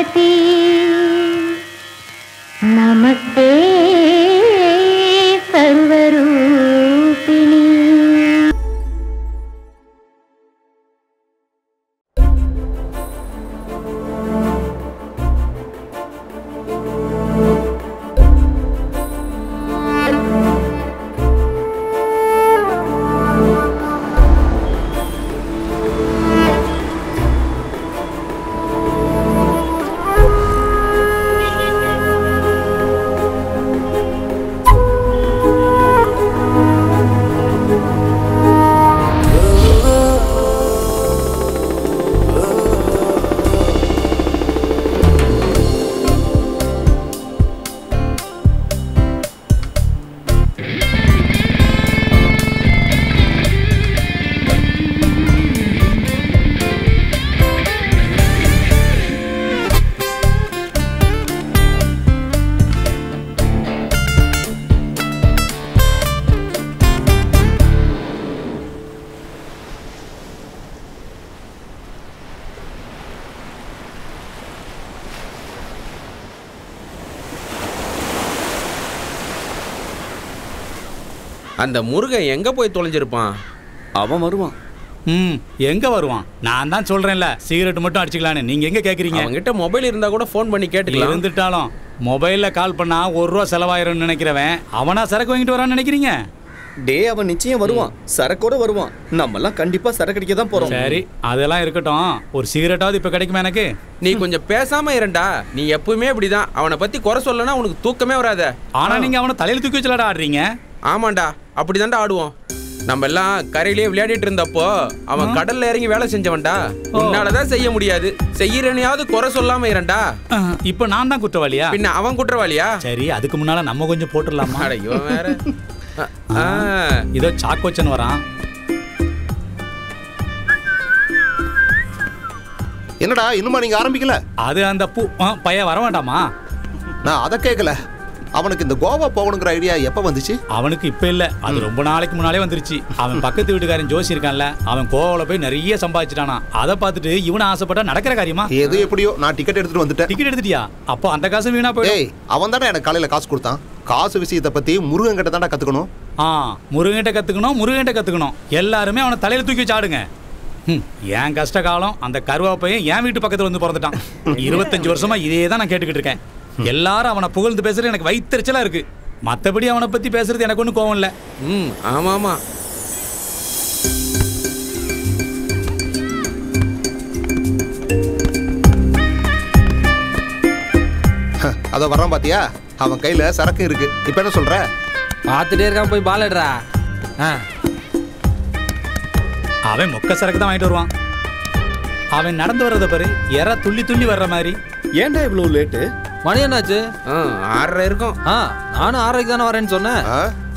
नमो दुर्गे भगवती அந்த முருகன் எங்க போய் தொலைஞ்சிருப்பான்? அவன் வருவான். ம் எங்க வருவான்? நான் தான் சொல்றேன்ல சிகரெட் மட்டும் அடிச்சுக்கலான்னு. நீங்க எங்க கேக்குறீங்க? அவன்கிட்ட மொபைல் இருந்தா கூட ஃபோன் பண்ணி கேட்டுக்கலாம். இருந்துட்டாலும் மொபைல்ல கால் பண்ணா ஒரு ரூபா செலவாயிரும்னு நினைக்கிறவன் அவனா சரக்கு வாங்கிட்டு வரான்னு நினைக்கிறீங்க? டே அவன் நிச்சயம் வருவான். சரக்கோட வருவான். நம்மலாம் கண்டிப்பா சரக்கு அடிக்க தான் போறோம். சரி அதெல்லாம் இருக்கட்டும். ஒரு சிகரெட்டாவது இப்ப கிடைக்குமா எனக்கு? நீ கொஞ்சம் பேசாம இருண்டா நீ எப்பவுமே இப்படிதான். அவனை பத்தி குறை சொல்லனா உனக்கு தூக்கமே வராத. ஆனா நீங்க அவனை தலையில தூக்கி வச்சுலாடா ஆடுறீங்க. ஆமாண்டா அப்படிதான்டா ஆடுவோம். நம்ம எல்லாம் கரையிலேயே விளையாடிட்டு இருந்தப்போ அவன் கடல்ல இறங்கி வேலை செஞ்சவன்டா. உன்னாலதான் செய்ய முடியாது. செய்யறனையாவது குறை சொல்லாம இரண்டா இப்ப நான் தான் குற்றவாளியா? பின்ன அவன் குற்றவாளியா? சரி அதுக்கு முன்னால நம்ம கொஞ்சம் போட்டுடலாமா? அட, இவன் வேற. இதோ சாக்கோச்சன் வரான். என்னடா இன்னுமா நீங்க ஆரம்பிக்கல? அது அந்த பூ பையன் வர வேண்டாமா? நான் அதை கேட்கல அவனுக்கு இந்த கோவா போகணுங்கிற ஐடியா எப்ப வந்துச்சு? அவனுக்கு இப்ப இல்ல. அது ரொம்ப நாளைக்கு முன்னாலே வந்துருச்சு. அவன் பக்கத்து வீட்டுக்காரன் ஜோசி இருக்கான்ல அவன் கோவால போய் நிறைய சம்பாதிச்சிட்டானா. அதை பார்த்துட்டு இவனை ஆசைப்பட்டா நடக்கிற காரியமா? எது எப்படியோ நான் டிக்கெட் எடுத்துட்டு வந்துட்டேன். டிக்கெட் எடுத்துட்டியா? அப்போ அந்த காசு வீணா ஏய் அவன் தானே எனக்கு காலையில காசு கொடுத்தான். காசு விஷயத்தை பத்தி முருகன் கிட்ட தான்டா கத்துக்கணும். ஆ முருகன்ட்ட கத்துக்கணும் முருகன்ட்ட கத்துக்கணும். எல்லாருமே அவனை தலையில தூக்கி வச்சு ஆடுங்க. ஹம், என் கஷ்ட காலம் அந்த கருவா பையன் என் வீட்டு பக்கத்துல வந்து பிறந்துட்டான். இருபத்தஞ்சு வருஷமா இதே தான் நான் கேட்டுக்கிட்டு இருக்கேன். எல்லாரும் அவனை புகழ்ந்து பேசுறது எனக்கு வயிற்றுச்சலா இருக்கு. மத்தபடி அவனை பத்தி பேசுறது எனக்கு ஒன்றும் கோவம் இல்லை. ம் ஆமா ஆமா. அத வர்றான் பாத்தியா? அவன் கையில சரக்கு இருக்கு. இப்ப என்ன சொல்ற? பார்த்துட்டே இருக்கான் போய் பாலடுறா ஆ. அவன் மொக்க சரக்கு தான் வாங்கிட்டு வருவான். அவன் நடந்து வர்றத பாரு எற துள்ளி துள்ளி வர்ற மாதிரி. ஏன்டா இவ்வளவு லேட்டு மணி என்னாச்சு? ஆ, ஆறரை இருக்கும். ஆ நானும் ஆறரைக்கு தானே வரேன்னு சொன்னேன்?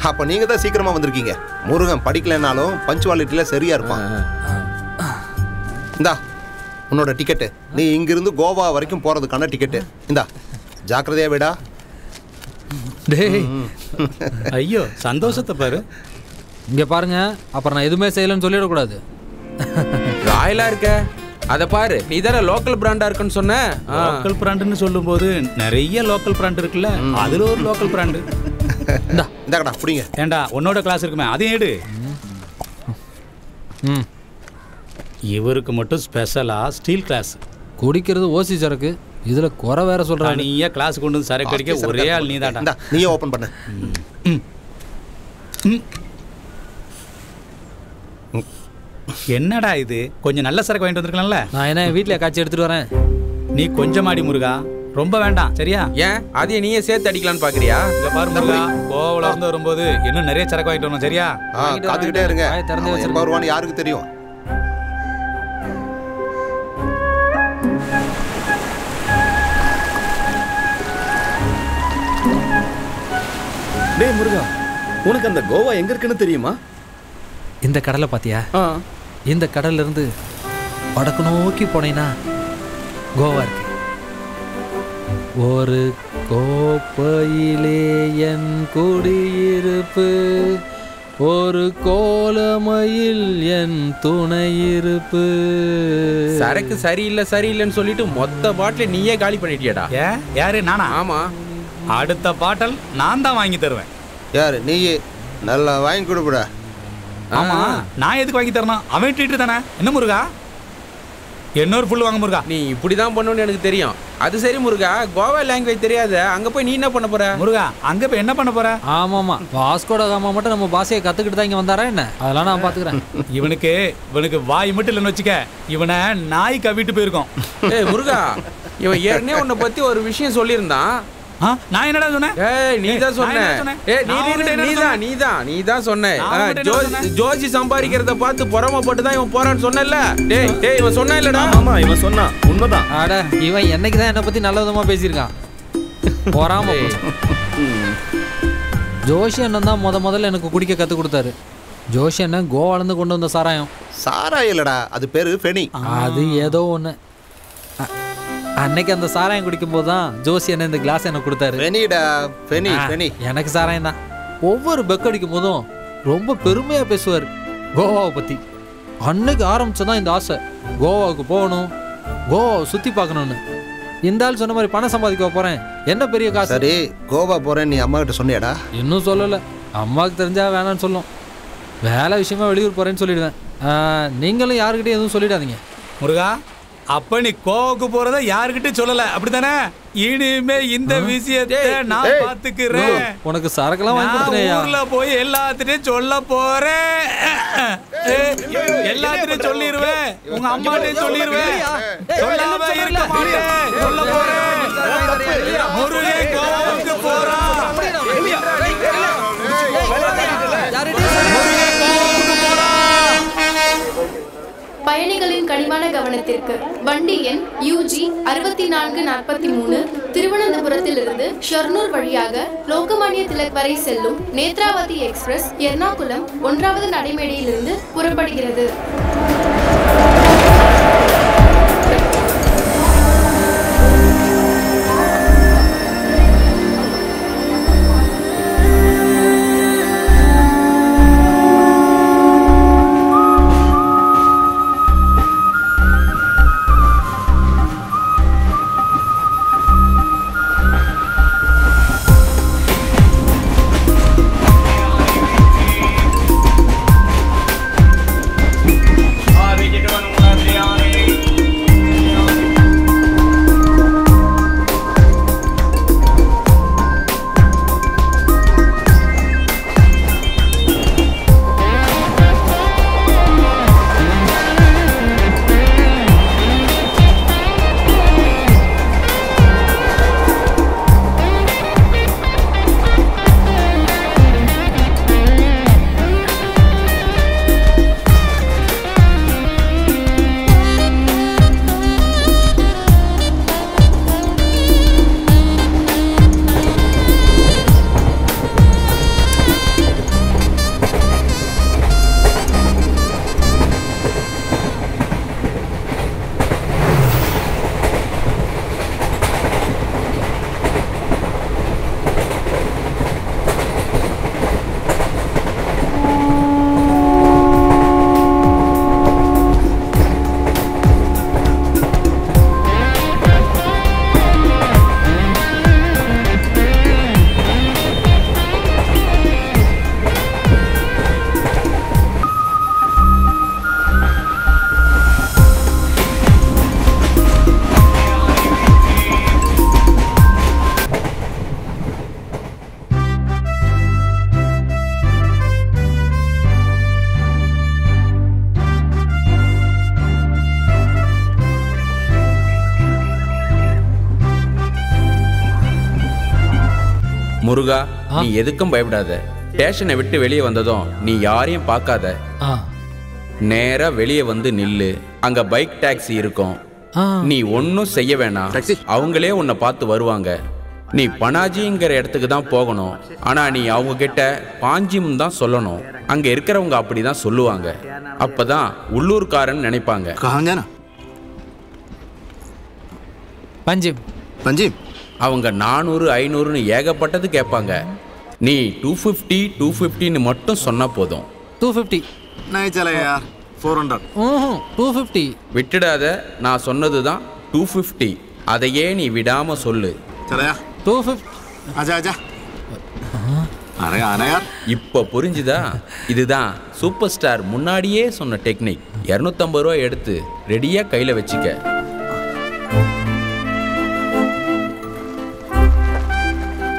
அப்ப நீங்க தான் சீக்கிரமா வந்திருக்கீங்க. முருகன் படிக்கலைனாலும் பஞ்சுவாலிட்டியில சரியா இருப்பான். இந்தா உன்னோட டிக்கெட்டு நீ இங்கிருந்து கோவா வரைக்கும் போறதுக்கான டிக்கெட்டு இந்தா ஜாக்கிரதையா விடா. டேய். ஐயோ சந்தோஷத்தை பாரு. இங்க பாருங்க அப்புறம் நான் எதுவுமே செய்யலைன்னு சொல்லிடக்கூடாது. ராயலா இருக்க? அத பாரு நீ தானே லோக்கல் பிராண்டா இருக்குன்னு சொன்ன. லோக்கல் பிராண்டுன்னு சொல்லும்போது நிறைய லோக்கல் பிராண்ட் இருக்குல்ல அதுல ஒரு லோக்கல் பிராண்டு இந்தாக்கடா புடிங்க. ஏண்டா உன்னோட கிளாஸ் இருக்குமே அதையும் எடு. ம். இவருக்கு மட்டும் ஸ்பெஷலா ஸ்டீல் கிளாஸ் குடிக்கிறது ஓசி சரக்கு. இதுல குறை வேற சொல்றாங்க. தனியா கிளாஸ் கொண்டு வந்து சரக்கு அடிக்க ஒரே ஆள் நீ இந்தா நீயே ஓபன் பண்ணு. என்னடா இது? கொஞ்சம் நல்ல சரக்கு வாங்கிட்டு வந்திருக்கலாம்ல? நான் என்ன வீட்டில் காய்ச்சி எடுத்துட்டு வரேன்? நீ கொஞ்சம் மாடி முருகா. ரொம்ப வேண்டாம் சரியா? ஏன்? அதையும் நீயே சேர்த்து அடிக்கலான்னு பாக்குறியா? இங்க பாரு முருகா. கோவல இருந்து வரும்போது இன்னும் நிறைய சரக்கு வாங்கிட்டு வரணும் சரியா? காத்துக்கிட்டே இருங்க. திறந்து. எப்ப வருவான்னு யாருக்கு தெரியும்? டேய் முருகா உனக்கு அந்த கோவா எங்க இருக்குன்னு தெரியுமா? இந்த கடலை பாத்தியா? ஆ. இந்த கடல்ல இருந்து வடக்கு நோக்கி போனீங்கன்னா கோவா இருக்கு. ஒரு கோப்பையிலே என் குடியிருப்பு ஒரு கோலமையில் என் துணை இருப்பு சரக்கு சரியில்லை சரியில்லைன்னு சொல்லிட்டு மொத்த பாட்டில நீயே காலி பண்ணிட்டியாடா. ஏ? யாரு? நானா? ஆமா. அடுத்த பாட்டல் நான் தான் வாங்கி தருவேன். யாரு? நீ நல்லா வாங்கி கொடுப்புடா. ஆமா நான் எதுக்கு வாங்கி தரணும்? அவன் ட்ரீட் தானே? என்ன முருகா? இன்னொரு புல் வாங்க முருகா. நீ இப்படிதான் பண்ணுன்னு எனக்கு தெரியும். அது சரி முருகா கோவா லாங்குவேஜ் தெரியாத அங்க போய் நீ என்ன பண்ண போற? முருகா அங்க போய் என்ன பண்ண போற? ஆமாமா வாஸ்கோட காமா மட்டும் நம்ம பாஷையை கத்துக்கிட்டு தான் இங்க வந்தாரா என்ன? அதெல்லாம் நான் பாத்துக்கிறேன். இவனுக்கு இவனுக்கு வாய் மட்டும் இல்லைன்னு வச்சுக்க இவனை நாய் கவிட்டு போயிருக்கோம். ஏய் முருகா இவன் ஏற்கனவே உன்னை பத்தி ஒரு விஷயம் சொல்லியிருந்தான். நான் என்னடா சொன்னேன்? ஏய் நீ தான் சொன்ன? ஏய் நீ நீ தான் நீ தான் நீ தான் சொன்ன சம்பாதிக்கிறத பார்த்து பொறாமப்பட்டு தான் இவன் போறான்னு சொன்னல டேய் டேய் இவன் சொன்னா இல்லடா? ஆமா இவன் சொன்னான் உண்மைதான். அட இவன் என்னைக்கு தான் என்னை பத்தி நல்ல விதமா பேசியிருக்கான்? பொறாம ஜோஷி அண்ணன் தான் முத முதல்ல எனக்கு குடிக்க கத்து கொடுத்தாரு. ஜோஷி அண்ணன் கோவாலேருந்து கொண்டு வந்த சாராயம். சாரா இல்லடா அது பேரு ஃபெனி. அது ஏதோ ஒன்று அன்னைக்கு அந்த சாராயம் குடிக்கும்போது தான் ஜோசி அண்ணன் இந்த கிளாஸ் எனக்கு கொடுத்தாரு. ஃபெனி எனக்கு சாராயம் தான். ஒவ்வொரு பெக் அடிக்கும் போதும் ரொம்ப பெருமையாக பேசுவார் கோவாவை பற்றி அன்னைக்கு ஆரம்பிச்சதான் இந்த ஆசை. கோவாவுக்கு போகணும் கோவாவை சுற்றி பார்க்கணுன்னு இந்த ஆள் சொன்ன மாதிரி பணம் சம்பாதிக்க போகிறேன் என்ன பெரிய காசு? சரி கோவா போறேன் நீ அம்மா கிட்ட சொன்னியாடா? இன்னும் சொல்லலை. அம்மாவுக்கு தெரிஞ்சா வேணாம்னு சொல்லும். வேலை விஷயமா வெளியூர் போகிறேன்னு சொல்லிடுவேன். நீங்களும் யாருக்கிட்டையும் எதுவும் சொல்லிடாதீங்க. முருகா அப்ப நீ கோவுக்கு போறத யாருக்கிட்ட சொல்லல அப்படித்தானே இனிமே இந்த விஷயத்தை நான் பாத்துக்கிறேன் உனக்கு கொடுத்துனேயா ஊர்ல போய் எல்லாத்திட்டையும் சொல்ல போறேன் எல்லாத்திட்டையும் சொல்லிடுவேன் உங்க அம்மாட்டையும் சொல்லிடுவேன் சொல்லாம இருக்க மாட்டேன் சொல்ல போறேன் முருகன் கோவுக்கு போறான் பயணிகளின் கனிவான கவனத்திற்கு. வண்டி எண் யூஜி அறுபத்தி நான்கு நாற்பத்தி மூணு திருவனந்தபுரத்திலிருந்து ஷொர்ணூர் வழியாக லோகமானிய திலக் வரை செல்லும் நேத்ராவதி எக்ஸ்பிரஸ் எர்ணாகுளம் ஒன்றாவது நடைமேடையிலிருந்து புறப்படுகிறது. நீ எதுக்கும் பயப்படாத ஸ்டேஷனை விட்டு வெளியே வந்ததும் நீ யாரையும் பார்க்காத ஆ நேரா வெளியே வந்து நில்லு அங்க பைக் டாக்ஸி இருக்கும் ஆ நீ ஒன்றும் செய்ய வேணாம் அவங்களே உன்னை பார்த்து வருவாங்க நீ பனாஜிங்கிற இடத்துக்கு தான் போகணும் ஆனா நீ அவங்க கிட்ட பாஞ்சிம் தான் சொல்லணும் அங்க இருக்கிறவங்க அப்படிதான் சொல்லுவாங்க அப்பதான் உள்ளூர்காரன் நினைப்பாங்க कहाँ जाना பஞ்சிம் पंजीम அவங்க நானூறு ஐநூறுன்னு ஏகப்பட்டது கேட்பாங்க நீ டூ ஃபிஃப்டி டூ ஃபிஃப்டின்னு மட்டும் சொன்னால் போதும். டூ ஃபிஃப்டி நைச்சலையா ஃபோர் ஹண்ட்ரட் ஓஹோ டூ ஃபிஃப்டி விட்டுடாத நான் சொன்னது தான் டூ ஃபிஃப்டி அதையே நீ விடாமல் சொல்லு. சலையா டூ ஃபிஃப்டி அஜா அஜா. இப்போ புரிஞ்சுதா? இதுதான் சூப்பர் ஸ்டார் முன்னாடியே சொன்ன டெக்னிக் இரநூத்தம்பது ரூபா எடுத்து ரெடியாக கையில் வச்சுக்க.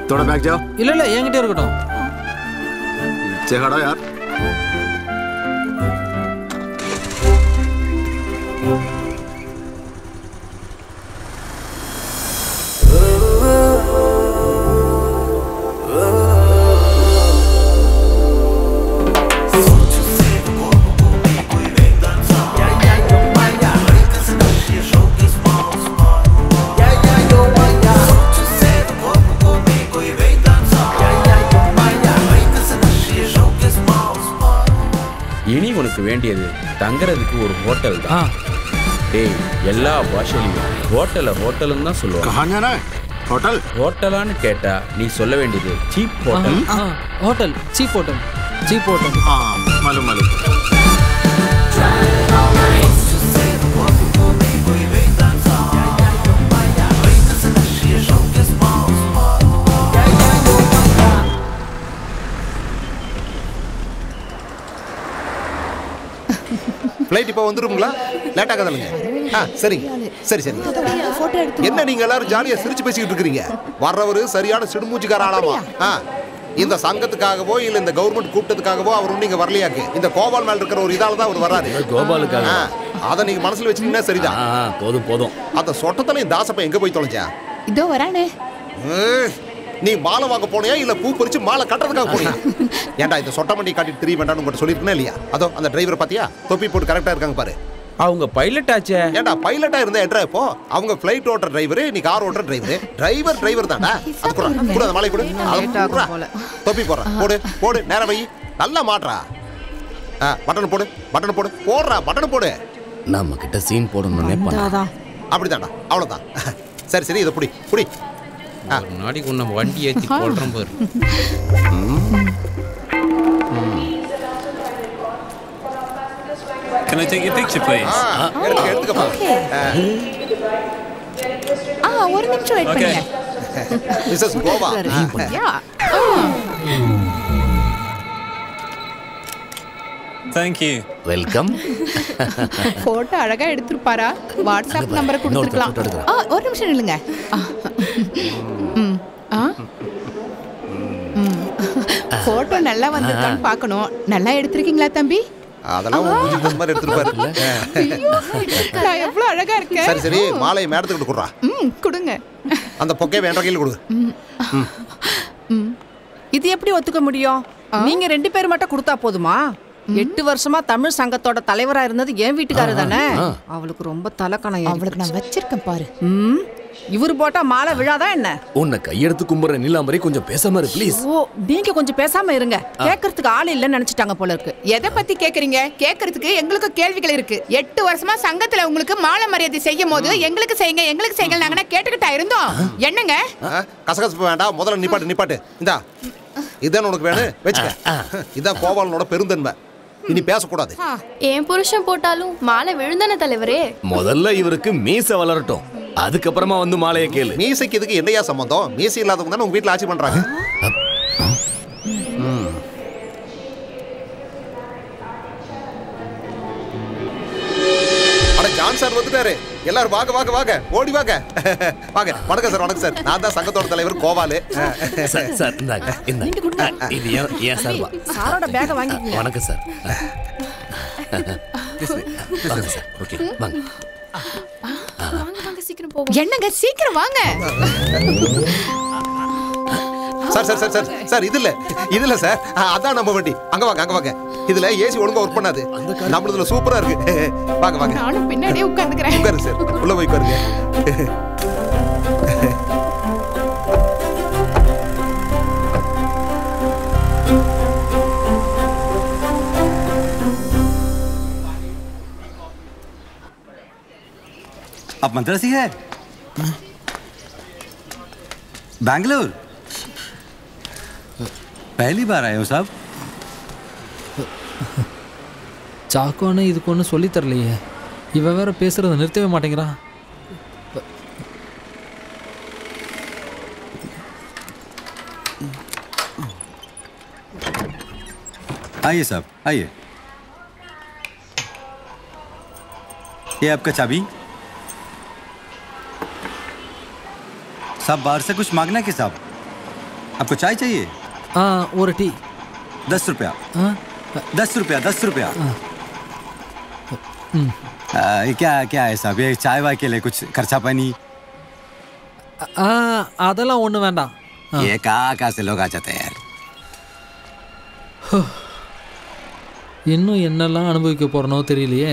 தோட பேக் ஜா இல்ல இல்ல என்கிட்ட இருக்கட்டும். சேகடா யார் வேண்டியது. தங்குறதுக்கு ஒரு ஹோட்டல் தான். டேய் எல்லா பாஷையிலையும். ஹோட்டலை ஹோட்டலுன்னு தான் சொல்லுவாங்க. ஹோட்டல்? ஹோட்டலான்னு கேட்டா நீ சொல்ல வேண்டியது cheap hotel. Hotel cheap hotel cheap hotel. மலு மலு. ஃப்ளைட் இப்போ வந்துருங்களா லேட் ஆகாதல்லுங்க ஆ சரி. சரி சரி. என்ன நீங்க எல்லாரும் ஜாலியா சிரிச்சு பேசிக்கிட்டு இருக்கிறீங்க? வர்றவரு சரியான சிடுமூச்சிக்கார ஆளாமா ஆ இந்த சங்கத்துக்காகவோ இல்ல இந்த கவர்மெண்ட் கூட்டத்துக்காகவோ அவர் ஒன்றும் இங்க வரலையாக்கு? இந்த கோபால் மேல இருக்கிற ஒரு இதால தான் அவர் வர்றாரு. கோபாலுக்காக. அதை நீங்க மனசுல வச்சுக்கிட்டீங்கன்னா சரிதான் போதும் போதும். அந்த சொட்டத்தலையும் தாசப்ப எங்க போய் தொலைஞ்சா? இதோ வரானே. நீ மாலை வாங்க போனியா இல்ல பூ பறிச்சு மாலை கட்டுறதுக்காக போனியா? ஏன்டா இந்த சொட்ட மண்டி காட்டிட்டு தெரிய வேண்டாம்னு உங்கள்கிட்ட சொல்லியிருக்கேன் இல்லையா? அதோ அந்த டிரைவர் பாத்தியா? தொப்பி போட்டு கரெக்டா இருக்காங்க பாரு. அவங்க பைலட் ஆச்சே. ஏன்டா பைலட்டா இருந்தா எட்ரா இப்போ? அவங்க ஃப்ளைட் ஓட்டுற டிரைவர் நீ கார் ஓட்டுற டிரைவர் டிரைவர் டிரைவர் தான்டா. அது கூட கூட அந்த மாலை கொடு. தொப்பி போடுறா. போடு போடு நேரா வை. நல்லா மாட்றா. பட்டன் போடு பட்டன் போடு. போடுறா பட்டன் போடு. நம்ம கிட்ட சீன் போடணும்னே பண்ண அப்படிதான்டா அவ்வளவுதான். சரி சரி இதை புடி புடி. நாளைக்கு உன்னை வண்டி ஏற்றி போடுறோம் பாரு. Can I take your picture, please? ஆ, எடுத்துக்க எடுத்துக்கப்பா. ஆ. ஒரு நிமிஷம் வெயிட் Okay. பண்ணுங்க. Missus Goa. Yeah Thank you. Welcome photo அழகா எடுத்திருப்பாரா? வாட்ஸ்அப் நம்பரை கொடுத்துருக்கலாம். ஒரு நிமிஷம் நில்லுங்க. ஆ. போட்டோ நல்லா வந்திருக்கான்னு பார்க்கணும். நல்லா எடுத்திருக்கீங்களா தம்பி? அதெல்லாம் தகுந்த மாதிரி எடுத்துருப்பாரு. ஐயோ, நான் எவ்வளவு அழகா இருக்கேன். சரி சரி மாலையை மேடத்துக்கிட்டு கொடுறா. ம் கொடுங்க. அந்த பொக்கே வேண்ட கையில் கொடு. இது எப்படி ஒத்துக்க முடியும்? நீங்க ரெண்டு பேர் மட்டும் கொடுத்தா போதுமா? எட்டு வருஷமா தமிழ் சங்கத்தோட தலைவரா இருந்தது என் வீட்டுக்காரர் தானே? அவளுக்கு ரொம்ப தலைக்கணம் அவளுக்கு நான் வச்சிருக்கேன் பாரு. இவர் போட்டா மாலை விழாதா என்ன? உன்னை கையெடுத்து கும்புற நீலாம்பரி கொஞ்சம் பேசாம இரு ப்ளீஸ் ஓ நீங்க கொஞ்சம் பேசாம இருங்க. கேட்கறதுக்கு ஆள் இல்லைன்னு நினைச்சிட்டாங்க போல இருக்கு. எதை பத்தி கேக்குறீங்க கேக்குறதுக்கு எங்களுக்கு கேள்விகள் இருக்கு. எட்டு வருஷமா சங்கத்துல உங்களுக்கு மாலை மரியாதை செய்யும் போது எங்களுக்கு செய்யுங்க எங்களுக்கு செய்யுங்க நாங்க கேட்டுக்கிட்டா இருந்தோம்? என்னங்க? கசகசப்பு வேண்டாம். முதல்ல நிப்பாட்டு நிப்பாட்டு. இந்தா. இதான் உனக்கு வேணும். வச்சுக்க. இதான் கோபாலனோட பெருந்தன்மை. இனி பேசக்கூடாது. என் புருஷன் போட்டாலும் மாலை விழுந்தானே தலைவரே. முதல்ல இவருக்கு மீச வளரட்டும். அதுக்கப்புறமா வந்து மாலையை கேளு. மீசைக்கு இதுக்கு என்னையா சம்பந்தம்? மீசை இல்லாதவங்க தானே உங்க வீட்டுல ஆட்சி பண்றாங்க. ம். அட ஜான் சார் வந்துட்டாரு. எல்லாரும் வாங்க வாங்க வாங்க. ஓடி வாங்க. வாங்க. வணக்கம் சார் வணக்கம் சார். நான் தான் சங்கத்தோட தலைவர் கோபாலு சார் சார் இந்தாங்க இந்தாங்க. இது ஏன் சார் வா சாரோட பேக வாங்கிக்கங்க. வணக்கம் சார். வாங்க சார். ஓகே வாங்க. வாங்க வாங்க சீக்கிரம் போவோம். என்னங்க சீக்கிரம் வாங்க. sir sir sir sir sir இது இல்ல இது இல்ல சார் ஆ, அதான் நம்ம வண்டி அங்க வாங்க அங்க வாங்க இதுல ஏசி ஒழுங்கா ஒர்க் பண்ணாது நம்மளதுல சூப்பரா இருக்கு வாங்க வாங்க நானும் பின்னாடியே உட்காந்துக்கிறேன் உட்காரு சார் உள்ள போய் உட்காருங்க आप मद्रासी है बैंगलोर पहली बार आए हो साहब சாக்கோன்னு இதுக்கு ஒன்றும் சொல்லித் தரலையே இவன் வேற பேசுறத நிறுத்தவே மாட்டேங்கிறான் आइए साहब आइए ये आपका चाबी साहब बाहर से कुछ मांगना है क्या साहब आपको चाय चाहिए ஆ ஒரு டீ दस रुपया ஆ दस रुपया दस रुपया ம் आ, ये क्या क्या है साहब ये चाय वाय के लिए कुछ खर्चा पानी ஆ அதெல்லாம் ஒன்றும் வேண்டாம் ஆ. ये कहाँ कहाँ से लोग आ जाते हैं यार இன்னும் என்னெல்லாம் அனுபவிக்க போறனோ தெரியலையே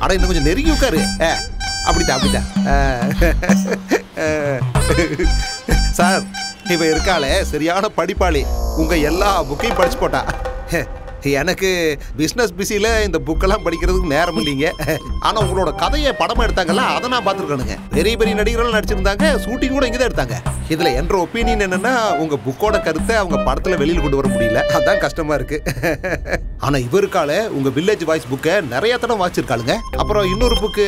அட இன்னும் கொஞ்சம் நெருங்கி உட்காரு. அப்படிதான் அப்படிதான் ஆ. சார் இவ இருக்காளே சரியான படிப்பாளி. உங்க எல்லா புக்கையும் படிச்சு போட்டா. எனக்கு பிஸ்னஸ் பிஸியில் இந்த புக்கெல்லாம் படிக்கிறதுக்கு நேரம் இல்லைங்க. ஆனால் உங்களோட கதையை படமாக எடுத்தாங்கல்ல அதை நான் பார்த்துருக்கணுங்க பெரிய பெரிய நடிகர்கள் நடிச்சிருந்தாங்க ஷூட்டிங் கூட இங்கே தான் எடுத்தாங்க. இதில் என்ற ஒப்பீனியன் என்னென்னா உங்கள் புக்கோட கருத்தை அவங்க படத்தில் வெளியில் கொண்டு வர முடியல. அதான் கஷ்டமாக இருக்குது ஆனால் இவருக்கால உங்கள் வில்லேஜ் வாய்ஸ் புக்கை நிறைய தடம் வாசிச்சிருக்காளுங்க. அப்புறம் இன்னொரு புக்கு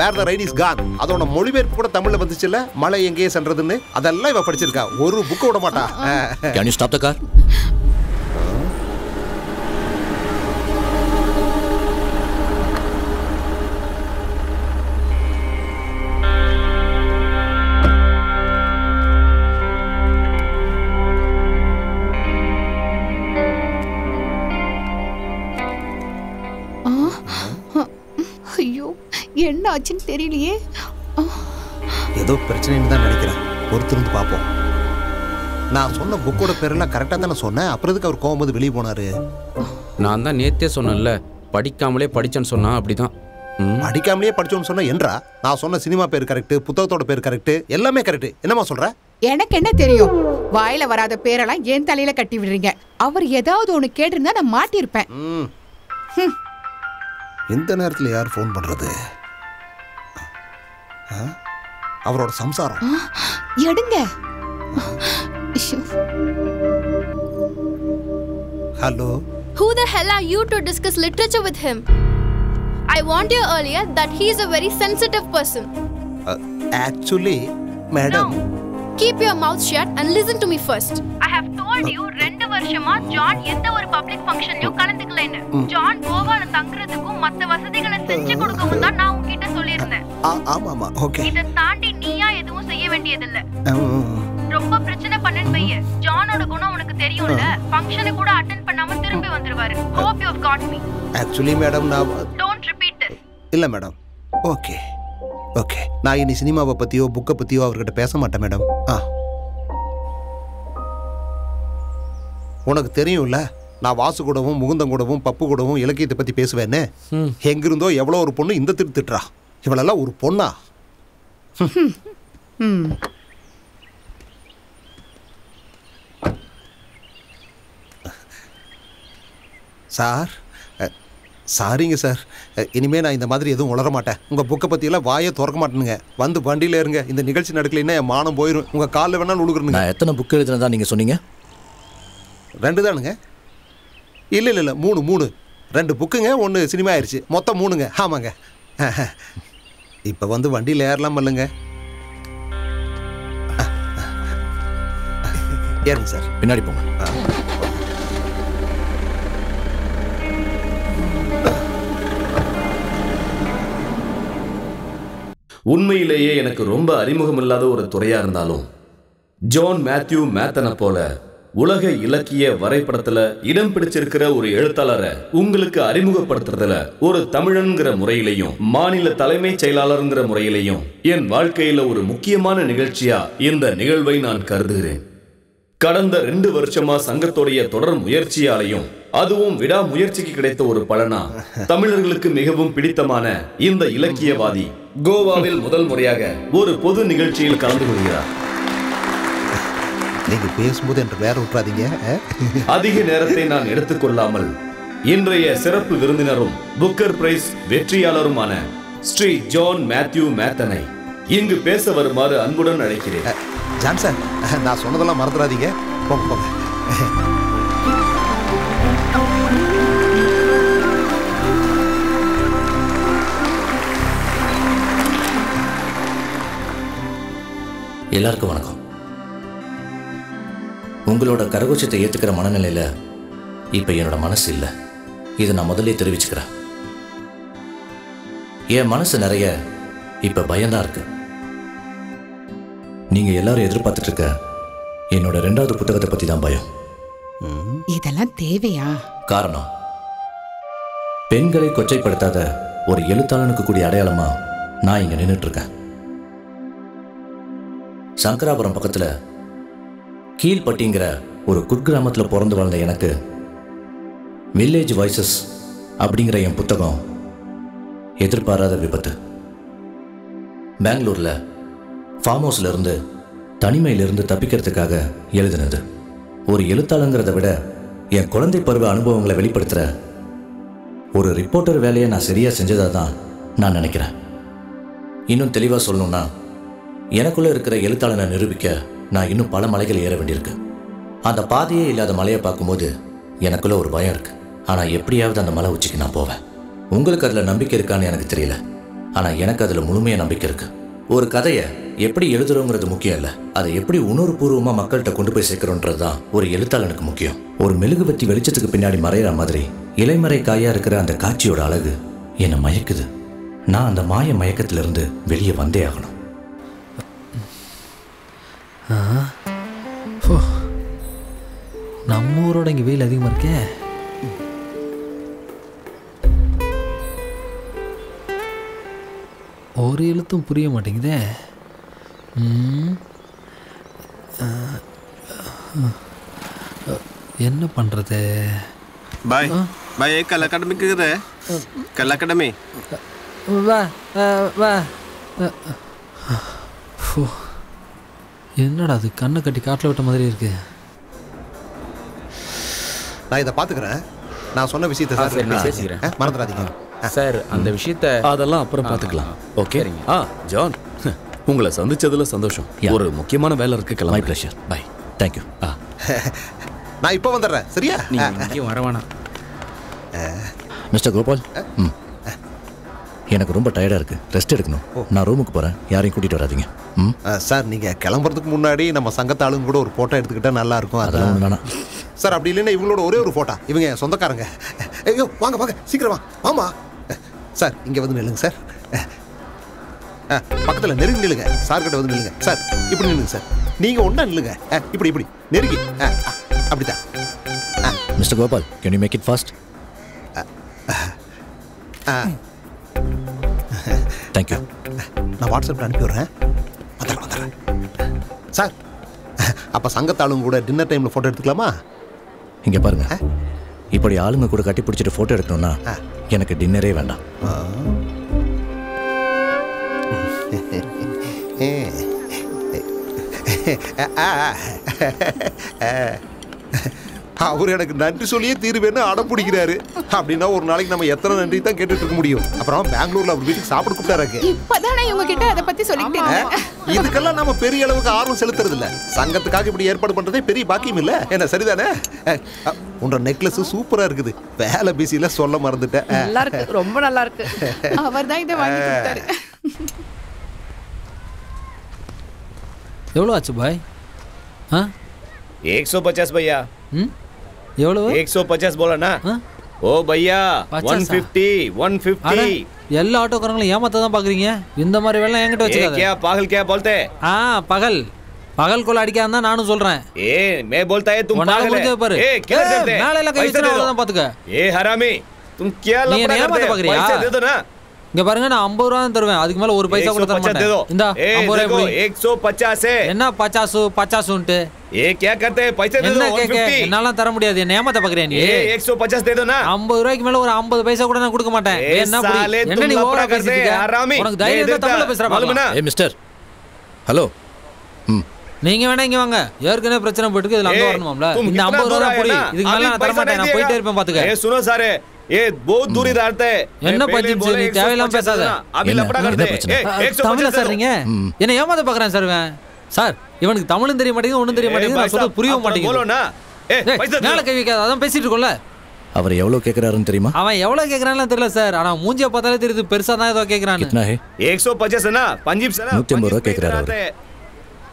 வேர் த ரைனிஸ் கான் அதோட மொழிபெயர்ப்பு கூட தமிழில் வந்துச்சுல்ல மழை எங்கேயே சென்றதுன்னு. அதெல்லாம் இவ படிச்சிருக்கா. ஒரு புக்கை விட மாட்டா. என்ன ஆச்சுன்னு தெரியலையே. ஏதோ பிரச்சனைன்னு தான் நினைக்கிறேன். பொறுத்திருந்து பார்ப்போம். நான் சொன்ன புக்கோட பேரெல்லாம் கரெக்டாக தானே சொன்னேன். அப்புறம் எதுக்கு அவர் கோவம் வெளியே போனாரு? நான் தான் நேத்தே சொன்னேன்ல படிக்காமலே படிச்சேன்னு சொன்னா அப்படிதான். ம். படிக்காமலேயே படிச்சோன்னு சொன்னா என்றா? நான் சொன்ன சினிமா பேர் கரெக்ட் புத்தகத்தோட பேர் கரெக்ட் எல்லாமே கரெக்ட் என்னமா சொல்ற? எனக்கு என்ன தெரியும்? வாயில வராத பேரெல்லாம் என் தலையில கட்டி விடுறீங்க. அவர் ஏதாவது ஒண்ணு கேட்டிருந்தா நான் மாட்டியிருப்பேன். எந்த நேரத்தில் யார் ஃபோன் பண்றது? ஆ? அவரோட சம்சாரம் எடுங்க. Hello Who the hell are you to discuss literature with him? I warned you earlier that he is a very sensitive person. Actually madam Keep your mouth shut and listen to me first. I have told you ரெண்டு வருஷமா John எந்த ஒரு public ஃபங்க்ஷன்லயும் கலந்துக்கலன்னு. John கோவால தங்குறதுக்கும் மத்த வசதிகளை செஞ்சு கொடுக்கவும் தான் நான் உன்கிட்ட சொல்லியிருந்தேன். ஆமா ஆமா ஓகே. இதை தாண்டி நீயா எதுவும் செய்ய வேண்டியதில்ல. ரொம்ப பிரச்சனை பண்ணன்னு வைய ஜானோட குணம் உனக்கு தெரியும்ல? ஃபங்க்ஷனை கூட அட்டென்ட் பண்ணாம திரும்பி வந்துருவாரு. Hope you have got me actually madam நான் டோன்ட் ரிப்பீட் திஸ் இல்லை மேடம் ஓகே ஓகே. நான் இனி சினிமாவை பற்றியோ புக்கை பற்றியோ அவர்கிட்ட பேச மாட்டேன் மேடம் ஆ. உனக்கு தெரியும்ல நான் வாசு கூடவும் முகுந்தன் கூடவும் பப்பு கூடவும் இலக்கியத்தை பற்றி பேசுவேன்னு. எங்கிருந்தோ எவ்வளோ ஒரு பொண்ணு இந்த திட்டு திட்டுறா. இவளெல்லாம் ஒரு பொண்ணா? சார்? சாரிங்க சார் அ, இனிமே நான் இந்த மாதிரி எதுவும் உளர மாட்டேன். உங்கள் புக்கை பற்றியெல்லாம் வாயே திறக்க மாட்டேனுங்க. வந்து வண்டியில் இருங்க. இந்த நிகழ்ச்சி நடக்கலைன்னா என் மானம் போயிடும் உங்கள் காலில் வேணாலும் உழுகுறனுங்க. நான் எத்தனை புக் எழுதுனதா நீங்க சொன்னீங்க? ரெண்டு தானுங்க இல்லை இல்லை இல்லை. மூணு மூணு. ரெண்டு புக்குங்க ஒன்று சினிமா ஆயிடுச்சு மொத்தம் மூணுங்க. ஆமாங்க. இப்போ வந்து வண்டியில் ஏறலாம் இல்லைங்க. ஏறுங்க சார் பின்னாடி போங்க. உண்மையிலேயே எனக்கு ரொம்ப அறிமுகமில்லாத ஒரு துறையாக இருந்தாலும் ஜான் மேத்யூ மேத்தனை போல உலக இலக்கிய வரைபடத்துல இடம் பிடிச்சிருக்கிற ஒரு எழுத்தாளரை உங்களுக்கு அறிமுகப்படுத்துறதுல ஒரு தமிழன்கிற முறையிலையும் மாநில தலைமைச் செயலாளருங்கிற முறையிலையும் என் வாழ்க்கையில ஒரு முக்கியமான நிகழ்ச்சியா இந்த நிகழ்வை நான் கருதுகிறேன். கடந்த ரெண்டு வருஷமா சங்கத்துடைய தொடர் முயற்சியாலையும் அதுவும் விடா முயற்சிக்கு கிடைத்த ஒரு பலனா தமிழர்களுக்கு மிகவும் பிடித்தமான இந்த இலக்கியவாதி கோவாவில் முதல் முறையாக ஒரு பொது நிகழ்ச்சியில் கலந்து கொள்கிறார். நீங்கள் பேசும்போது என்று வேற விட்டுறாதீங்க அதிக நேரத்தை நான் எடுத்துக்கொள்ளாமல் இன்றைய சிறப்பு விருந்தினரும் புக்கர் பிரைஸ் வெற்றியாளருமான ஸ்ரீ ஜான் மேத்யூ மேத்தனை இங்கு பேச வருமாறு அன்புடன் அழைக்கிறேன். ஜான்சன் நான் சொன்னதெல்லாம் மறந்துடாதீங்க. போங்க போங்க. எல்லாருக்கும் வணக்கம். உங்களோட கரகோஷத்தை ஏற்றுக்கிற மனநிலையில இப்போ என்னோட மனசு இல்லை. இதை நான் முதல்ல தெரிவிச்சுக்கிறேன். என் மனசு நிறைய இப்போ பயம்தான் இருக்கு. நீங்க எல்லாரும் எதிர்பார்த்துட்டு இருக்க என்னோட ரெண்டாவது புத்தகத்தை பத்தி தான் பயம். இதெல்லாம் தேவையா? காரணம் பெண்களை கொச்சைப்படுத்தாத ஒரு எழுத்தாளனுக்கு கூடிய அடையாளமா நான் இங்க நின்றுட்டு இருக்கேன். சங்கராபுரம் பக்கத்தில் கீழ்பட்டிங்கிற ஒரு குர்கிராமத்தில் பிறந்து வளர்ந்த எனக்கு வில்லேஜ் வாய்ஸஸ் அப்படிங்கிற என் புத்தகம் எதிர்பாராத விபத்து. பெங்களூரில் ஃபார்ம் ஹவுஸ்லேருந்து தனிமையிலிருந்து தப்பிக்கிறதுக்காக எழுதினது. ஒரு எழுத்தாளங்கிறத விட என் குழந்தை பருவ அனுபவங்களை வெளிப்படுத்துகிற ஒரு ரிப்போர்ட்டர் வேலையை நான் சரியாக செஞ்சதாக தான் நான் நினைக்கிறேன். இன்னும் தெளிவாக சொல்லணுன்னா எனக்குள்ளே இருக்கிற எழுத்தாளனை நிரூபிக்க நான் இன்னும் பல மலைகள் ஏற வேண்டியிருக்கு. அந்த பாதையே இல்லாத மலையை பார்க்கும்போது எனக்குள்ள ஒரு பயம் இருக்குது ஆனால் எப்படியாவது அந்த மலை உச்சிக்கு நான் போவேன். உங்களுக்கு அதில் நம்பிக்கை இருக்கான்னு எனக்கு தெரியல. ஆனால் எனக்கு அதில் முழுமையாக நம்பிக்கை இருக்குது ஒரு கதையை எப்படி எழுதுறோங்கிறது முக்கியம் இல்லை. அதை எப்படி உணர்வுபூர்வமாக மக்கள்கிட்ட கொண்டு போய் சேர்க்கிறோன்றது தான் ஒரு எழுத்தாளனுக்கு முக்கியம். ஒரு மெழுகுபத்தி வெளிச்சத்துக்கு பின்னாடி மறையிற மாதிரி இலைமறை காயாக இருக்கிற அந்த காட்சியோட அழகு என்னை மயக்குது. நான் அந்த மாய மயக்கத்திலிருந்து வெளியே வந்தே ஆகணும். நம்ம ஊரோட இங்கே வெயில் அதிகமாக இருக்கே. ஒரு எழுத்தும் புரிய மாட்டேங்குதே. என்ன பண்ணுறது பாய். பாய் கல் அகாடமிக்கு கல் அகாடமி. வா வா ஓ என்னடா அது? கண்ணை கட்டி காட்டில் விட்ட மாதிரி இருக்கு. நான் இதை பார்த்துக்கிறேன். நான் சொன்ன விஷயத்தை சார் நான் பேசிக்கிறேன். மறந்துடாதீங்க. சார் அந்த விஷயத்த அதெல்லாம் அப்புறம் பார்த்துக்கலாம். ஓகே? ஆ ஜான் உங்களை சந்திச்சதுல சந்தோஷம். ஒரு முக்கியமான வேலை இருக்கு கிளம்பி ப்ளஷர் பை தேங்க்யூ ஆ. நான் இப்போ வந்துடுறேன் சரியா? நீங்க இங்கேயும் வர வேணாம். மிஸ்டர் கோபால்? ம். எனக்கு ரொம்ப டயர்டாக இருக்கு. ரெஸ்ட் எடுக்கணும். நான் ரூமுக்கு போகிறேன் யாரையும் கூட்டிகிட்டு வராதீங்க. ம்? சார் நீங்க கிளம்புறதுக்கு முன்னாடி நம்ம சங்கத்தாளுங்க கூட ஒரு போட்டோ எடுத்துக்கிட்டா நல்லா இருக்கும். அதெல்லாம் வேணாம். சார் அப்படி இல்லைன்னா இவங்களோட ஒரே ஒரு போட்டோ இவங்க சொந்தக்காரங்க. ஐயோ வாங்க வாங்க சீக்கிரம். வா ஆமா சார் இங்க வந்து நில்லுங்க சார். பக்கத்துல நெருங்கி நில்லுங்க. சார் கிட்ட வந்து நில்லுங்க. சார் இப்படி நில்லுங்க சார். நீங்க ஒண்ணா நில்லுங்க. இப்படி இப்படி. நெருங்கி. அப்படிதான் Mr Gopal can you make it fast ah, thank you நான் வாட்ஸ்அப்பில் அனுப்பி விடுறேன் வந்துடுறேன். வந்துடுறேன் சார் அப்போ சங்கத்தாளுங்க கூட டின்னர் டைமில் ஃபோட்டோ எடுத்துக்கலாமா? இங்கே பாருங்க. இப்படி ஆளுங்க கூட கட்டி பிடிச்சிட்டு ஃபோட்டோ எடுக்கணும்னா எனக்கு டின்னரே வேண்டாம். அவர் எனக்கு நன்றி சொல்லியே தீருவேன்னு அடம் பிடிக்கிறாரு அப்படின்னா ஒரு நாளைக்கு நம்ம எத்தனை நன்றி தான் கேட்டுட்டு இருக்க முடியும் அப்புறம் பெங்களூர்ல அவர் வீட்டுக்கு சாப்பிட கூப்பிட்டாரு இப்பதானே இவங்க கிட்ட அதை பத்தி சொல்லிட்டு இருந்தேன் இதுக்கெல்லாம் நம்ம பெரிய அளவுக்கு ஆர்வம் செலுத்துறது இல்ல சங்கத்துக்காக இப்படி ஏற்பாடு பண்றதே பெரிய பாக்கியம் இல்ல என்ன சரிதானே அஹ், அஹ், உன்னோட நெக்லஸ் சூப்பரா இருக்குது வேலை பிஸியில சொல்ல மறந்துட்டேன் அஹ், நல்லா இருக்கு ரொம்ப நல்லா இருக்கு அவர் தான் இதை வாங்கி கொடுத்தாரு எவ்வளோ ஆச்சு பாய் ஆ एक सौ पचास भैया ம் எவ்வளவு एक सौ पचास बोला ना ओ भैया पचासा? वन फिफ्टी वन அட, फिफ्टी எல்லா ஆட்டோக்காரங்களும் ஏமாத்த தான் பார்க்குறீங்க இந்த மாதிரி வேலை என்கிட்ட ए வச்சுக்காத क्या पागल क्या बोलते ஆ பகல் பகல் கொள்ள அடிக்காம தான் நானும் சொல்றேன் ए मैं बोलता है तुम உன்னால पागल முடிஞ்சது பாரு है ए क्या ஏய், करते மேல எல்லாம் கை पैसे வச்சுனா दे दो அவ்வளவுதான் பாத்துக்க ए हरामी तुम क्या நீ लफड़ा என்ன करते ஏமாத்த हो பாக்குறியா पैसे दे दो ना இங்க பாருங்க நான் ஐம்பது ரூபா தான் தருவேன் அதுக்கு மேல ஒரு பைசா கூட தர 150 दे दो மாட்டேன் இந்தா ए ஐம்பது देखो ரூபாய் एक सौ पचास है என்ன பச்சாசு பச்சாசுன்ட்டு ये क्या करते हैं पैसे दे दो என்ன वन கேக்க फिफ्टी என்னாலாம் தர முடியாது என்ன ஏமாத்த பாக்குறியா நீ ए एक सौ पचास दे दो ना ஐம்பது ரூபாய்க்கு மேல ஒரு ஐம்பது பைசா கூட நான் கொடுக்க மாட்டேன் ए என்ன புடி? साले என்ன तुम நீ लफड़ा ஓவரா करते பேசிட்டு हैं இருக்க? हरामी உனக்கு नहीं தைரியம் இருந்தா देता தமிழ்ல பேசுறா मालूम है ना ஏ மிஸ்டர் ஹலோ ம் நீங்க வேணா இங்க வாங்க ஏற்கனவே பிரச்சனை போயிட்டு இதுல அங்க ए, வரணுமாம்ல तुम இந்த कितना 50 दूर ரூபா आए புடி ना? இதுக்கு மேல अभी நான் தர पैसा மாட்டேன் नहीं நான் போயிட்டே दिएगा। இருப்பேன் பாத்துக்க ए, सुनो सारे ये बहुत दूर इधर थे என்ன मैं पहले பஞ்சிம் बोले நீ 150 தேவையில்லாம பேசாத ना, अभी लपड़ा करते ए, 150 தமிழ दे சார் दो। நீங்க என்ன ஏமாத்த பாக்குறேன் சார் இவன் சார் இவனுக்கு தமிழும் தெரிய மாட்டேங்குது ஒண்ணும் தெரிய ए, மாட்டேங்குது भाई நான் சொல்றது साहब, புரியவும் आप थोड़ा बोलो மாட்டேங்குது ना ए, ஏய், पैसा दो। மேல கை வைக்காத அதான் பேசிட்டு இருக்கோம்ல அவர் எவ்வளோ கேட்குறாருன்னு தெரியுமா அவன் எவ்வளவு கேக்குறான்னு தெரியல சார் ஆனா மூஞ்சிய பார்த்தாலே தெரியுது பெருசா தான் ஏதோ கேக்குறான்னு கிட்னா ஹே 150 है ना पंजीब से ना நூற்றி ஐம்பது ரூபா கேட்குறாரு அவர்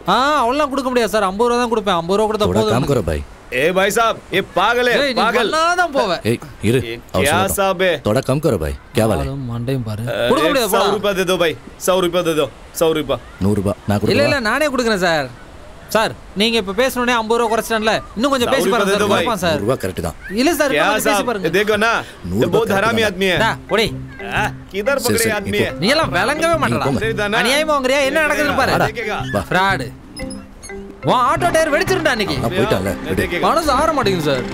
ஆ அவ்வளோ கொடுக்க முடியாது சார் ஐம்பது ரூபா தான் கொடுப்பேன் ஐம்பது ரூபா கொடுத்தா थोड़ा போதும் काम करो भाई ए भाई साहब ये पागल है ஏய், நீ पागल பண்ணாதான் போவேன் ए इरे और क्या सुनो साहब है थोड़ा कम करो भाई क्या वाले ஆளும் மண்டையும் பாரு ए, கொடுக்க முடியாது सौ போடா. रुपया दे दो भाई सौ रुपया दे दो सौ रुपया நூறுரூபா நான் இல்ல இல்ல கொடுக்குறேன் நானே கொடுக்குறேன் சார் சார் நீங்க இப்ப பேசணுனே ஐம்பது ரூபா குறைச்சிட்டேன்ல இன்னும் கொஞ்சம் பேசி சார், பாருங்க ஒரு சார் பத்து குறைப்பான் சார் நூறுரூவா கரெக்டு தான் இல்ல சார் क्या இன்னும் கொஞ்சம் பேசி साहब பாருங்க ये देखो ना ये बहुत हरामी आदमी है டா, போடி आ, किधर சரி, पकड़े சரி, आदमी है நீ எல்லாம் விளங்கவே போங்க. மாட்டடா அநியாயமா வாங்குறியா என்ன நடக்குதுன்னு பாரு देखेगा வா ஃப்ராடு உன் ஆட்டோ டயர் வெடிச்சிருந்தா அன்னைக்கு. விடு. மனசு ஆற மாட்டேங்குது சார்.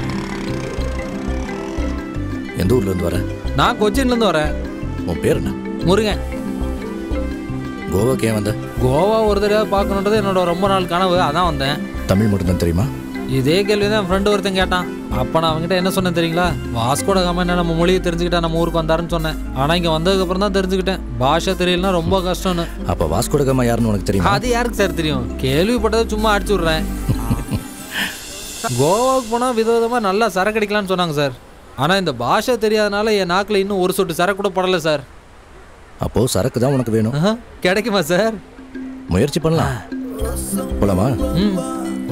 எந்த ஊர்ல இருந்து வர? நான் கொச்சின்ல இருந்து வரேன். உன் பேர் என்ன? முருகன். கோவாக்கு ஏன் வந்த? கோவா ஒரு தடவை பார்க்கணுன்றது என்னோட ரொம்ப நாள் கனவு அதான் வந்தேன். தமிழ் மட்டும்தான் தெரியுமா? இதே கேள்வி தான் ஃப்ரெண்டு ஒருத்தன் கேட்டான். அப்போ நான் அவங்ககிட்ட என்ன சொன்னேன் தெரியுங்களா? வாஸ்கோட காம என்ன நம்ம மொழியை தெரிஞ்சுக்கிட்டா நம்ம ஊருக்கு வந்தாருன்னு சொன்னேன். ஆனால் இங்கே வந்ததுக்கப்புறம் தான் தெரிஞ்சுக்கிட்டேன். பாஷை தெரியலனா ரொம்ப கஷ்டம்னு. அப்போ வாஸ்கோடகாமா யாருன்னு உனக்கு தெரியுமா? அது யாருக்கு சார் தெரியும்? கேள்விப்பட்டதை சும்மா அடிச்சு விட்றேன். கோவாவுக்கு போனால் விதவிதமாக நல்லா சரக்கு அடிக்கலாம்னு சொன்னாங்க சார். ஆனால் இந்த பாஷை தெரியாதனால என் நாக்கில் இன்னும் ஒரு சொட்டு சரக்கு கூட படலை சார். அப்போ சரக்கு தான் உனக்கு வேணும். கிடைக்குமா சார்? முயற்சி பண்ணலாம். போலாமா? ம்.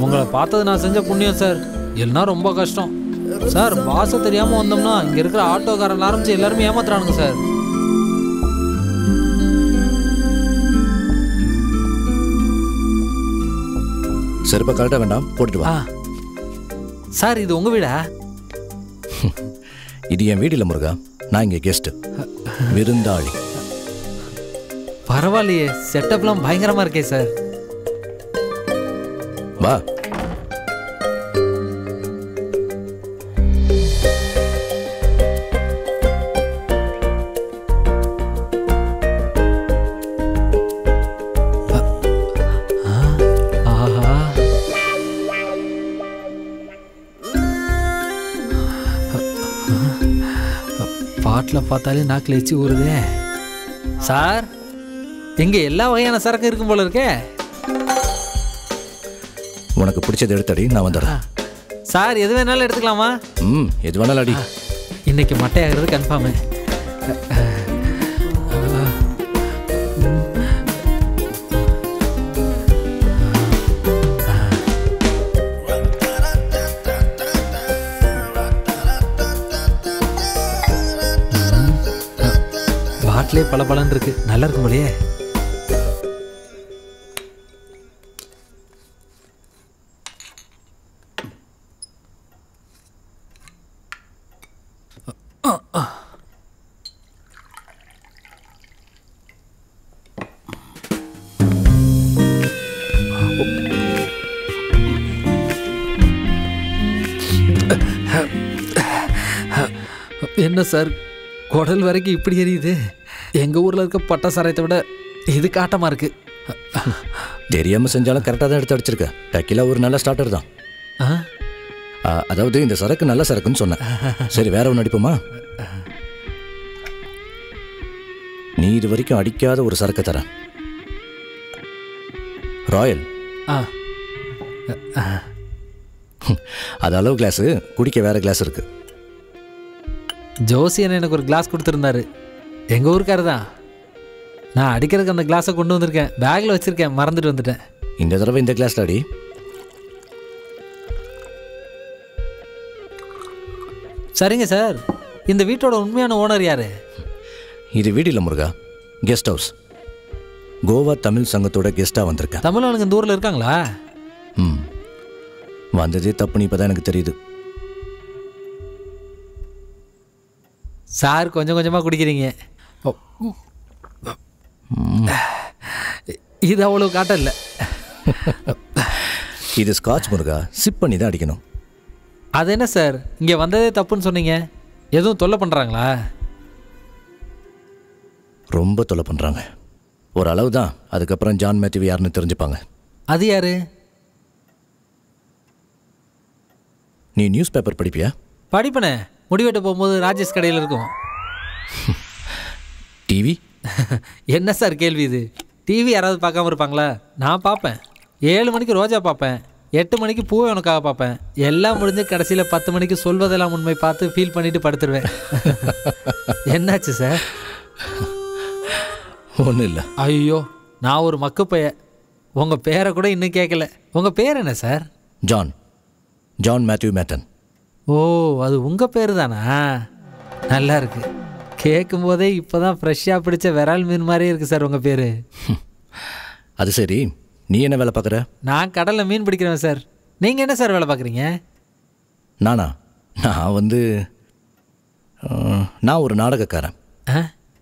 உங்களை பார்த்தது நான் செஞ்ச புண்ணியம் சார். இல்லைன்னா ரொம்ப கஷ்டம். சார் பாச தெரியாமல் வந்தோம்னா இங்கே இருக்கிற ஆட்டோக்காரன் ஆரம்பிச்சு எல்லாருமே ஏமாத்துறானுங்க சார். செருப்பை கழட்ட வேண்டாம் போட்டுட்டு வா. சார் இது உங்கள் வீடா? இது என் வீடில் முருகா. நான் இங்கே கெஸ்ட் விருந்தாளி. பரவாயில்லையே செட்டப்லாம் பயங்கரமாக இருக்கே சார். வா பாட்டில் பார்த்தாலே நாக்கில் எச்சி ஊறுதே. சார் எங்கே எல்லா வகையான சரக்கு இருக்கும் போல இருக்கே. உனக்கு பிடிச்சது எடுத்தடி நான் வந்துடுறேன். சார் எது வேணாலும் எடுத்துக்கலாமா? ம் எது வேணாலும் அடி இன்னைக்கு மட்டையாகிறது கன்ஃபார்மு பாட்டிலே பல பலன் இருக்கு. நல்லா இருக்கும் போலயே. சார். குடல் வரைக்கும் இப்படி எரியுது. எங்கள் ஊரில் இருக்க பட்ட சாராயத்தை விட இது காட்டமாக இருக்கு. தெரியாமல் செஞ்சாலும் கரெக்டாக தான் எடுத்து அடிச்சிருக்க. டக்கிலா ஒரு நல்ல ஸ்டார்டர் தான். அதாவது இந்த சரக்கு நல்ல சரக்குன்னு சொன்னேன். சரி வேற ஒன்று அடிப்போமா? நீ இது வரைக்கும் அடிக்காத ஒரு சரக்கு தரேன். ராயல். ஆ. அது அளவு கிளாஸு குடிக்க வேற கிளாஸ் இருக்கு. ஜோசியன் எனக்கு ஒரு கிளாஸ் கொடுத்துருந்தாரு. எங்கள் ஊருக்காரு தான் நான் அடிக்கிறதுக்கு அந்த கிளாஸை கொண்டு வந்திருக்கேன். பேக்கில் வச்சுருக்கேன். மறந்துட்டு வந்துட்டேன். இந்த தடவை இந்த கிளாஸ்ல அடி. சரிங்க சார் இந்த வீட்டோட உண்மையான ஓனர் யாரு? இது வீடு இல்லை முருகா. கெஸ்ட் ஹவுஸ் கோவா தமிழ் சங்கத்தோட கெஸ்ட்டாக வந்திருக்கேன். தமிழ் ஆளுங்க இந்த ஊரில் இருக்காங்களா? ம். வந்ததே தப்புன்னு இப்போ தான் எனக்கு தெரியுது. சார் கொஞ்சம் கொஞ்சமாக குடிக்கிறீங்க. இது அவ்வளோ காட்டம் இல்லை. இது ஸ்காட்ச் முருகா சிப் பண்ணி தான் அடிக்கணும். அது என்ன சார்? இங்கே வந்ததே தப்புன்னு சொன்னீங்க. எதுவும் தொல்லை பண்ணுறாங்களா ரொம்ப தொல்லை பண்ணுறாங்க ஒரு அளவு தான். அதுக்கப்புறம் ஜான் மேத்யூ யாருன்னு தெரிஞ்சுப்பாங்க. அது யாரு? நீ நியூஸ் பேப்பர் படிப்பியா? படிப்பனே. முடிவெட்ட போகும்போது ராஜேஷ் கடையில் இருக்கும். டிவி? என்ன சார் கேள்வி இது? டிவி யாராவது பார்க்காம இருப்பாங்களா? நான் பார்ப்பேன். ஏழு மணிக்கு ரோஜா பார்ப்பேன். எட்டு மணிக்கு பூவை உனக்காக பார்ப்பேன். எல்லாம் முடிஞ்சு கடைசியில் பத்து மணிக்கு சொல்வதெல்லாம் உண்மை பார்த்து ஃபீல் பண்ணிட்டு படுத்துருவேன். என்னாச்சு சார்? ஒன்றும் இல்லை. ஐயோ நான் ஒரு மக்கு பைய உங்கள் பேரை கூட இன்னும் கேட்கல உங்கள் பேர் என்ன sir? John. John Matthew Mathan. ஓ அது உங்கள் பேர் தானா நல்லா இருக்கு. கேட்கும் போதே இப்போ தான் ஃப்ரெஷ்ஷாக பிடிச்ச விரால் மீன் மாதிரியே இருக்குது சார் உங்கள் பேர். அது சரி. நீ என்ன வேலை பார்க்குற? நான் கடலில் மீன் பிடிக்கிறேன் சார். நீங்கள் என்ன சார் வேலை பார்க்குறீங்க? நானா? நான் வந்து நான் ஒரு நாடகக்காரன். ஆ?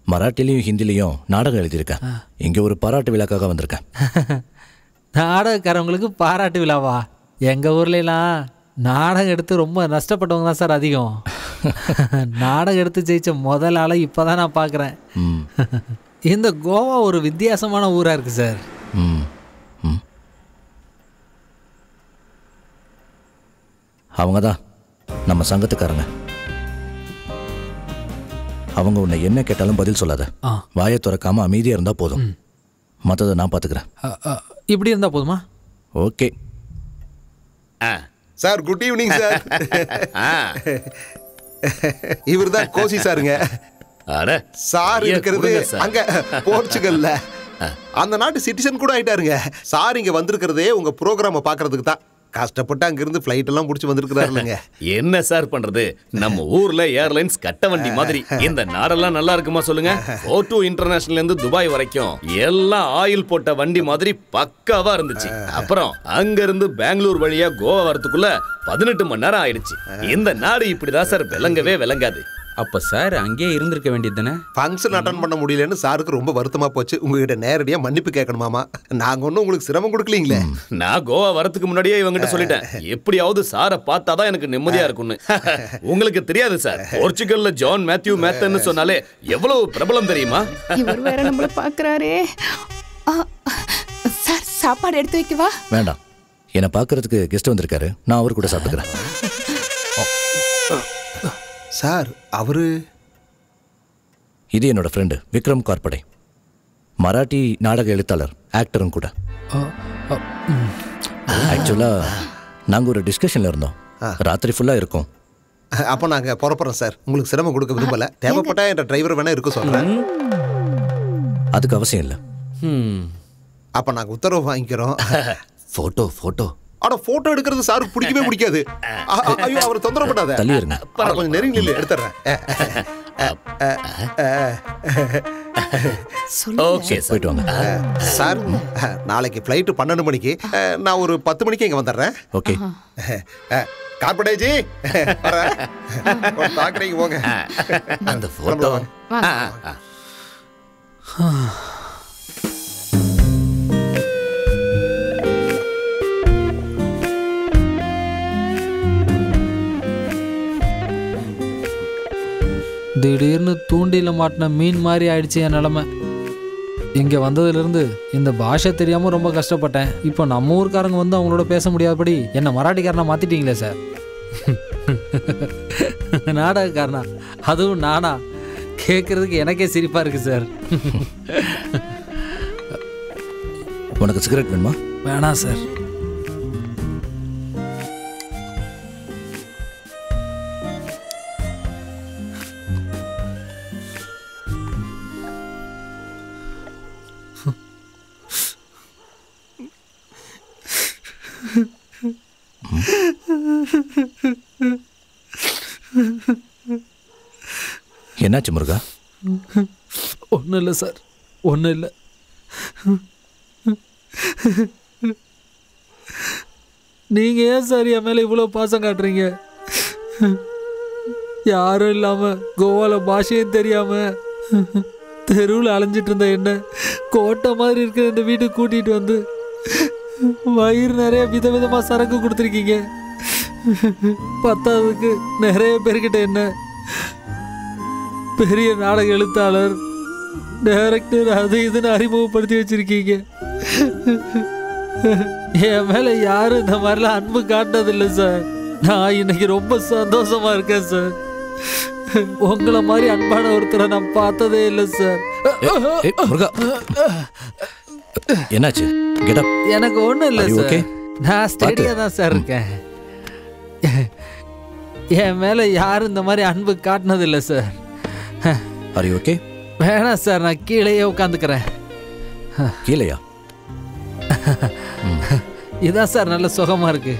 மராட்டிலையும் ஹிந்திலையும் நாடகம் எழுதியிருக்கேன். இங்கே ஒரு பாராட்டு விழாக்காக வந்திருக்கேன். நாடகக்காரவங்களுக்கு பாராட்டு விழாவா? எங்கள் ஊர்லலாம் நாடகம் எடுத்து ரொம்ப நஷ்டப்பட்டவங்க தான் சார் அதிகம். நாடகம் எடுத்து ஜெயிச்ச முதல் ஆளை இப்போ தான் நான் பார்க்குறேன் ம். இந்த கோவா ஒரு வித்தியாசமான ஊராக இருக்குது சார். ம். ம். அவங்க தான் நம்ம சங்கத்துக்காரங்க. அவங்க உன்னை என்ன கேட்டாலும் பதில் சொல்லாத. ஆ. வாயை திறக்காம அமைதியாக இருந்தால் போதும். மற்றதை நான் பார்த்துக்கிறேன் இப்படி இருந்தால் போதுமா? Okay. Sir good evening sir இவர் தான் கோசி சாருங்க. சார் இருக்கிறது. அங்க போர்ச்சுகல்ல. அந்த நாட்டு சிட்டிசன் கூட ஆயிட்டாருங்க. சார் இங்க வந்திருக்கிறதே உங்க ப்ரோக்ராம பாக்குறதுக்கு தான். கஷ்டப்பட்டு அங்கிருந்து ஃப்ளைட் எல்லாம் பிடிச்சி வந்திருக்கிறாருங்க என்ன சார் பண்றது? நம்ம ஊர்ல ஏர்லைன்ஸ் கட்ட வண்டி மாதிரி. இந்த நாடெல்லாம் நல்லா இருக்குமா சொல்லுங்க? ஓ டூ இன்டர்நேஷனல் இருந்து துபாய் வரைக்கும் எல்லாம் ஆயில் போட்ட வண்டி மாதிரி பக்காவா இருந்துச்சு. அப்புறம் அங்க இருந்து பெங்களூர் வழியா கோவா வரதுக்குள்ள பதினெட்டு மணி நேரம் ஆயிடுச்சு. இந்த நாடு இப்படிதான் சார் விளங்கவே விளங்காது. அப்ப சார் அங்கேயே இருந்திருக்க வேண்டியது தானே? ஃபங்க்ஷன் அட்டன் பண்ண முடியலன்னு சாருக்கு ரொம்ப வருத்தமா போச்சு. உங்ககிட்ட நேரடியா மன்னிப்பு கேட்கணுமாமா நாங்க ஒன்றும் உங்களுக்கு சிரமம் கொடுக்கலீங்களே. நான் கோவா வரதுக்கு முன்னாடியே இவங்கிட்ட சொல்லிட்டேன். எப்படியாவது சாரை பார்த்தாதான் எனக்கு நிம்மதியா இருக்கும்னு. உங்களுக்கு தெரியாது சார் போர்ச்சுகல்ல ஜான் மேத்யூ மேத்தன்னு சொன்னாலே எவ்வளவு பிரபலம் தெரியுமா? இவர் வேற நம்மள பாக்குறாரே சார் சாப்பாடு எடுத்து வைக்கவா? வேண்டாம். என்னை பார்க்கறதுக்கு கெஸ்ட் வந்திருக்காரு. நான் அவர் கூட சாப்பிட்டுக்கிறேன். சார் அவரு இது என்னோட ஃப்ரெண்டு விக்ரம் கார்படே. மராட்டி நாடக எழுத்தாளர் ஆக்டரும் கூட. ஆக்சுவலாக நாங்கள் ஒரு டிஸ்கஷனில் இருந்தோம். ராத்திரி ஃபுல்லாக இருக்கோம். அப்போ நாங்க புறப்படுறோம் சார். உங்களுக்கு சிரமம் கொடுக்க விரும்பல. தேவைப்பட்டா என்ற டிரைவர் வேணா இருக்க சொல்றேன். அதுக்கு அவசியம் இல்லை. அப்ப நாங்க உத்தரவு வாங்கிக்கிறோம். ஃபோட்டோ ஃபோட்டோ ஆனா போட்டோ எடுக்கிறது சாருக்கு பிடிக்கவே பிடிக்காது. ஐயோ அவர் தொந்தரவு பண்ணாத. கொஞ்சம் நெருங்கி நில்லு எடுத்துறேன் ஓகே போயிட்டு வாங்க. சார் நாளைக்கு ஃப்ளைட்டு பன்னெண்டு மணிக்கு. நான் ஒரு பத்து மணிக்கு இங்க வந்துடுறேன். ஓகே. கார்படேஜி வரேன். தாக்கரைக்கு போங்க. அந்த போட்டோ திடீர்னு தூண்டில மாட்டின மீன் மாதிரி ஆயிடுச்சு என் நிலமை. இங்கே வந்ததுலேருந்து இந்த பாஷை தெரியாமல் ரொம்ப கஷ்டப்பட்டேன். இப்போ நம்ம ஊர்க்காரங்க வந்து அவங்களோட பேச முடியாதபடி என்னை மராட்டிக்காரனை மாற்றிட்டீங்களே சார்? நாடகக்காரனா? அதுவும் நானா? கேட்குறதுக்கு எனக்கே சிரிப்பாக இருக்குது சார். உனக்கு சிகரெட் வேணுமா? வேணாம் சார். என்னாச்சு முருகா? ஒன்றும் இல்லை சார் ஒன்றும் இல்லை நீங்கள் ஏன் சார் என் மேலே இவ்வளோ பாசம் காட்டுறீங்க? யாரும் இல்லாமல் கோவாவில் பாஷையும் தெரியாமல் தெருவில் அலைஞ்சிட்டு இருந்த என்ன கோட்டை மாதிரி இருக்கிற இந்த வீட்டுக்கு கூட்டிகிட்டு வந்து வயிறு நிறைய விதவிதமாக சரக்கு கொடுத்துருக்கீங்க. பத்தாவதுக்கு நிறைய பேர்கிட்ட என்ன பெரிய நாடக எழுத்தாளர் டைரக்டர் அது இதுன்னு அறிமுகப்படுத்தி வச்சிருக்கீங்க. என் மேல யாரும் இந்த மாதிரிலாம் அன்பு காட்டினதில்லை சார் நான் இன்னைக்கு ரொம்ப சந்தோஷமா இருக்கேன் சார் உங்களை மாதிரி அன்பான ஒருத்தரை நான் பார்த்ததே இல்லை சார். என்னாச்சு? எனக்கு ஒண்ணும் இல்லை சார்? நான் ஸ்டெடியாக தான் சார் இருக்கேன். என் மேலே யாரும் இந்த மாதிரி அன்பு காட்டினது இல்லை சார் ஆர் யூ ஓகே வேணாம் சார் நான் கீழேயே உட்காந்துக்கிறேன். கீழையா? இதான் சார் நல்ல சுகமா இருக்கு.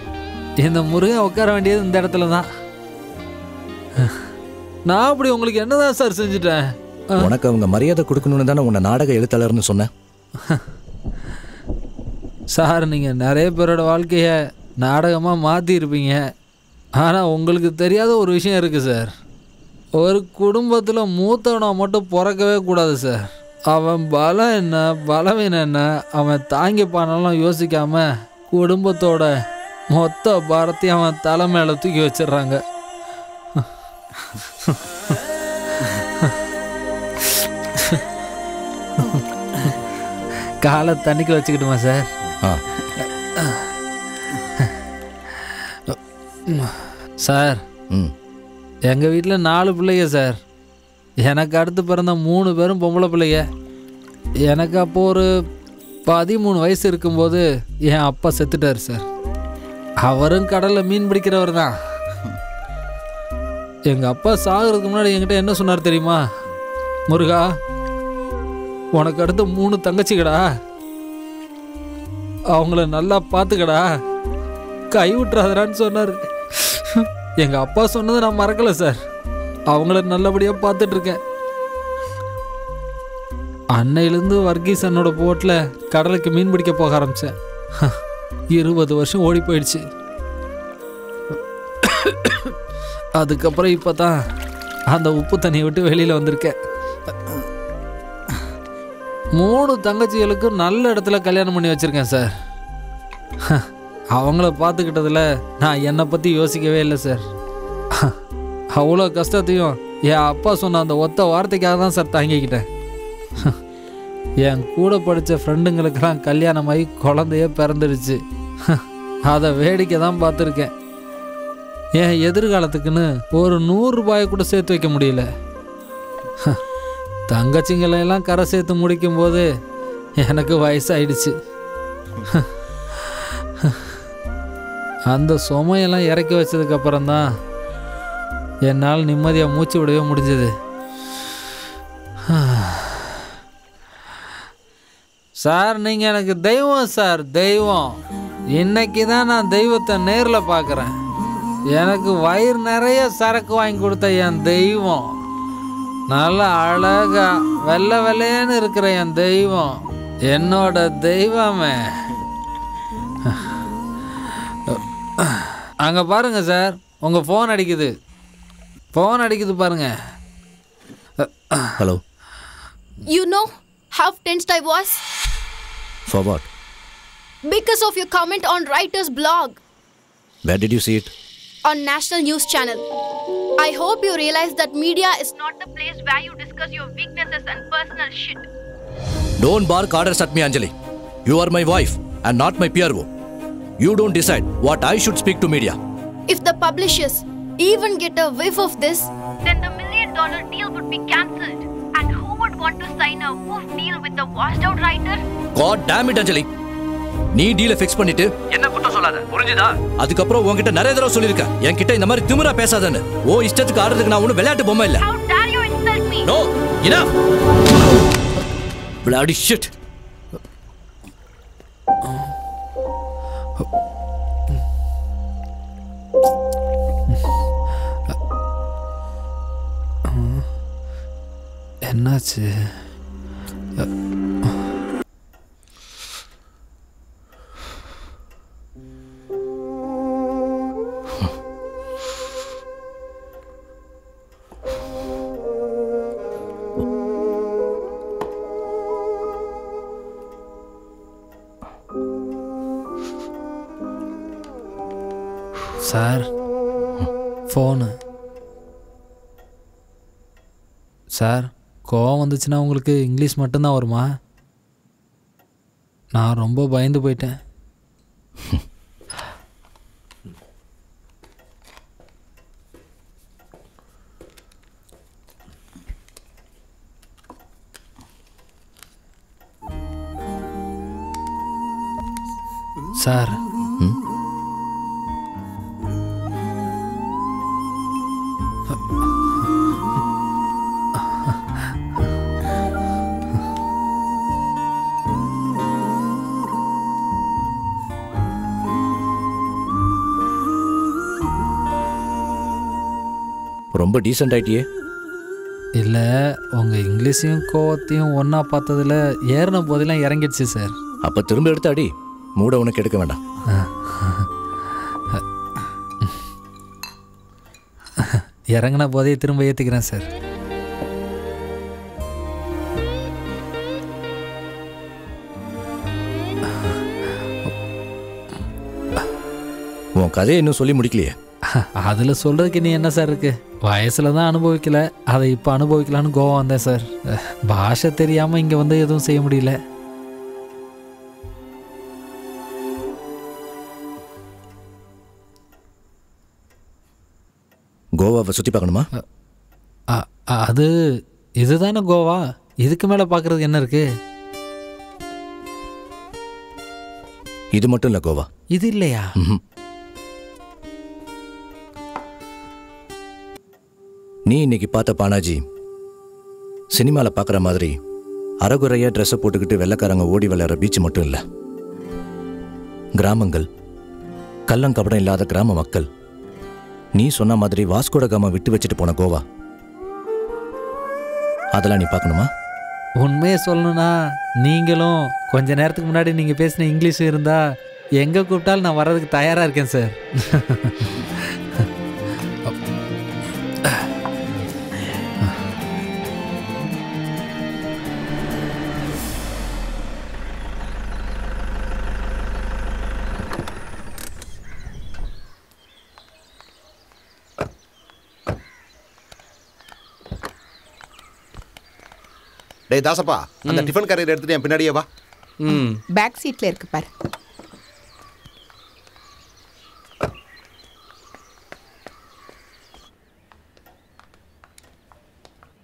இந்த முருகன் உட்கார வேண்டியது இந்த இடத்துல தான். நான் அப்படி உங்களுக்கு என்னதான் சார் செஞ்சுட்டேன்? உனக்கு அவங்க மரியாதை கொடுக்கணும்னு தானே உன்னை நாடக எழுத்தாளர்னு சொன்னேன். சார் நீங்கள் நிறைய பேரோட வாழ்க்கைய நாடகமாக மாற்றி இருப்பீங்க ஆனால் உங்களுக்கு தெரியாத ஒரு விஷயம் இருக்குது சார். ஒரு குடும்பத்தில் மூத்தவனை மட்டும் பிறக்கவே கூடாது சார் அவன் பலம் என்ன பலவீனம் என்ன அவன் தாங்கிப்பானெல்லாம் யோசிக்காம குடும்பத்தோட மொத்த பாரத்தையும் அவன் தலை மேலே தூக்கி வச்சிடுறாங்க. காலை தண்ணிக்கு வச்சுக்கிட்டுமா சார் சார் எங்கள் வீட்டில் நாலு பிள்ளைங்க சார். எனக்கு அடுத்து பிறந்த மூணு பேரும் பொம்பளை பிள்ளைங்க. எனக்கு அப்போ ஒரு பதிமூணு வயசு இருக்கும்போது என் அப்பா செத்துட்டார் சார். அவரும் கடலில் மீன் பிடிக்கிறவர் தான். எங்கள் அப்பா சாகிறதுக்கு முன்னாடி என்கிட்ட என்ன சொன்னார் தெரியுமா? முருகா உனக்கு அடுத்து மூணு தங்கச்சிக்கடா அவங்கள நல்லா பார்த்துக்கடா கை விட்டுறாதடான்னு சொன்னார். எங்கள் அப்பா சொன்னதை நான் மறக்கலை சார். அவங்கள நல்லபடியாக பார்த்துட்டு இருக்கேன் அன்னையிலேருந்து வர்கீஸ் அண்ணோட போட்டில் கடலுக்கு மீன் பிடிக்க போக ஆரம்பித்தேன் இருபது வருஷம் ஓடி போயிடுச்சு. அதுக்கப்புறம் இப்போ தான் அந்த உப்பு தண்ணியை விட்டு வெளியில் வந்திருக்கேன். மூணு தங்கச்சிகளுக்கும் நல்ல இடத்துல கல்யாணம் பண்ணி வச்சுருக்கேன் சார். அவங்கள பார்த்துக்கிட்டதுல நான் என்னை பற்றி யோசிக்கவே இல்லை சார் அவ்வளோ கஷ்டத்தையும் என் அப்பா சொன்ன அந்த ஒத்த வார்த்தைக்காக தான் சார் தாங்கிக்கிட்டேன். என் கூட படித்த ஃப்ரெண்டுங்களுக்கெல்லாம் கல்யாணமாகி குழந்தைய பிறந்துடுச்சு அதை வேடிக்கை தான் பார்த்துருக்கேன். என் எதிர்காலத்துக்குன்னு ஒரு நூறு ரூபாயை கூட சேர்த்து வைக்க முடியல. தங்கச்சிங்களையெல்லாம் கரை சேர்த்து முடிக்கும்போது எனக்கு வயசாயிடுச்சு. அந்த சுமையெல்லாம் இறக்கி வச்சதுக்கப்புறம் தான் என்னால் நிம்மதியாக மூச்சு விடவே முடிஞ்சது. சார் நீங்கள் எனக்கு தெய்வம் சார் தெய்வம். இன்னைக்கு தான் நான் தெய்வத்தை நேரில் பார்க்குறேன் எனக்கு வயிறு நிறைய சரக்கு வாங்கி கொடுத்த என் தெய்வம். நல்ல அழகா வெள்ளை வெள்ளையன்னு இருக்கிற என் தெய்வம். என்னோட தெய்வமே. அங்க பாருங்க சார் உங்க ஃபோன் அடிக்குது ஃபோன் அடிக்குது பாருங்க hello You know how tensed I was for what because of your comment on writer's blog where did you see it on national news channel. I hope you realize that media is Not the place where you discuss your weaknesses and personal shit. Don't bark orders at me, Anjali. You are my wife and not my PRO. You don't decide what I should speak to media. if the publishers even get a whiff of this, Then the million dollar deal would be cancelled. And who would want to sign a woof deal with the washed out writer? God damn it, Anjali. நீ டீலை fix பண்ணிட்டு என்ன குத்தம் சொல்லாத புரிஞ்சுதா அதுக்கப்புறம் உன்கிட்ட நிறைய தடவை சொல்லியிருக்கேன் என்கிட்ட இந்த மாதிரி திமிரா பேசாதன்னு ஓ இஷ்டத்துக்கு ஆடுறதுக்கு நான் ஒன்றும் விளையாட்டு பொம்மை இல்லை How dare you insult me? No enough bloody shit என்னாச்சு? Sir phone. சார் கோவம் வந்துச்சுன்னா உங்களுக்கு இங்கிலீஷ் மட்டும்தான் வருமா? நான் ரொம்ப பயந்து போயிட்டேன். சார் ரொம்ப டீசென்ட் ஆயிட்டியே. இல்லை உங்கள் இங்கிலீஷையும் கோவத்தையும் ஒன்றா பார்த்ததுல ஏறின போதெல்லாம் இறங்கிடுச்சு சார் அப்போ திரும்ப எடுத்து அடி மூட உனக்கு எடுக்க வேண்டாம். இறங்கின போதே திரும்ப ஏற்றிக்கிறேன் சார் உன் கதையை இன்னும் சொல்லி முடிக்கலையே. அதில் சொல்கிறதுக்கு நீ என்ன சார் இருக்கு? வயசில் தான் அனுபவிக்கல. அதை இப்போ அனுபவிக்கலான்னு கோவம் வந்தேன் சார் பாஷை தெரியாமல் இங்கே வந்து எதுவும் செய்ய முடியல. கோவாவை சுற்றி பார்க்கணுமா? அது இதுதானே கோவா? இதுக்கு மேலே பார்க்குறதுக்கு என்ன இருக்கு? இது மட்டும் இல்லை கோவா. இது இல்லையா? நீ இன்னைக்கு பார்த்த பானாஜி சினிமாவில் பார்க்குற மாதிரி அறகுறையாக ட்ரெஸ்ஸை போட்டுக்கிட்டு வெள்ளைக்காரங்க ஓடி விளையாடுற பீச் மட்டும் இல்லை. கிராமங்கள் கள்ளங்கபடம் இல்லாத கிராம மக்கள். நீ சொன்ன மாதிரி வாஸ்கோட காமா விட்டு வச்சுட்டு போன கோவா. அதெல்லாம் நீ பார்க்கணுமா? உண்மையை சொல்லணும்னா நீங்களும் கொஞ்ச நேரத்துக்கு முன்னாடி நீங்கள் பேசின இங்கிலீஷ் இருந்தால் எங்கே கூப்பிட்டாலும் நான் வர்றதுக்கு தயாராக இருக்கேன் சார். டேய் தாசப்பா அந்த. டிஃபன் கரையில் எடுத்துட்டு என் பின்னாடியே வா. ம். பேக் சீட்ல இருக்கு பாரு.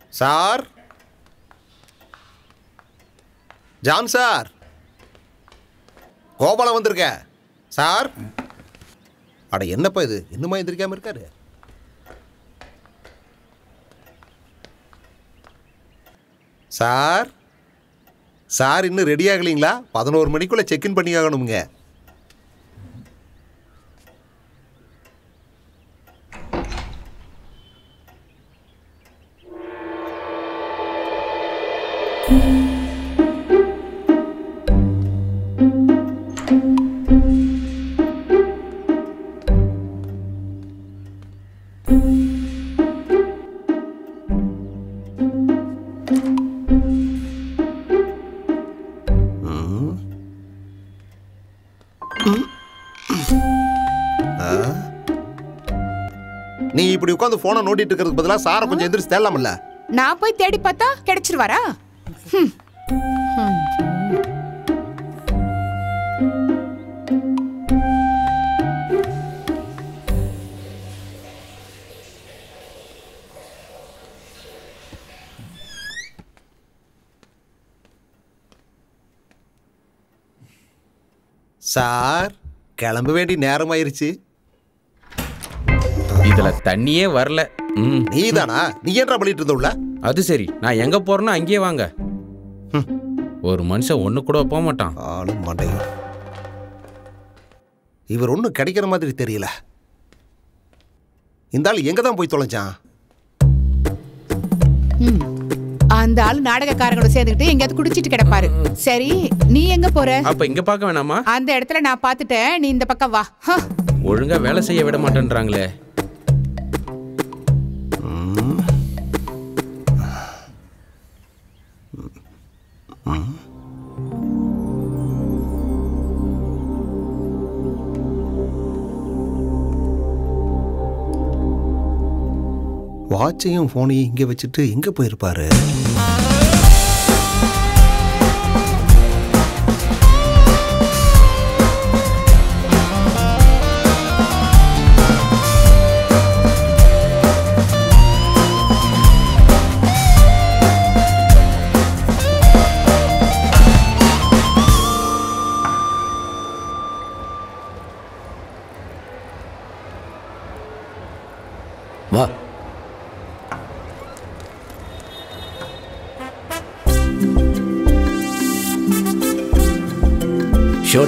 சார்? John sir? கோபாலம் வந்திருக்க. சார்? அட என்னப்பா இது? இன்னுமா எந்திரிக்காம இருக்காரு? சார் சார் இன்னும் ரெடி ஆகலீங்களா? பதினோரு மணிக்குள்ளே செக்இன் பண்ணி ஆகணுங்க இப்படி உட்காந்து போனை நோண்டிட்டு இருக்கிறதுக்கு பதிலாக சாரை கொஞ்சம் எந்திரிச்சு தேடலாம்ல. நான் போய் தேடி பார்த்தா கிடைச்சிருவாரா. சார் கிளம்ப வேண்டிய நேரம் ஆயிருச்சு இதுல தண்ணியே வரல. ம். நீதானா? நீ ஏன்டா பண்ணிட்டு இருந்த உள்ள? அது சரி. நான் எங்க போறேன்னா அங்கேயே வாங்க. ஒரு மனுஷன் ஒண்ணு கூட போக மாட்டான். ஆளும் மண்டையும். இவர் ஒன்றும் கிடைக்கிற மாதிரி தெரியல. இந்த ஆள் எங்க தான் போய் தொலைஞ்சான்? ம். அந்த ஆள் நாடகக்காரங்களோட சேர்ந்துக்கிட்டு எங்கேயாவது குடிச்சிட்டு கிடப்பாரு. சரி நீ எங்க போற? அப்ப இங்க பார்க்க வேணாமா? அந்த இடத்துல நான் பார்த்துட்டேன். நீ இந்த பக்கம் வா. ஒழுங்கா வேலை செய்ய விட மாட்டேன்றாங்களே. வாட்சையும் ஃபோனையும் இங்கே வச்சுட்டு எங்கே போயிருப்பாரு?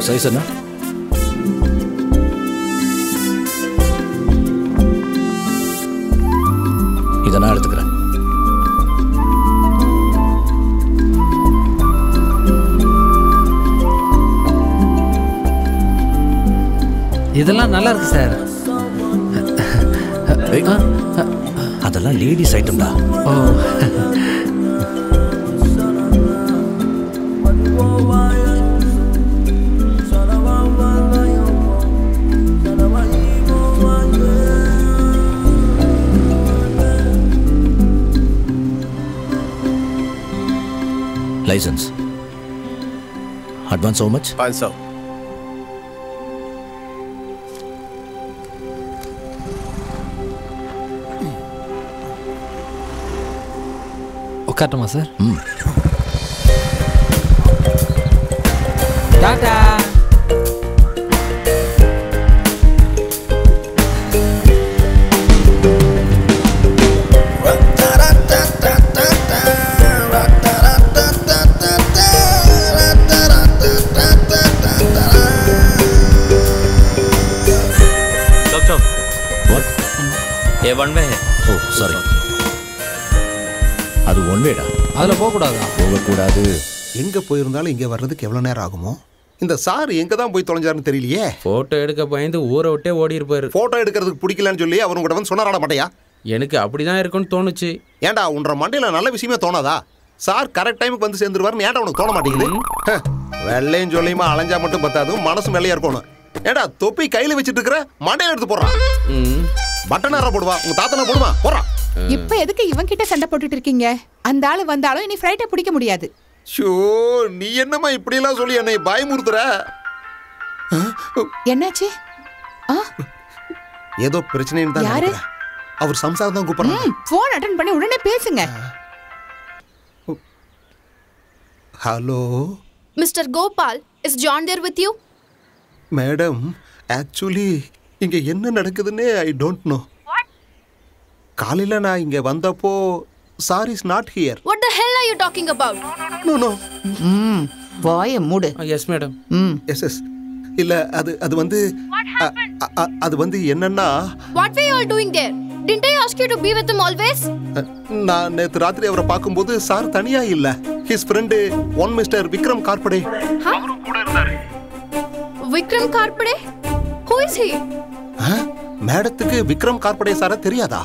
ஷர்ட் சைஸ் என்ன இதை நான் எடுத்துக்கிறேன் இதெல்லாம் நல்லா இருக்கு சார். அதெல்லாம் லேடிஸ் ஐட்டம்டா ஓ. License advance how much point sir உட்காட்டமா sir ம் டாடா அதில் போகக்கூடாதா? போகக்கூடாது. எங்க போயிருந்தாலும் இங்க வர்றதுக்கு எவ்வளவு நேரம் ஆகுமோ? இந்த சார் எங்க தான் போய் தொலைஞ்சாருன்னு தெரியலையே. போட்டோ எடுக்க பயந்து ஊரை விட்டே ஓடி இருப்பாரு போட்டோ எடுக்கிறதுக்கு பிடிக்கலன்னு சொல்லி அவர் கூட வந்து சொன்னாராட மாட்டையா எனக்கு அப்படிதான் இருக்கும்னு தோணுச்சு. ஏன்டா உன்ற மண்டையில நல்ல விஷயமே தோணாதா? சார் கரெக்ட் டைமுக்கு வந்து சேர்ந்துருவாருன்னு ஏன்டா உனக்கு தோண மாட்டேங்குது? வெள்ளையும் சொல்லியுமா அலைஞ்சா மட்டும் பத்தாது மனசு வெள்ளையா இருக்கணும். ஏன்டா தொப்பி கையில வச்சிட்டு இருக்கிற மண்டையில எடுத்து போடுறான். பட்டன் யாரா போடுவா? உங்க தாத்தனா போடுவா? போடுறான் இப்ப எதுக்கு இவன் கிட்ட சண்டை போட்டுட்டு இருக்கீங்க? அந்த ஆளு வந்தாலும் இனி ஃப்ளைட்டை பிடிக்க முடியாது. ஷோ நீ என்னம்மா இப்படி எல்லாம் சொல்லி என்னை பயமுறுத்துற? என்னாச்சு? ஆ? ஏதோ பிரச்சனைன்னு தான் யாரு? அவர் சம்சாரம் தான் கூப்பிடுறாங்க ஃபோன் அட்டன் பண்ணி உடனே பேசுங்க. Hello? Mr. Gopal, is John there with you? Madam actually இங்க என்ன நடக்குதுன்னே ஐ டோன்ட் நோ காலையில நான் இங்க வந்தப்போ sir is not here What the hell are you talking about? No no ம் வாய மூடு. எஸ் மேடம் ம். எஸ் எஸ் இல்ல அது அது வந்து அது வந்து என்னன்னா What were you all doing there? Didn't I ask you to be with him always? அ, நான் நேத்து ராத்திரி அவரை பார்க்கும்போது சார் தனியா இல்ல. His friend one Mr Vikram Karpade Vikram Karpade? Who is he? மேடத்துக்கு விக்ரம் கார்படே சார தெரியாதா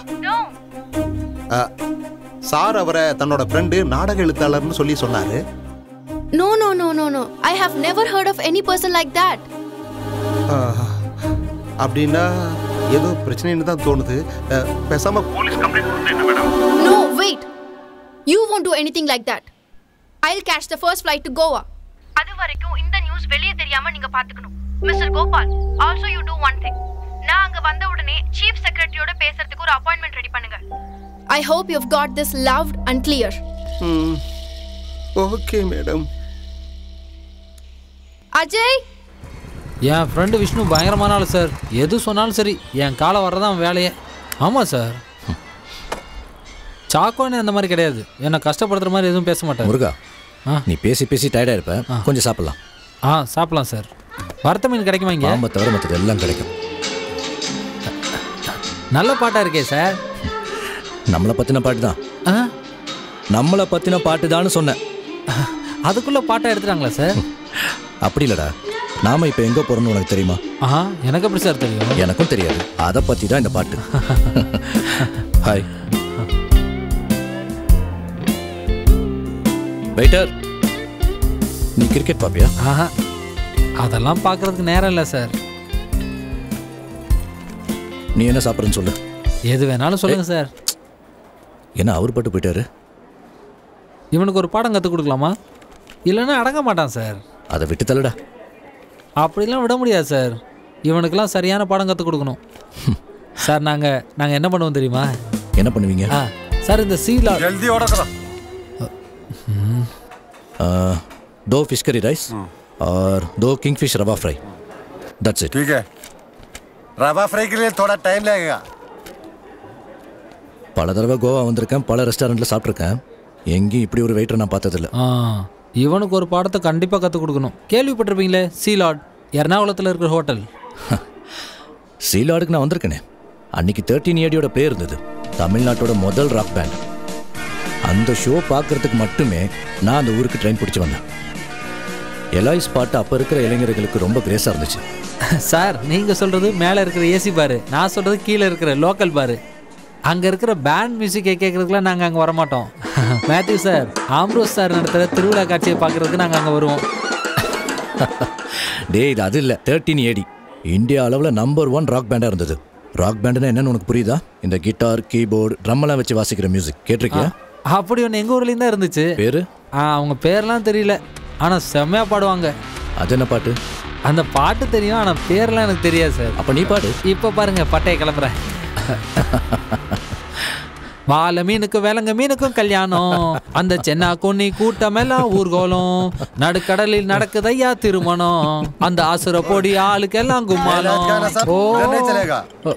சார் அவரை தன்னோட ஃப்ரெண்டு நாடக எழுத்தாளர்னு சொல்லி சொன்னாரு No, no, no, no, no. I have never heard of any person like that. ஆ, அப்படின்னா ஏதோ பிரச்சனைன்னு தான் தோணுது பேசாம போலீஸ் கம்ப்ளைண்ட் கொடுத்தேன் madam No, wait. You won't do anything like that. I'll catch the first flight to Goa. அது வரைக்கும் இந்த நியூஸ் வெளியே தெரியாம நீங்க பாத்துக்கணும் Mr Gopal also you do one thing நான் அங்க வந்த உடனே சீஃப் செக்ரட்டரியோட பேசுறதுக்கு ஒரு அப்பாயின்மெண்ட் ரெடி பண்ணுங்க. I hope you've got this loud and clear. Okay madam Ajay, என் ஃப்ரெண்டு விஷ்ணு பயங்கரமான ஆள் சார் எது சொன்னாலும் சரி என் காலை வர்றதான் வேலையே. ஆமாம் சார் சாக்கோன்னு அந்த மாதிரி கிடையாது. என்னை கஷ்டப்படுத்துற மாதிரி எதுவும் பேச மாட்டார். முருகா நீ பேசி பேசி டயர்டாக இருப்ப. கொஞ்சம் சாப்பிடலாம். ஆ சாப்பிடலாம் சார் வறுத்த மீன் கிடைக்குமா இங்கே? பாம்பை தவிர மற்றது எல்லாம் கிடைக்கும். நல்ல பாட்டாக இருக்கே சார். நம்மளை பற்றின பாட்டு தான். ஆ? நம்மளை பற்றின பாட்டு தான்னு சொன்னேன். அதுக்குள்ளே பாட்டை எடுத்துட்டாங்களா சார்? அப்படி இல்லடா. நாம இப்போ எங்கே போகிறோம்னு உனக்கு தெரியுமா? ஆஹா எனக்கு எப்படி சார் தெரியும்? எனக்கும் தெரியாது. அதை பற்றி தான் இந்த பாட்டு. ஹாய் வெயிட்டர் நீ கிரிக்கெட் பாப்பியா ஆஹா. அதெல்லாம் பார்க்கறதுக்கு நேரம் இல்லை சார் நீ என்ன சாப்பிட்றேன்னு சொல்லு. எது வேணாலும் சொல்லுங்க சார் என்ன அவர் பாட்டு போயிட்டாரு? இவனுக்கு ஒரு பாடம் கற்றுக் கொடுக்கலாமா? இல்லைன்னா அடங்க மாட்டான் சார் அதை விட்டு தள்ளுடா. அப்படிலாம் விட முடியாது சார் இவனுக்கெல்லாம் சரியான பாடம் கற்றுக் கொடுக்கணும். சார் நாங்கள் நாங்கள் என்ன பண்ணுவோம் தெரியுமா? என்ன பண்ணுவீங்க? ஆ சார் இந்த சீலா ஜல்தி ஓடக்கிறோம் தோ ஃபிஷ் கரி ரைஸ். और दो king fish rava fry that's it ठीक है रवा फ्राई के लिए थोड़ा टाइम लगेगा பல தடவை கோவா வந்திருக்கேன் பல ரெஸ்டாரண்ட்டில் சாப்பிட்ருக்கேன் எங்கேயும் இப்படி ஒரு வெயிட்டரை நான் பார்த்ததில்ல ஆ இவனுக்கு ஒரு பாடத்தை கண்டிப்பாக கற்றுக் கொடுக்கணும் கேள்விப்பட்டிருப்பீங்களே சீலாட் எர்ணாகுளத்தில் இருக்கிற ஹோட்டல் சீலாடுக்கு நான் வந்திருக்கேனே அன்னைக்கு தேர்ட்டின் ஏடியோட பேர் இருந்தது தமிழ்நாட்டோட முதல் ராக் பேண்ட் அந்த ஷோ பார்க்கறதுக்கு மட்டுமே நான் அந்த ஊருக்கு ட்ரெயின் பிடிச்சி வந்தேன் எலாய்ஸ் பாட்டு அப்போ இருக்கிற இளைஞர்களுக்கு ரொம்ப கிரேஸாக இருந்துச்சு. சார் நீங்கள் சொல்கிறது மேலே இருக்கிற ஏசி பாரு நான் சொல்கிறது கீழே இருக்கிற லோக்கல் பாரு அங்கே இருக்கிற பேண்ட் மியூசிக்கை கேட்குறதுக்குலாம் நாங்கள் அங்கே வரமாட்டோம். மேத்யூ சார் ஆம்ரோஸ் சார் நடத்துகிற திருவிழா காட்சியை பார்க்குறதுக்கு நாங்கள் அங்கே வருவோம். டேய் இது அது இல்லை. தேர்ட்டின் ஏடி இந்தியா அளவில் நம்பர் ஒன் ராக் பேண்டாக இருந்தது. ராக் பேண்டுனா என்னன்னு உனக்கு புரியுதா? இந்த கிட்டார் கீபோர்டு ட்ரம்மெல்லாம் வச்சு வாசிக்கிற மியூசிக் கேட்டிருக்கியா? அப்படி ஒன்று எங்கள் ஊர்லேயும் தான் இருந்துச்சு. பேரு? அவங்க பேர்லாம் தெரியல. ஆனால் செம்மையாக பாடுவாங்க. அது என்ன பாட்டு? அந்த பாட்டு தெரியும் ஆனால் பேர்லாம் எனக்கு தெரியாது சார். அப்போ நீ பாடு. இப்போ பாருங்க பட்டையை கிளம்புறேன். வாழ மீனுக்கும் வேலங்க மீனுக்கும் கல்யாணம். அந்த சென்னா கொன்னி கூட்டமெல்லாம் ஊர்கோலம். நடுக்கடலில் நடக்குதையா திருமணம். அந்த ஆசுர பொடி ஆளுக்கெல்லாம் கும்மாலம் ஓ.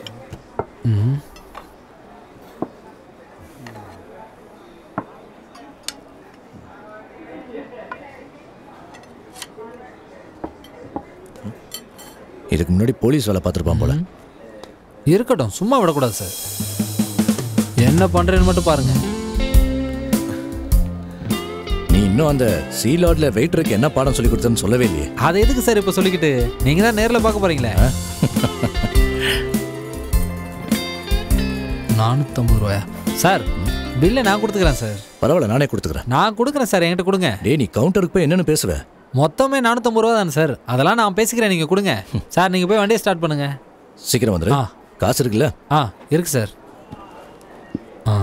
இதுக்கு முன்னாடி போலீஸ் வேலை பார்த்துருப்பான் போல. இருக்கட்டும் சும்மா விடக்கூடாது சார். என்ன பண்றேன்னு மட்டும் பாருங்க. நீ இன்னும் அந்த சீலாட்ல வெயிட்டருக்கு என்ன பாடம் சொல்லி கொடுத்தேன்னு சொல்லவே இல்லையே. அதை எதுக்கு சார் இப்போ சொல்லிக்கிட்டு? நீங்க தான் நேரில் பார்க்க போறீங்களே. நானூற்றம்பது ரூபாயா? சார் பில்லை நான் கொடுத்துக்கிறேன் சார். பரவாயில்ல நானே கொடுத்துக்கிறேன். நான் கொடுக்குறேன் சார் என்கிட்ட கொடுங்க. டேய் நீ கவுண்டருக்கு போய் என்னன்னு பேசுவ? மொத்தமே நானூற்றம்பது ரூபா தானே சார் அதெல்லாம் நான் பேசிக்கிறேன் நீங்கள் கொடுங்க. சார் நீங்கள் போய் வண்டியை ஸ்டார்ட் பண்ணுங்க. சீக்கிரம் வந்துரு. ஆ. காசு இருக்குல்ல? ஆ இருக்கு சார் ஆ.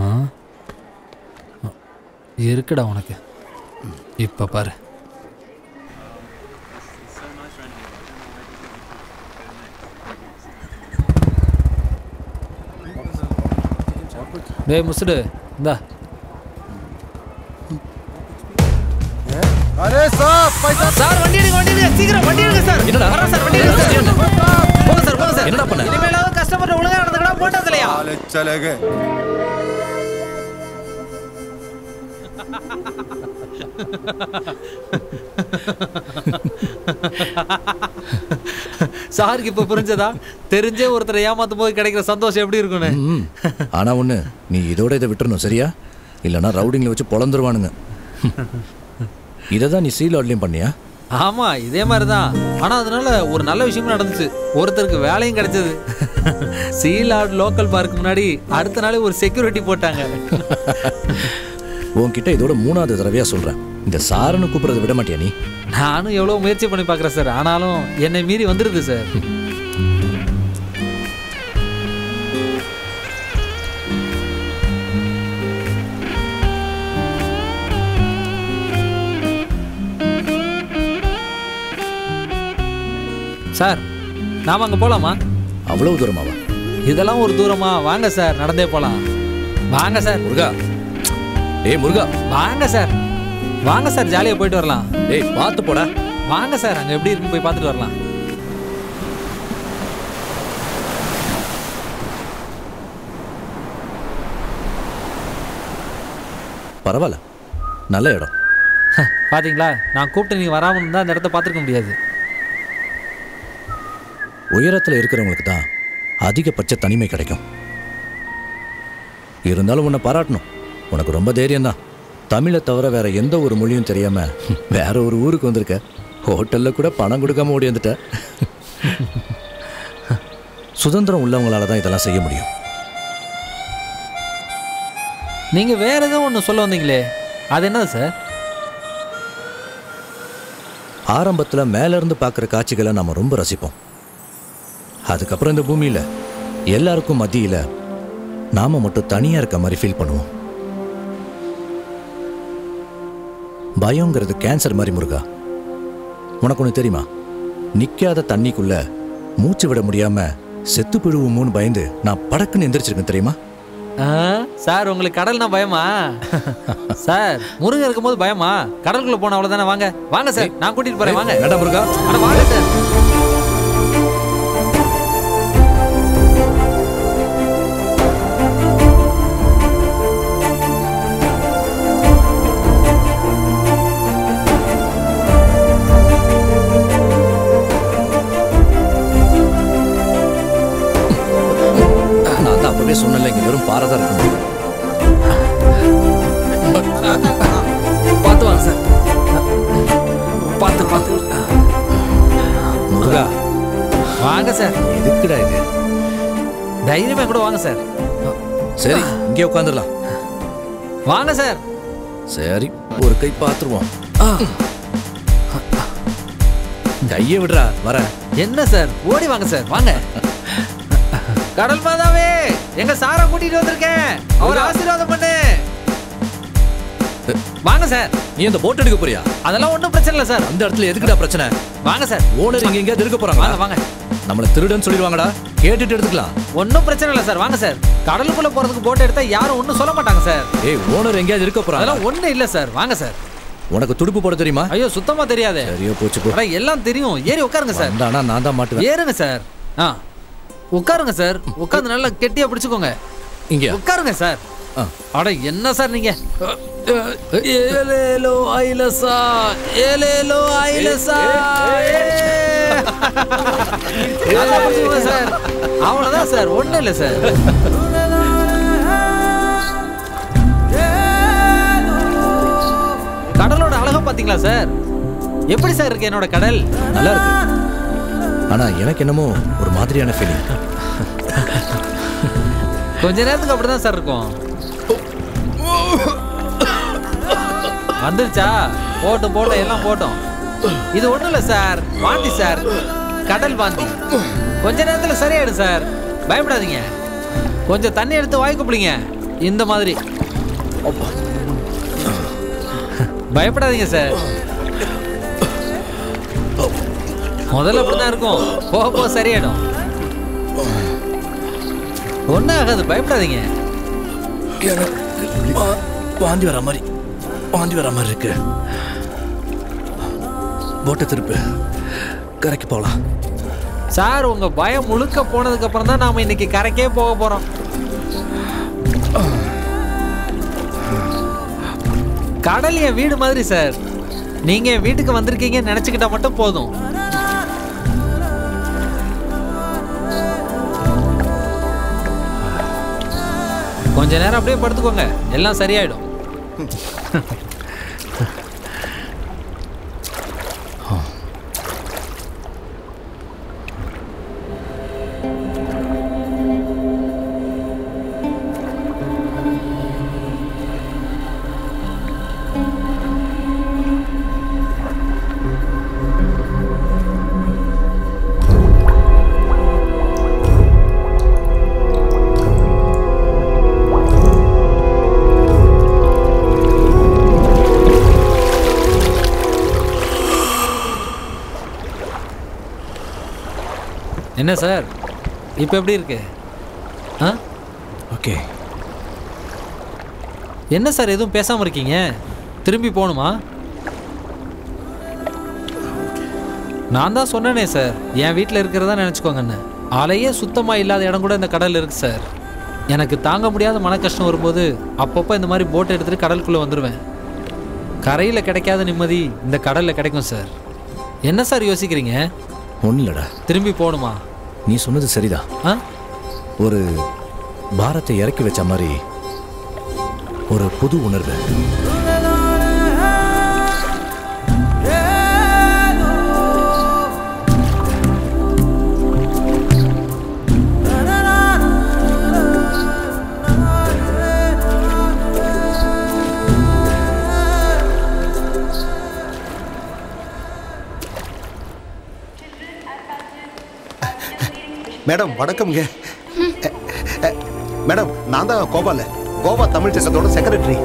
இருக்குடா உனக்கு. இப்போ பாரு. டேய் முசுடு இந்தா. அரே சார் பைசா சார் வண்டி எடுங்க வண்டி எடுங்க. சீக்கிரம் வண்டி எடுங்க சார். என்னடா? வரேன் சார் வண்டி எடுங்க சார். போங்க சார் போங்க சார். என்னடா பண்ண? இனிமேலாவது கஸ்டமர் ஒழுங்கா நடந்துக்கடா போட்டதுலயா அலச்சலக சாருக்கு இப்ப புரிஞ்சதா? தெரிஞ்சே ஒருத்தரை ஏமாத்தும் போது கிடைக்கிற சந்தோஷம் எப்படி இருக்கும்னு? ஆனா ஒண்ணு நீ இதோட இதை விட்டுறணும் சரியா? இல்லைன்னா ரவுடிங்கில் வச்சு பொழந்துருவானுங்க. இதை தான் நீ சீலாட்லையும் பண்ணியா? ஆமா இதே மாதிரி தான் ஆனா அதனால ஒரு நல்ல விஷயமும் நடந்துச்சு. ஒருத்தருக்கு வேலையும் கிடைச்சது. சீலாட் லோக்கல் பார்க்கு முன்னாடி அடுத்த நாளே ஒரு செக்யூரிட்டி போட்டாங்க. உன்கிட்ட இதோட மூணாவது தடவையா சொல்றேன். இந்த சாரன்னு கூப்பிடுறத விட மாட்டியா நீ? நானும் எவ்வளோ முயற்சி பண்ணி பார்க்குறேன் சார். ஆனாலும் என்னை மீறி வந்துடுது சார். சார் நாம அங்கே போகலாமா அவ்வளவு தூரமாவா? இதெல்லாம் ஒரு தூரமா? வாங்க சார் நடந்தே போகலாம் வாங்க சார். முருகா. ஏய் முருகா. வாங்க சார். வாங்க சார் ஜாலியாக போயிட்டு வரலாம். டேய் பார்த்து போடா. வாங்க சார் அங்கே எப்படி இருக்குன்னு போய் பார்த்துட்டு வரலாம். பரவாயில்ல. நல்ல இடம். பாத்தீங்களா? நான் கூப்பிட்டு நீங்க வராமல் இருந்தால் அந்த இடத்த பார்த்துருக்க முடியாது. உயரத்தில் இருக்கிறவங்களுக்கு தான் அதிகபட்ச தனிமை கிடைக்கும். இருந்தாலும் உன்னை பாராட்டணும். உனக்கு ரொம்ப தைரியம் தான் தமிழை தவிர வேற எந்த ஒரு மொழியும் தெரியாம வேற ஒரு ஊருக்கு வந்திருக்க. ஹோட்டல்ல கூட பணம் கொடுக்காம ஓடி வந்துட்ட. சுதந்திரம் உள்ளவங்களால தான் இதெல்லாம் செய்ய முடியும். நீங்க வேற ஏதோ ஒன்று சொல்ல வந்தீங்களே. அது என்னது சார்? ஆரம்பத்தில் மேலேருந்து பார்க்குற காட்சிகளை நம்ம ரொம்ப ரசிப்போம். அதுக்கப்புறம் இந்த பூமியில் எல்லாருக்கும் மத்தியில் நாம மட்டும் தனியாக இருக்க மாதிரி ஃபீல் பண்ணுவோம். பயங்கிறது கேன்சர் மாதிரி முருகா. உனக்கு ஒன்று தெரியுமா? நிற்காத தண்ணிக்குள்ள மூச்சு விட முடியாம செத்து பிழுவுமோன்னு பயந்து நான் படக்குன்னு எந்திரிச்சிருக்கேன் தெரியுமா? சார் உங்களுக்கு கடல்னா பயமா? சார் முருகன் இருக்கும்போது பயமா? கடலுக்குள்ள போன அவ்வளவுதானே? வாங்க வாங்க சார் நான் கூட்டிட்டு போறேன் வாங்க. முருகா? வாங்க சார். வெறும் பாறை தான் பார்த்து வாங்க சார். பார்த்து பார்த்து. முருகா. வாங்க சார். எதுக்குடா இது? தைரியமா கூட வாங்க சார். சரி இங்கே உட்காந்துடலாம் வாங்க சார். சரி ஒரு கை பார்த்துருவோம். கையை விடுறா வர என்ன சார்? ஓடி வாங்க சார். வாங்க. கடல் மாதாவே! எங்க சாரை கூட்டிட்டு வந்திருக்கேன். அவர் ஆசீர்வாதம் பண்ணு. வாங்க சார். நீ அந்த போட் எடுக்க போறியா? அதெல்லாம் ஒண்ணும் பிரச்சனை இல்லை சார். அந்த இடத்துல எதுக்குடா பிரச்சனை? வாங்க சார். ஓனர் இங்க எங்கேயாவது இருக்க போறாங்க வாங்க வாங்க. நம்மள திருடன்னு சொல்லிடுவாங்கடா. கேட்டுட்டு எடுத்துக்கலாம். ஒன்றும் பிரச்சனை இல்லை சார். வாங்க சார். கடலுக்குள்ள போறதுக்கு போட் எடுத்தா யாரும் ஒன்றும் சொல்ல மாட்டாங்க சார். ஏய் ஓனர் எங்கேயாவது இருக்க போறாங்க அதெல்லாம் ஒண்ணும் இல்லை சார். வாங்க சார். உனக்கு துடுப்பு போட தெரியுமா? ஐயோ சுத்தமா தெரியாது. சரியா போச்சு எல்லாம் தெரியும். ஏறி உட்காருங்க சார். நான் தான் மாட்டுவேன். ஏறுங்க சார். ஆ. உட்காருங்க சார் உட்கார்ந்து நல்லா கெட்டியா பிடிச்சுக்கோங்க. இங்க உட்காருங்க சார் அட என்ன சார் நீங்க? ஏலேலோ ஐலசா ஏலேலோ ஐலசா சார் அவ்வளவுதான் சார் ஒண்ணும் இல்லை சார் கடலோட அழகை பாத்தீங்களா சார் எப்படி சார் இருக்கு என்னோட கடல்? நல்லா இருக்கு. ஆனால் எனக்கு என்னமோ ஒரு மாதிரியான ஃபீலிங் கொஞ்ச நேரத்துக்கு அப்படிதான் சார் இருக்கும். வந்துருச்சா? போட்டும் போட்டோம் எல்லாம் போட்டோம். இது ஒன்றும் இல்லை சார். வாந்தி சார். கடல் வாந்தி. கொஞ்ச நேரத்தில் சரியாயிடும் சார். பயப்படாதீங்க. கொஞ்சம் தண்ணி எடுத்து வாய் கூப்பிடுங்க இந்த மாதிரி. பயப்படாதீங்க சார். முதல்ல அப்படிதான் இருக்கும். போக போக சரியாயிடும். ஒன்றும் ஆகாது பயப்படாதீங்க வாந்தி வர மாதிரி வாந்தி வர மாதிரி இருக்கு. போட்டை திருப்பு. கரைக்கு போகலாம். சார் உங்க பயம் முழுக்க போனதுக்கு அப்புறம் தான் நாம இன்னைக்கு கரைக்கே போக போறோம். கடல் என் வீடு மாதிரி சார். நீங்க வீட்டுக்கு வந்திருக்கீங்கன்னு நினைச்சுக்கிட்டா மட்டும் போதும். கொஞ்ச நேரம் அப்படியே படுத்துக்கோங்க. எல்லாம் சரியாயிடும். என்ன சார்? இப்போ எப்படி இருக்கு? ஆ? ஓகே. என்ன சார் எதுவும் பேசாமல் இருக்கீங்க? திரும்பி போகணுமா? நான் தான் சொன்னேனே சார். என் வீட்டில் இருக்கிறதா நினச்சிக்கோங்கன்னு அலையே சுத்தமாக இல்லாத இடம் கூட இந்த கடல் இருக்கு சார். எனக்கு தாங்க முடியாத மன கஷ்டம் வரும்போது அப்பப்போ இந்த மாதிரி போட் எடுத்துகிட்டு கடலுக்குள்ளே வந்துடுவேன் கரையில் கிடைக்காத நிம்மதி இந்த கடலில் கிடைக்கும் சார். என்ன சார் யோசிக்கிறீங்க? ஒன்றும் இல்லடா திரும்பி போகணுமா? நீ சொன்னது சரிதான். ஆ? ஒரு பாரத்தை இறக்கி வச்ச மாதிரி ஒரு புது உணர்வு. மேடம் வணக்கம்ங்க. மேடம் நான் தான் கோபால. கோவா தமிழ் சங்கத்தோட செக்ரட்டரி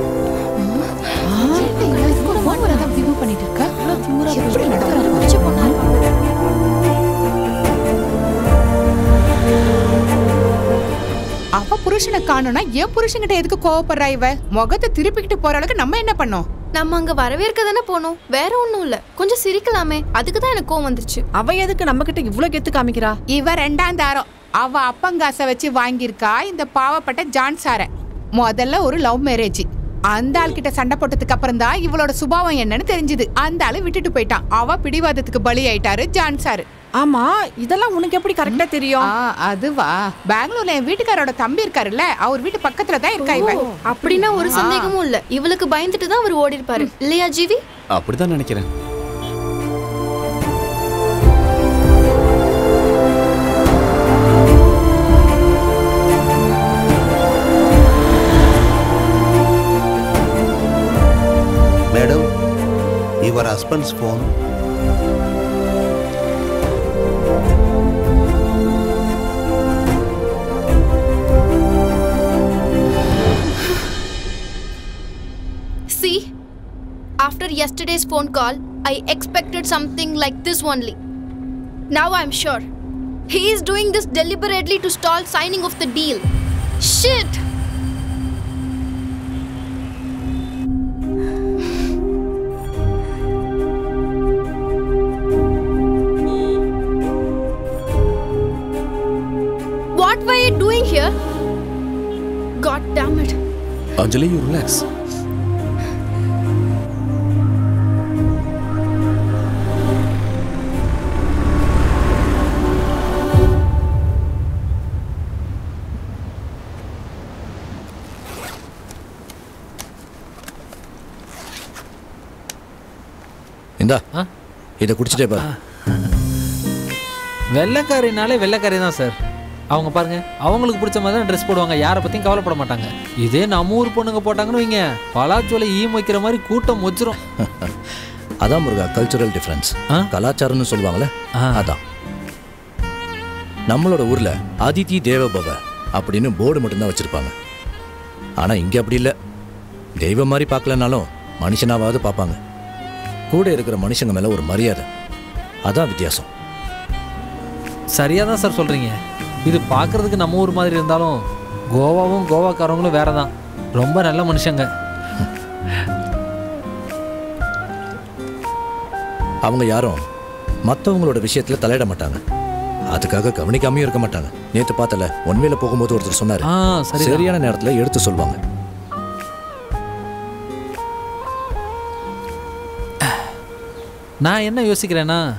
அவ புருஷனை காணும்னா என் புருஷன்கிட்ட எதுக்கு கோவப்படுறா இவ? முகத்தை திருப்பிக்கிட்டு போற அளவுக்கு நம்ம என்ன பண்ணோம்? நம்ம அங்க வரவேற்க தானே போனோம். வேற ஒண்ணும் இல்ல. கொஞ்சம் சிரிக்கலாமே. அதுக்கு தான் எனக்கு கோவம் வந்துருச்சு. அவ எதுக்கு நம்ம கிட்ட இவ்வளவு கெத்து காமிக்கிறா? இவ ரெண்டாம் தாரம். அவ அப்பங்காசை வச்சு வாங்கியிருக்கா. இந்த பாவப்பட்ட ஜான் சார. முதல்ல ஒரு லவ் மேரேஜ். அந்த ஆள் கிட்ட சண்டை போட்டதுக்கு அப்புறம் தான் இவளோட சுபாவம் என்னன்னு தெரிஞ்சது. அந்த ஆளு விட்டுட்டு போயிட்டான். அவ பிடிவாதத்துக்கு பலி ஆயிட்டாரு ஜான் சாரு. ஆமா இதெல்லாம் உனக்கு எப்படி கரெக்டா தெரியும்? அதுவா? பெங்களூர்ல என் வீட்டுக்காரோட தம்பி இருக்காருல்ல அவர் வீட்டு பக்கத்துல தான் இருக்கா இவ ஓ, அப்படின்னா ஒரு சந்தேகமும் இல்ல. இவளுக்கு பயந்துட்டு தான் அவர் ஓடி இருப்பாரு இல்லையா ஜீவி? அப்படிதான் நினைக்கிறேன். Madam your husband's phone after yesterday's phone call, I expected something like this only. Now I'm sure. He is doing this deliberately to stall signing of the deal. Shit! what were you doing here? God damn it. Anjali, you relax. இந்தா இதை குடிச்சிட்டே பாரு. வெள்ளைக்காரினாலே வெள்ளைக்காரி தான் sir. அவங்க பாருங்க அவங்களுக்கு பிடிச்ச மாதிரி தான் ட்ரெஸ் போடுவாங்க. யாரை பற்றியும் கவலைப்பட மாட்டாங்க. இதே நம்ம ஊர் பொண்ணுங்க போட்டாங்கன்னு வைங்க. பலாச்சோலை ஈ வைக்கிற மாதிரி கூட்டம் வச்சிரும் அதான் முருகா கல்ச்சுரல் டிஃப்ரென்ஸ் கலாச்சாரம்னு சொல்லுவாங்கல்ல அதான். நம்மளோட ஊர்ல அதிதி தேவபவ அப்படின்னு போர்டு மட்டும்தான் வச்சிருப்பாங்க. ஆனா இங்க அப்படி இல்லை. தெய்வம் மாதிரி பார்க்கலனாலும் மனுஷனாவது பார்ப்பாங்க. கூட இருக்கிற மனுஷங்க மேல ஒரு மரியாதை. அதான் வித்தியாசம். சரியாக தான் சார் சொல்கிறீங்க இது பார்க்குறதுக்கு நம்ம ஊர் மாதிரி இருந்தாலும் கோவாவும் கோவாக்காரவங்களும் வேற தான் ரொம்ப நல்ல மனுஷங்க. அவங்க யாரும் மற்றவங்களோட விஷயத்துல தலையிட மாட்டாங்க. அதுக்காக கவனிக்காமையும் இருக்க மாட்டாங்க. நேத்து பார்த்தல ஒன்வேல போகும்போது ஒருத்தர் சொன்னாரு. சரியான நேரத்துல எடுத்து சொல்லுவாங்க நான் என்ன யோசிக்கிறேன்னா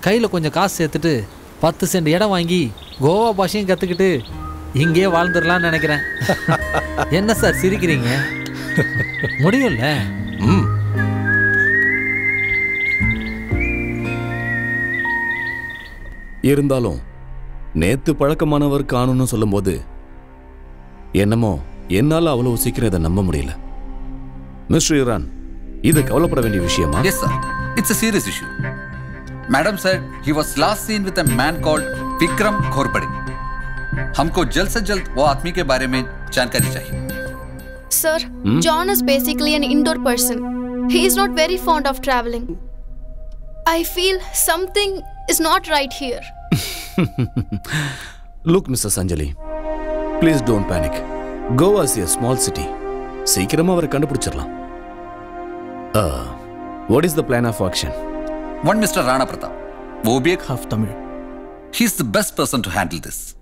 கையில் கொஞ்சம் காசு சேர்த்துட்டு பத்து சென்ட் இடம் வாங்கி கோவா பாஷையும் கற்றுக்கிட்டு இங்கேயே வாழ்ந்துடலாம்னு நினைக்கிறேன். என்ன சார் சிரிக்கிறீங்க? முடியும்ல? ம். இருந்தாலும் நேத்து பழக்கமானவர் காணும்னு சொல்லும்போது என்னமோ என்னால் அவ்வளவு சீக்கிரம் இதை நம்ப முடியல. மிஸ்டர் இரான் இது கவலைப்பட வேண்டிய விஷயமா Yes, sir. It's a serious issue. Madam said he was last seen with a man called Vikram Khorpade. हमको जल्द से जल्द वो आदमी के बारे में जानकारी चाहिए Sir, Hmm? John is basically an indoor person. He is not very fond of traveling. I feel something is not right here. Look Mrs Anjali please don't panic Goa is a small city சீக்கிரமா அவரை கண்டுபிடிச்சிடலாம் Uh, what is the plan of action? One Mr. Rana Pratap, Obiek half Tamil. He's the best person to handle this.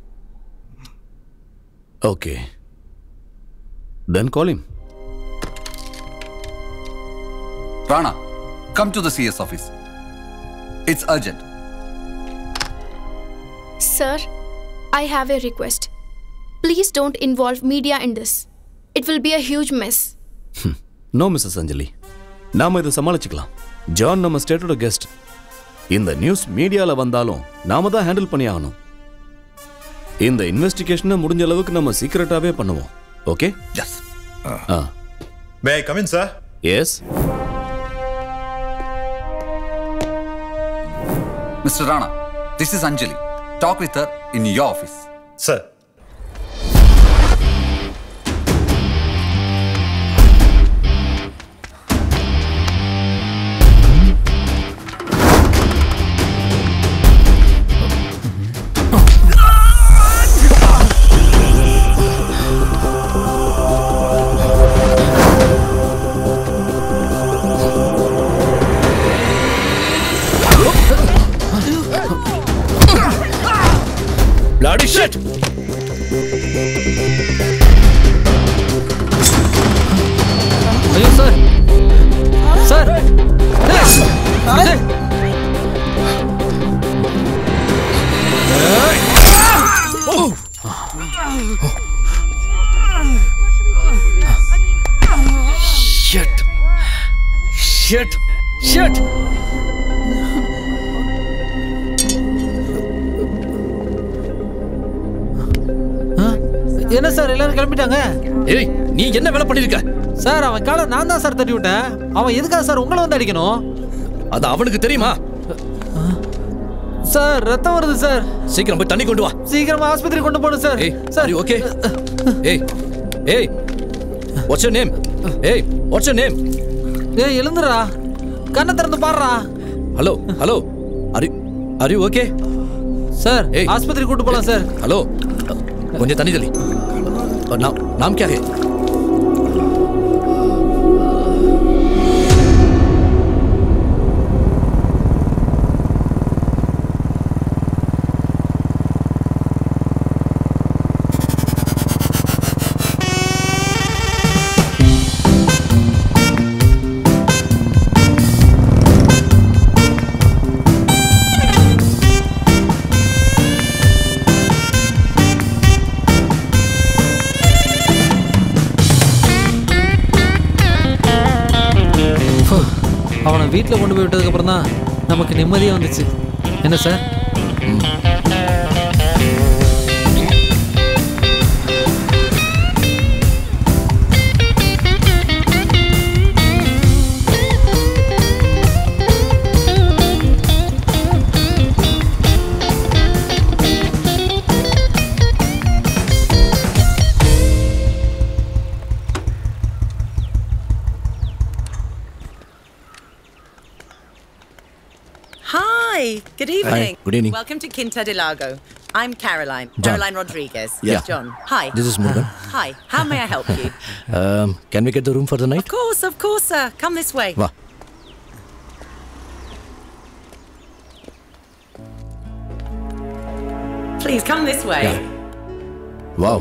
Okay. Then call him. Rana, come to the CS office. It's urgent. Sir, I have a request. Please don't involve media in this. It will be a huge mess. Hmm. no, Mrs. Anjali. நாம இதை சமாளிச்சுக்கலாம் John நம்ம ஸ்டேட்டோட guest இந்த news மீடியால வந்தாலும் நாம தான் handle பண்ணி ஆகணும் இந்த இன்வெஸ்டிகேஷனை முடிஞ்ச அளவுக்கு நம்ம சீக்கிரட்டாவே பண்ணுவோம் okay yes ah may I come in sir yes Mr. Rana, this is Anjali. Talk with her in your office. Sir. அவன் காலை நான் தான் சார் தட்டி விட்டேன். அவன் எதுக்காக சார் உங்களை வந்து அடிக்கணும்? அது அவனுக்கு தெரியுமா? சார் ரத்தம் வருது சார். சீக்கிரம் போய் தண்ணி கொண்டு வா. சீக்கிரமா ஆஸ்பத்திரி கொண்டு போகணும் சார். சாரி. ஓகே. ஏய் ஏய் வாட்ஸ் யுவர் நேம் ஏய் வாட்ஸ் யுவர் நேம் ஏய் எழுந்துடா கண்ணை திறந்து பாடுறா. Hello hello Hari Hari okay sir ஏய். ஆஸ்பத்திரி கூட்டு போகலாம் சார். ஹலோ கொஞ்சம் தண்ணி தள்ளி. நாம் நாம் கே நிம்மதியாக வந்துச்சு. என்ன sir? Welcome to Quinta de Lago. I'm Caroline. John. Caroline Rodriguez. Yeah. John. Hi. This is Morgan. Hi. How may I help you? um, can we get the room for the night? Of course, of course, sir. Come this way. Va. Please come this way. Yeah. Wow.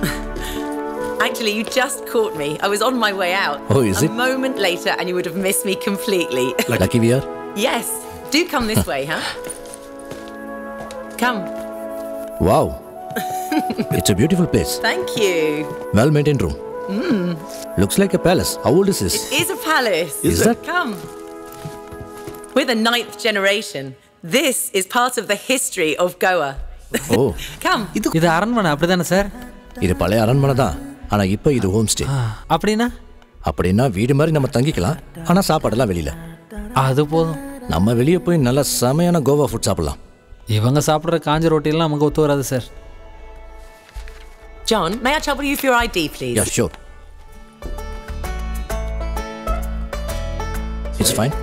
Actually, you just caught me. I was on my way out. Oh, is a it? A moment later, and you would have missed me completely. Lucky we are? Yes. Do come this way, huh? Come. wow it's a beautiful place Thank you. well maintained room Mm. looks like a palace how old is this It is a palace. Is that- Come. We're the ninth generation. This is part of the history of Goa. ஓ Come. இது அரண்மனை அப்படிதானே sir இது பழைய அரண்மனை தான் ஆனா இப்போ இது ஹோம் ஸ்டே அப்படின்னா அப்படின்னா வீடு மாதிரி நம்ம தங்கிக்கலாம் ஆனா சாப்பாடெல்லாம் வெளியில அது போதும் நம்ம வெளியே போய் நல்ல செமையான கோவா ஃபுட் சாப்பிடலாம் இவங்க சாப்பிட்ற காஞ்ச ரொட்டியெல்லாம் நமக்கு ஒத்து வராது sir John, may I trouble you for your ID, please? Yeah sure it's fine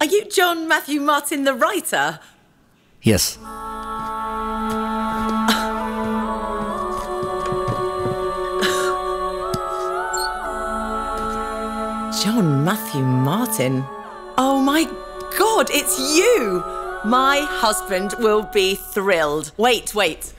Are you John Matthew Martin, the writer? Yes John Matthew Martin? Oh my god, it's you! My husband will be thrilled. Wait, wait.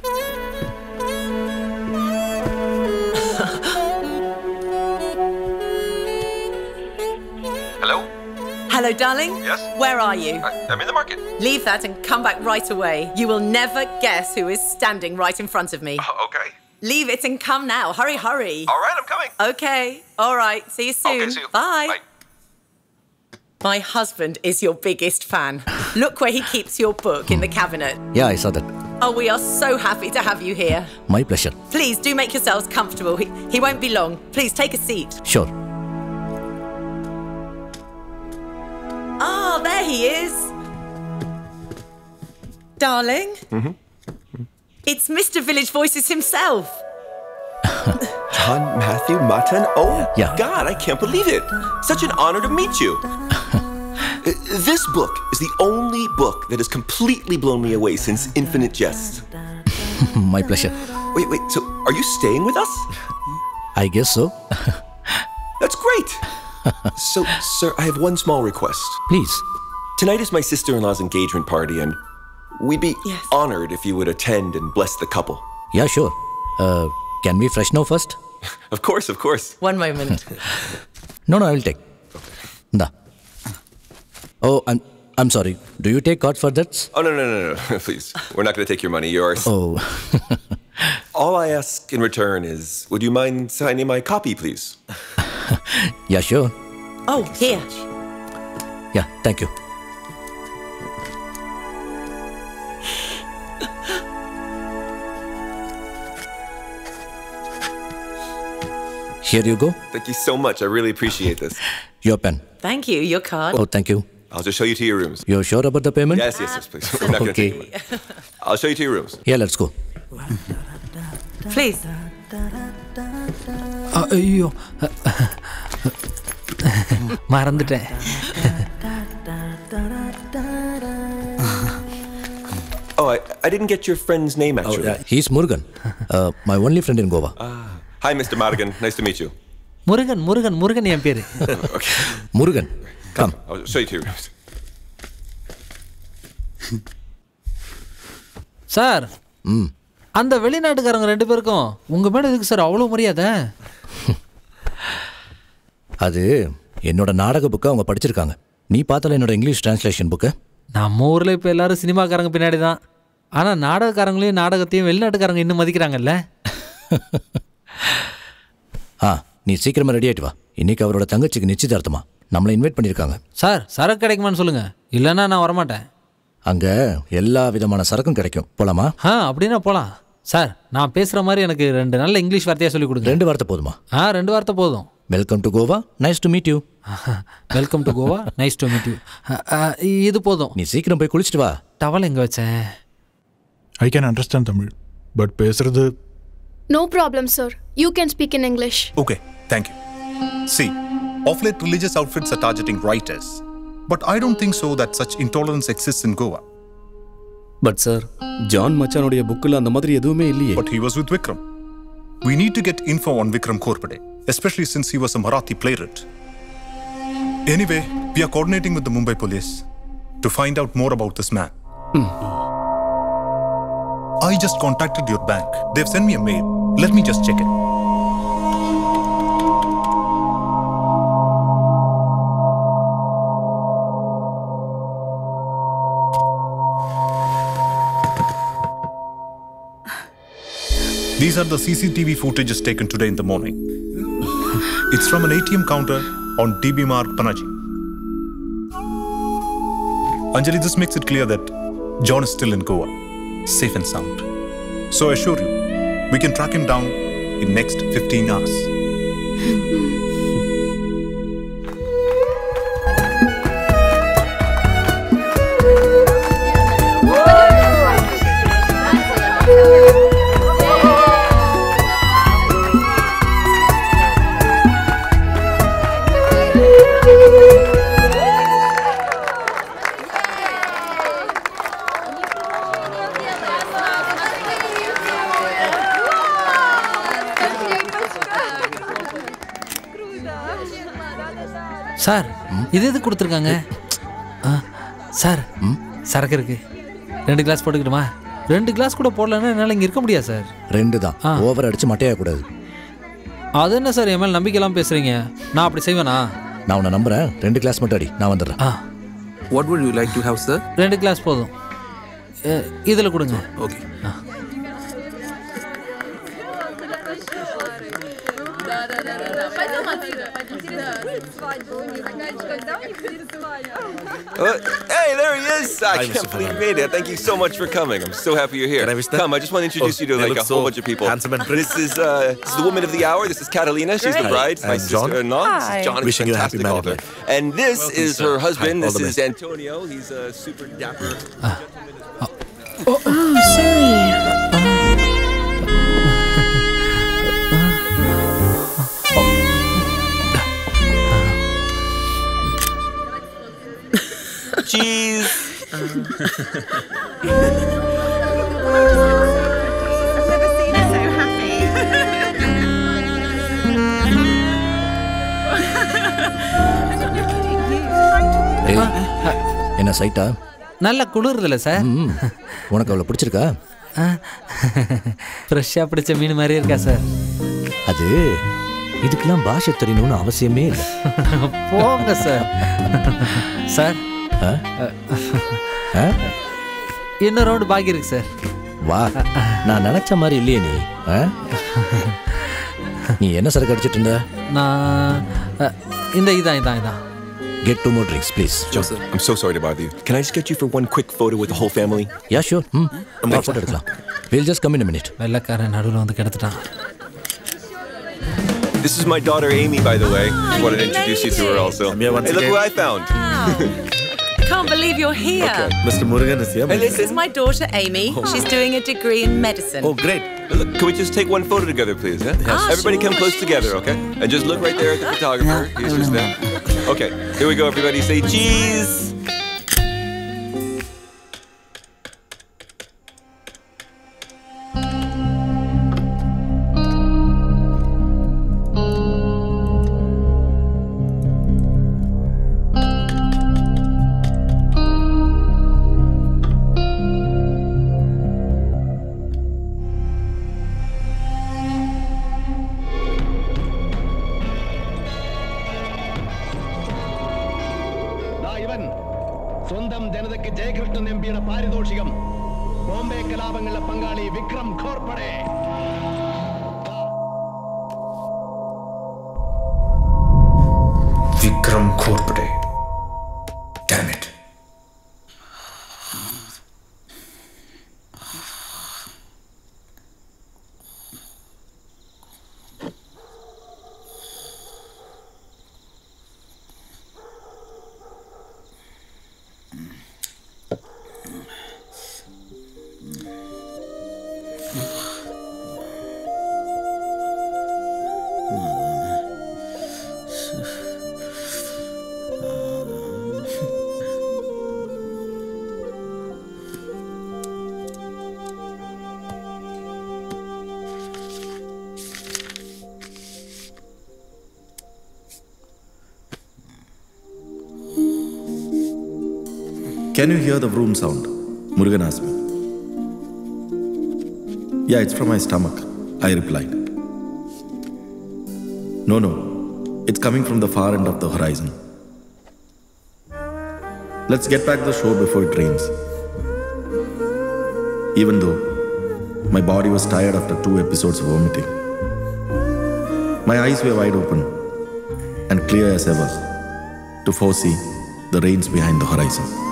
Hello, darling? Yes? Where are you? I, I'm in the market. Leave that and come back right away. You will never guess who is standing right in front of me. Oh, okay. Leave it and come now. Hurry, hurry. All right, I'm coming. Okay. All right. See you soon. Okay, see you. Bye. My husband is your biggest fan. Look where he keeps your book in the cabinet. Yeah, I saw that Oh, we are so happy to have you here. my pleasure Please do make yourselves comfortable. He, he won't be long. Please take a seat. sure Ah, there he is. Darling, Mhm. it's Mr. Village Voices himself. John Matthew Mutton? Oh, Yeah. God, I can't believe it. Such an honor to meet you. This book is the only book that has completely blown me away since Infinite Jest. my pleasure Wait, wait, so are you staying with us? I guess so That's great. so, sir, I have one small request. Please. Tonight is my sister in law's engagement party, and we'd be honored if you would attend and bless the couple. yeah sure uh, can we fresh now first Of course, of course. One moment. No, no, I will take. Da. Oh, I'm, I'm sorry. Do you take cards for that? Oh, no, no, no, no. Please. We're not going to take your money. Yours. Oh. All I ask in return is would you mind signing my copy, please? Yeah, sure. Oh, here. Yeah, thank you. Here you go. Thank you so much. I really appreciate this. Your pen. Thank you. Your card. Oh, thank you. I'll just show you to your rooms. You're sure about the payment? Yes, yes, yes, please. We're not going to Okay. take money. I'll show you to your rooms. Yeah, let's go. Please. ஐயோ மறந்துட்டேன் Oh, I, I didn't get your friend's name, Oh, actually. yeah. He's Murugan, uh, my only friend in Goa. Hi, Mr. Madigan. Nice to meet you. Murugan Murugan Murugan என் பேரு Murugan, come. I'll show you to your rooms. Sir ம் அந்த வெளிநாட்டுக்காரங்க ரெண்டு பேருக்கும் உங்க மேல எதுக்கு sir அவ்வளவு மரியாதை? அது என்னோட நாடக புக்கை அவங்க படிச்சிருக்காங்க. நீ பார்த்தல என்னோட இங்கிலீஷ் டிரான்ஸ்லேஷன் புக்கு நம்ம ஊர்ல இப்ப எல்லாரும் சினிமாக்காரங்க பின்னாடி தான். ஆனா நாடகக்காரங்களையும் நாடகத்தையும் வெளிநாட்டுக்காரங்க இன்னும் மதிக்கிறாங்கல்ல? ஆ நீ சீக்கிரமா ரெடி ஆயிட்டு வா. இன்னைக்கு அவரோட தங்கச்சிக்கு நிச்சயதார்த்தமா. நம்மளை இன்வைட் பண்ணியிருக்காங்க. சார் சரக்கு கிடைக்குமான்னு சொல்லுங்க. இல்லைன்னா நான் வரமாட்டேன். அங்க எல்லா விதமான சரக்கும் கிடைக்கும். போலாமா? ஆ அப்படின்னா போலாம். சார் நான் பேசுற மாதிரி எனக்கு ரெண்டு நல்ல இங்கிலீஷ் வார்த்தையா சொல்லி கொடுங்க ரெண்டு வார்த்தை போதுமா ஆ ரெண்டு வார்த்தை போதும் welcome to Goa nice to meet you welcome to Goa nice to meet you இது போதும் நீ சீக்கிரம் போய் குளிச்சிட்டு வா டவல் எங்க வச்சேன் I can understand Tamil but பேசுறது No problem, sir. You can speak in English. Okay, thank you. See, of late religious outfits are targeting writers. But I don't think so that such intolerance exists in Goa. But sir John மச்சானுடைய புக்கில் அந்த மாதிரி எதுவுமே இல்லையே But he was with Vikram. We need to get info on Vikram Korpade, especially since he was a Marathi playwright. Anyway, we are coordinating with the Mumbai police to find out more about this man. I just contacted your bank. They've sent me a mail. Let me just check it. These are the CCTV footages taken today in the morning. It's from an ATM counter on DB Mark, Panaji. Anjali, this makes it clear that John is still in Goa, safe and sound. So I assure you, we can track him down in next 15 hours. இது எது கொடுத்துருக்காங்க? ஆ, sir சரக்கு இருக்கு. ரெண்டு class போட்டுக்கிட்டுமா? ரெண்டு class கூட போடலன்னா என்னால் இங்கே இருக்க முடியாது சார். ரெண்டு தான். ஓவர் அடிச்சு மட்டையாக கூடாது. அது என்ன சார்? என் மேல் நம்பிக்கையெல்லாம் பேசுறீங்க. நான் அப்படி செய்வேனா? நான் உன்னை நம்புறேன். ரெண்டு கிளாஸ் மட்டும் அடி. நான் வந்துடுறேன். ஆ. What would you like to have, sir? ரெண்டு கிளாஸ் போதும். இதில் கொடுங்க. Okay. Uh, hey, there he is! I Hi, can't believe you made it. Thank you so much for coming. I'm so happy you're here. Can I? Come, I just want to introduce Oh, you to like a whole so bunch of people. handsome and pretty. This is uh, this is the woman of the hour. This is Catalina. She's the Great. bride. My And sister-in-law. This Hi. is John. Wishing you a happy fantastic married author. And this Welcome, is her Hi, husband. all This is. Antonio. He's a super dapper. Oh, sorry. Cheese. ஏய், என்ன சைட்டா நல்ல குளிருதுல்ல sir ம், உனக்கு அவ்வளோ பிடிச்சிருக்கா? ஃப்ரெஷ்ஷாக பிடிச்ச மீன் மாதிரியே இருக்கா சார் அது இதுக்கெல்லாம் பாஷை தெரியணும்னு அவசியமே இல்லை. போங்க சார் சார் இன்னொரு ரவுண்டு பாக்கி இருக்கு சார் வா நான் நினைச்ச மாதிரி இல்லையே நீ? நீ என்ன சரக்கு அடிச்சிட்டு இருந்த நான் இந்த இதான் இதான் இதான் get two more drinks please Joseph, I'm so sorry to bother you. Can I just get you for one quick photo with the whole family? Ya sure ம் ஃபோட்டோ எடுக்கலாம் will just come in minute வெள்ளக்காரன் நடுவில் வந்து கிடத்துட்டான் This is my daughter Amy, by the way. Just wanted to introduce you to her also. hey, look again. who I found. Can't believe you're here. Mr. Murugan is here. This is my daughter Amy. She's doing a degree in medicine. Oh, great. Look, can we just take one photo together, please? Huh? Yes. Ah, Everybody come sure, close together, okay? And just look right there at the photographer. He's just there. Okay, here we go, everybody. Say cheese. Can you hear the vroom sound? Murugan asked me. Yeah, it's from my stomach, I replied. No, no, it's coming from the far end of the horizon. Let's get back the show before it rains. Even though my body was tired after two episodes of vomiting, my eyes were wide open and clear as ever to foresee the rains behind the horizon.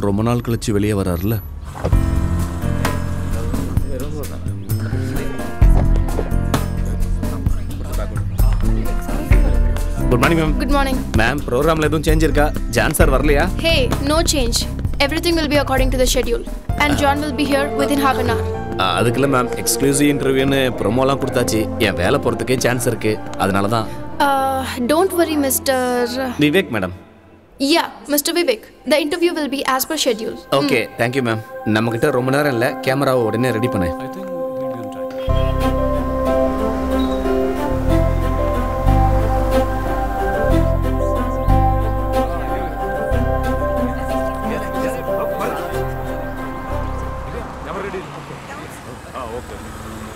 ஜான் ரொம்ப நாள் கழிச்சு வெளியே வராருல good morning ma'am good morning ma'am ப்ரோக்ராம்ல எதுவும் change இருக்கா? John sir வரலையா? Hey no change everything will be according to the schedule and John will be here within half an hour அதுக்குள்ள மேம் எக்ஸ்க்ளூசிவ் இன்டர்வியூன்னு ப்ரோமோலாம் கொடுத்தாச்சு. என் வேலை போகிறதுக்கே சான்ஸ் இருக்கு. அதனால தான் don't worry Mr Vivek madam. Ya Mr Vivek the interview will be as per schedule okay thank you ma'am நம்மக்கிட்ட ரொம்ப நேரம் இல்லை. கேமராவை உடனே ரெடி பண்ணேன்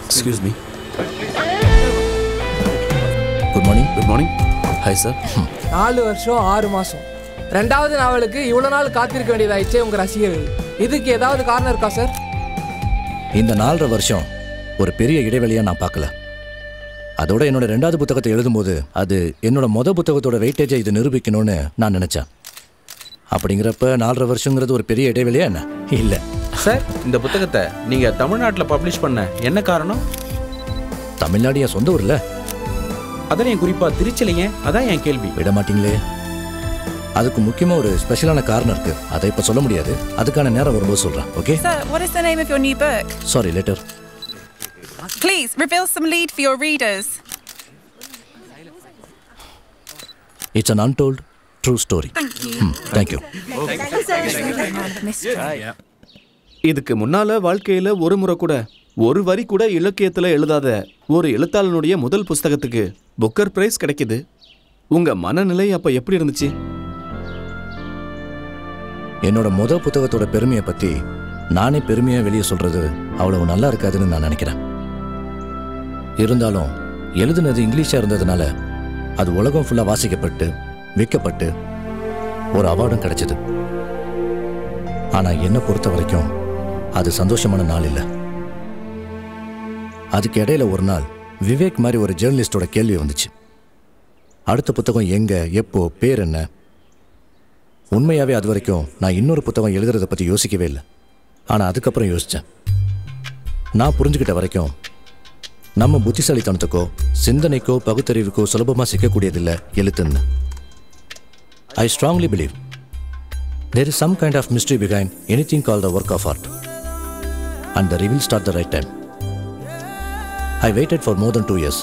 excuse me good morning good morning hi sir நாலு வருஷம் ஆறு மாசம். ரெண்டாவது நாவலுக்கு இவ்வளோ நாள் காத்திருக்க வேண்டியதாயிடுச்சே உங்க ரசிகர்கள். இதுக்கு ஏதாவது காரணம் இருக்கா சார் இந்த நாலரை வருஷம் ஒரு பெரிய இடைவெளியா நான் பார்க்கல. அதோட என்னோட ரெண்டாவது புத்தகத்தை எழுதும்போது அது என்னோட மொத புத்தகத்தோட வெயிட்டேஜை இது நிரூபிக்கணும்னு நான் நினைச்சேன். அப்படிங்கிறப்ப நாலரை வருஷங்கிறது ஒரு பெரிய இடைவெளியா என்ன? இல்லை. சார் இந்த புத்தகத்தை நீங்க தமிழ்நாட்டில் பப்ளிஷ் பண்ண என்ன காரணம்? தமிழ்நாடு என் சொந்த ஊர்ல. அதான் என் குறிப்பா திருச்சிலைங்க அதான் என் கேள்வி. விட மாட்டீங்களே. அதுக்கு முக்கியமா ஒரு ஸ்பெஷலான காரணம் இருக்கு. அதை இப்ப சொல்ல முடியாது. அதுக்கான நேரம் வரும்போது சொல்றேன் okay Sir, what is the name of your new book? Sorry later Please reveal some lead for your readers. It's an untold true story thank you இதுக்கு முன்னால வாழ்க்கையில ஒரு முறை கூட ஒரு வரி கூட இலக்கியத்துல எழுதாத ஒரு எழுத்தாளனுடைய முதல் புஸ்தகத்துக்கு புக்கர் பிரைஸ் கிடைக்குது. உங்க மனநிலை அப்ப எப்படி இருந்துச்சு? என்னோட முதல் புத்தகத்தோட பெருமையை பத்தி நானே பெருமையா வெளியே சொல்றது அவ்வளவு நல்லா இருக்காதுன்னு நான் நினைக்கிறேன். இருந்தாலும் எழுதுனது இங்கிலீஷா இருந்ததுனால அது உலகம் ஃபுல்லா வாசிக்கப்பட்டு விற்கப்பட்டு ஒரு அவார்டும் கிடைச்சது. ஆனா என்னை பொறுத்த வரைக்கும் அது சந்தோஷமான நாள் இல்லை. அதுக்கு இடையில ஒரு நாள் விவேக் மாதிரி ஒரு ஜேர்னலிஸ்டோட கேள்வி வந்துச்சு. அடுத்த புத்தகம் எங்க எப்போ பேர் என்ன உண்மையாகவே அது வரைக்கும் நான் இன்னொரு புத்தகம் எழுதுறதை பற்றி யோசிக்கவே இல்லை. ஆனால் அதுக்கப்புறம் யோசித்தேன் நான் புரிஞ்சுக்கிட்ட வரைக்கும் நம்ம புத்திசாலித்தனத்துக்கோ சிந்தனைக்கோ பகுத்தறிவுக்கோ சுலபமாக சிக்கக்கூடியதில்லை எழுத்துன்னு. I strongly believe there is some kind of mystery behind any thing call the work of art and the reveal start the right time I waited for more then two years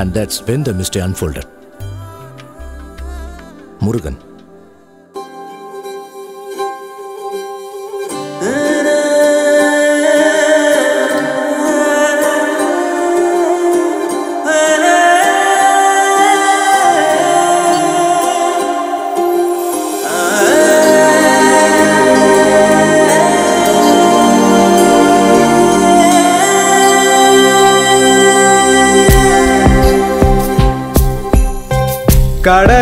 and that's when the mystery unfolded Murugan. கடை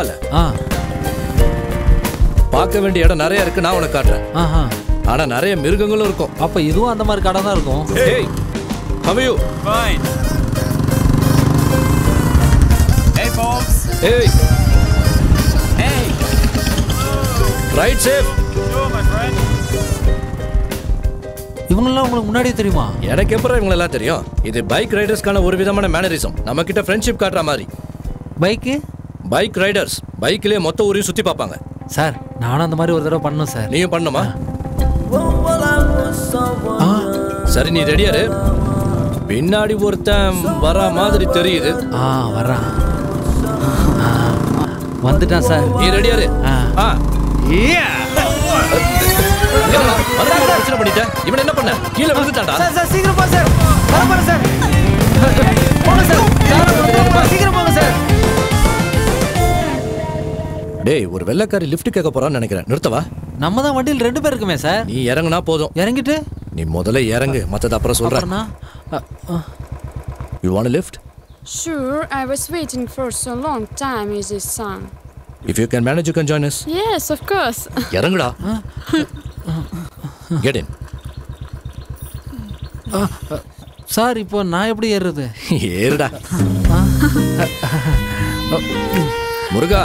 இந்த கோவால பார்க்க வேண்டிய இடம் நிறைய இருக்கு நான் உனக்கு காட்டுறேன். ஆஹா. ஆனா நிறைய மிருகங்களும் இருக்கும். அப்ப இதுவும் அந்த மாதிரி கடை தான் இருக்கும்? ஏய் Fine. Hey, folks. ஏய். Hey. Right safe. இவங்கெல்லாம் உங்களுக்கு முன்னாடியே தெரியுமா? எனக்கு எல்லாம் தெரியும்? இது பைக் ரைடர்ஸ்க்கான ஒரு விதமான மேனரிசம் நம்ம கிட்ட ஃப்ரெண்ட்ஷிப் காட்டுற மாதிரி. பைக்கு பைக் ரைடர்ஸ் பைக்லயே மொத்த ஊரையும் சுத்தி பார்ப்பாங்க. சார் நானும் அந்த மாதிரி ஒரு தடவை பண்ணணும் சார். நீயும் பண்ணுமா சரி நீ ரெடியா இரு பின்னாடி ஒருத்தன் வர மாதிரி தெரியுது. ஆ வர்றான். ஆ, வந்துட்டான் சார். நீ ரெடியா இரு ஆ. பிரச்சனை பண்ணிட்ட? இவன் என்ன பண்ண? கீழே விழுந்துட்டான்டா. சார் சார் சீக்கிரம் போ சார். வர போறேன் சார். போங்க சார். சீக்கிரம் போங்க சார். டேய் ஒரு வெள்ளைக்காரி லிஃப்ட் கேட்க போறான்னு நினைக்கிறேன். நிறுத்தவா? நம்ம தான் வண்டியில் ரெண்டு பேர் இருக்குமே சார். நீ இறங்குனா போதும். இறங்கிட்டு? நீ முதல்ல இறங்கு. மத்தத அப்புறம் சொல்றேன்? You want lift Sure, I was waiting for so long time is this song. If you can manage you can join us Yes, of course. இறங்குடா. Get in sir இப்போ நான் எப்படி ஏறுறது? ஏறுடா. முருகா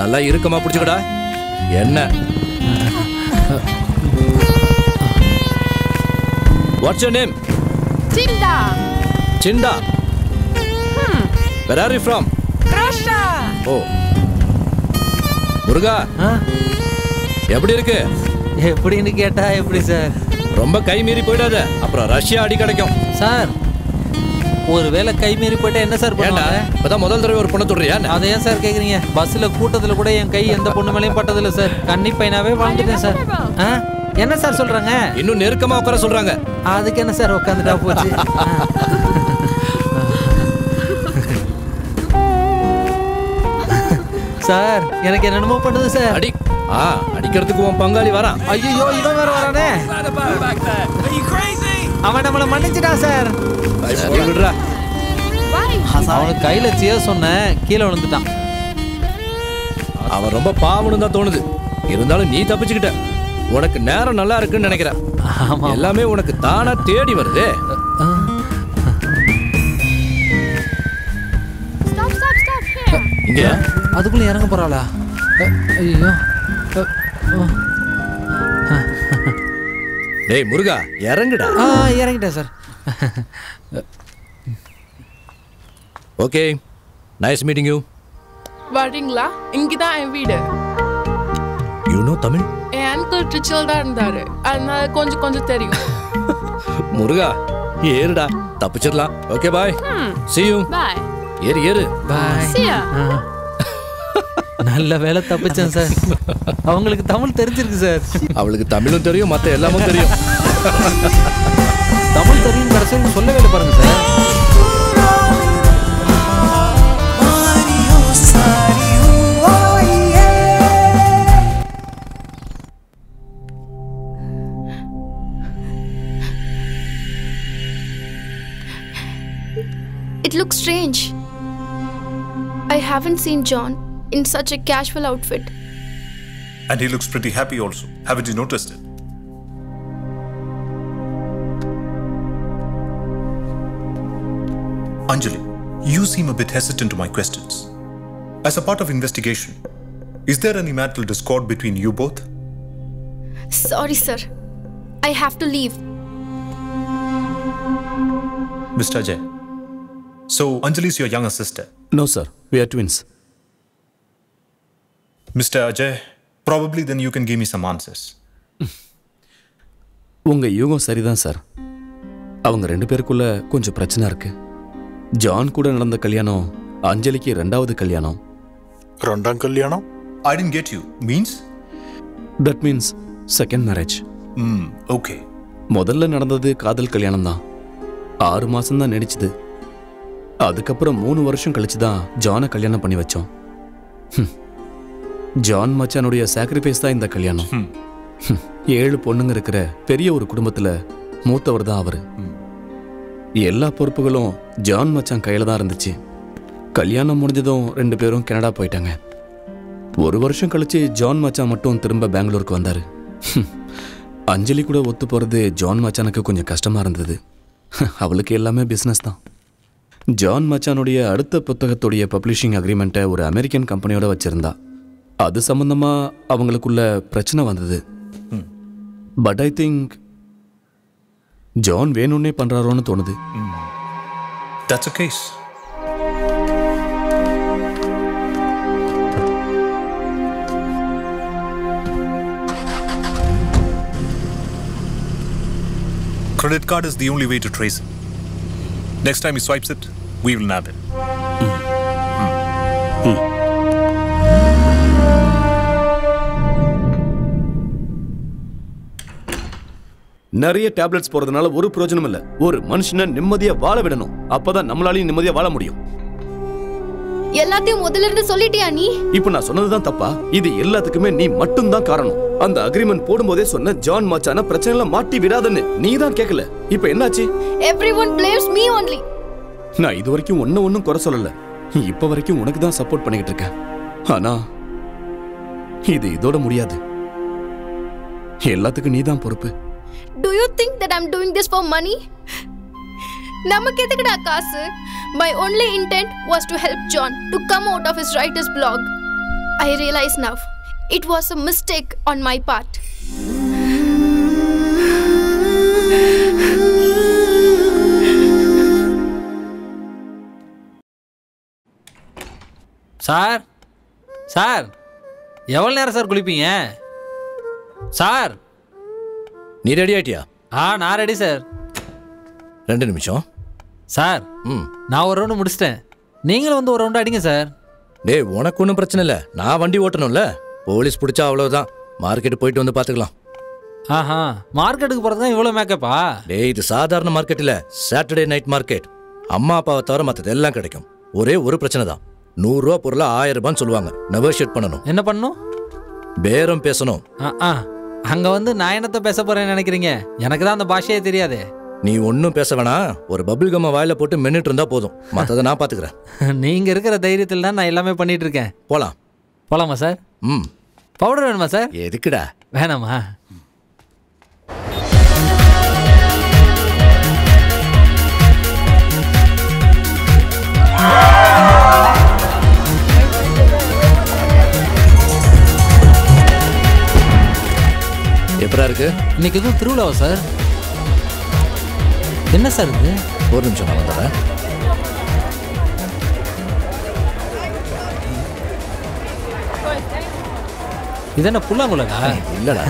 நல்லா இறுக்கமா பிடிச்சுக்கடா. என்ன? What's your name Tilda. Cinda. Where are you from Russia. ஓ. முருகா. எப்படி இருக்கு? எப்படின்னு கேட்டா எப்படி சார்? ரொம்ப கை மீறி போயிடாத. அப்புறம் ரஷ்யா அடி கிடைக்கும். சார் ஒருவேளை கை மீறி போயிட்டா என்ன சார் பண்ணுவாங்க? இப்பதான் முதல் தடவை ஒரு பொண்ணை தொடுறியா அதை ஏன் சார் கேக்குறீங்க? பஸ்ல கூட்டத்துல கூட என் கை எந்த பொண்ணு மேலயும் பட்டதில்ல சார். கன்னி பையனாவே வாழ்ந்துட்டேன் சார். ஆ? என்ன சார் சொல்றாங்க? இன்னும் நெருக்கமா உட்கார சொல்றாங்க. அதுக்கு என்ன சார் உட்காந்துட்டா போச்சு? சார் எனக்கு என்னென்னமோ பண்ணுது சார். அடி. ஆ அடிக்கிறதுக்கு உன் பங்காளி வரான். ஐயோ இவன் வேற வரானே. அவன் நம்மள மன்னிச்சிட்டான் சார். சரி விடுறா. அவனுக்கு கையில செய்ய சொன்னேன் கீழே விழுந்துட்டான். அவன் ரொம்ப பாவனும் தான் தோணுது. இருந்தாலும் நீ தப்பிச்சுக்கிட்ட. உனக்கு நேரம் நல்லா இருக்குன்னு நினைக்கிறேன். எல்லாமே உனக்கு தானா தேடி வருது. இங்க அதுக்குள்ள இறங்க போறாளா? ஐயோ டேய் முருகா இறங்குடா. ஆ இறங்கிட்டேன் sir. Okay nice meeting you வரீங்களா? இங்கதான் என் வீடு. You know Tamil? N uncle ட்ரிச்சில் தான் இருந்தாரு. அதனால கொஞ்சம் கொஞ்சம் தெரியும். முருகா ஏறுடா. தப்பிச்சிடலாம். Okay bye see you. Bye. ஏறு ஏறு. பாய் ya. நல்ல வேலை தப்பிச்சேன் சார். அவங்களுக்கு தமிழ் தெரிஞ்சிருக்கு சார். அவளுக்கு தமிழும் தெரியும் மத்த எல்லாமும் தெரியும். தமிழ் தெரியும் கடைசியில் சொல்லவே இல்லை பாருங்க sir. It looks strange. I haven't seen John. In such a casual outfit. And he looks pretty happy also. Haven't you noticed it? Anjali, you seem a bit hesitant to my questions. As a part of investigation, is there any marital discord between you both? Sorry, sir. I have to leave. Mr. Ajay. So, Anjali is your younger sister. No, sir. We are twins. Mr. Ajay, probably then you can give me some answers. உங்க யூகம் சரிதான் sir அவங்க ரெண்டு பேருக்குள்ள கொஞ்சம் பிரச்சனை இருக்கு John கூட நடந்த கல்யாணம் அஞ்சலிக்கு ரெண்டாவது கல்யாணம் ரெண்டாம் கல்யாணம் I didn't get you. Means? That means second marriage ம் ஓகே முதல்ல நடந்தது காதல் கல்யாணம் தான் ஆறு மாசம் தான் நடிச்சுது அதுக்கப்புறம் மூணு வருஷம் கழிச்சு தான் ஜானை கல்யாணம் பண்ணி வச்சோம். ஜான் மச்சானுடைய சாக்ரிஃபைஸ் தான் இந்த கல்யாணம். ஏழு பொண்ணுங்க இருக்கிற பெரிய ஒரு குடும்பத்துல மூத்தவர் தான் அவரு. எல்லா பொறுப்புகளும் ஜான் மச்சான் கையில தான் இருந்துச்சு. கல்யாணம் முடிஞ்சதும் ரெண்டு பேரும் கனடா போயிட்டாங்க. ஒரு வருஷம் கழிச்சு ஜான் மச்சான் மட்டும் திரும்ப பெங்களூருக்கு வந்தாரு. அஞ்சலி கூட ஒத்து போறது ஜான் மச்சானுக்கு கொஞ்சம் கஷ்டமா இருந்தது. அவளுக்கு எல்லாமே பிஸ்னஸ் தான். ஜான் மச்சானுடைய அடுத்த புத்தகத்துடைய பப்ளிஷிங் அக்ரிமெண்ட்டை ஒரு அமெரிக்கன் கம்பெனியோட வச்சிருந்தா. அது சம்பந்தமா அவங்களுக்குள்ள பிரச்சனை வந்தது பட் ஐ திங்க் ஜான் வேணும்னே பண்றாரோன்னு தோணுது That's a case. Credit card is the only way to trace it. Next time he swipes it, we will nab it. நிறைய டேப்லெட்ஸ் போறதுனால ஒரு பிரயோஜனம் இல்ல. ஒரு மனுஷனை நிம்மதியா வாழ விடணும். அப்பதான் நம்மளாலையும் நிம்மதியா வாழ முடியும். எல்லாத்தையும் முதல்ல இருந்து சொல்லிட்டியா நீ? இப்ப நான் சொன்னதுதான் தப்பா? இது எல்லாத்துக்குமே நீ மட்டும்தான் காரணம். அந்த அக்ரிமெண்ட் போடும்போதே சொன்ன ஜான் மச்சான பிரச்சனைல மாட்டி விடாதன்னு நீ தான் கேட்கல இப்ப என்னாச்சு? Everyone blames me only. நான் இது வரைக்கும் ஒன்னும் ஒன்னும் குறை சொல்லல. இப்ப வரைக்கும் உனக்கு தான் சப்போர்ட் பண்ணிக்கிட்டு இருக்கேன். ஆனா இது இதோட முடியாது. எல்லாத்துக்கும் நீதான் பொறுப்பு. Do you think that I'm doing this for money? நமக்கு எதுக்குடா காசு My only intent was to help John to come out of his writer's block. I realize now it was a mistake on my part. Sir sir எவ்வளோ நேரம் sir குளிப்பீங்க sir நீ ready ஆயிட்டியா? ஆ நான் ரெடி சார் ரெண்டு நிமிஷம். Sir ம். நான் ஒரு ரவுண்டு முடிச்சிட்டேன். நீங்களும் வந்து ஒரு ரவுண்டு அடிங்க சார் டேய் உனக்கு ஒன்றும் பிரச்சனை இல்லை. நான் வண்டி ஓட்டணும்ல. போலீஸ் பிடிச்சா அவ்வளவுதான். மார்க்கெட் போயிட்டு வந்து பார்த்துக்கலாம் ஆஹா மார்க்கெட்டுக்கு போகிறது தான் இவ்வளோ மேக்கப்பா டேய் இது சாதாரண மார்க்கெட் இல்ல. சாட்டர்டே நைட் மார்க்கெட் அம்மா அப்பாவை தவிர மற்றது எல்லாம் கிடைக்கும். ஒரே ஒரு பிரச்சனை தான். நூறுரூவா பொருளை ஆயிரம் ரூபான்னு சொல்லுவாங்க. நெகோஷியேட் பண்ணணும். என்ன பண்ணணும்? பேரம் பேசணும். ஆ ஆ. அங்கே வந்து நான் என்னத்தை பேச போகிறேன்னு நினைக்கிறீங்க? எனக்கு தான் அந்த பாஷையே தெரியாதே. நீ ஒன்றும் பேச வேணாம் ஒரு பபிள் கம்மை வாயில போட்டு மென்னுட்டு இருந்தா போதும். மற்றதை நான் பார்த்துக்கிறேன் நீங்கள் இருக்கிற தைரியத்தில் தான் நான் எல்லாமே பண்ணிட்டு இருக்கேன். போலாம். போலாமா சார்? ம். பவுடர் வேணுமா சார்? எதுக்குடா? வேணாமா? எப்படா இருக்கு? இன்னைக்கு எதுவும் திருவிழாவா சார்? என்ன சார் இது? ஒரு நிமிஷம் நான் வந்துடுறேன். இது என்ன புல்லாங்குழலா? இல்லடா.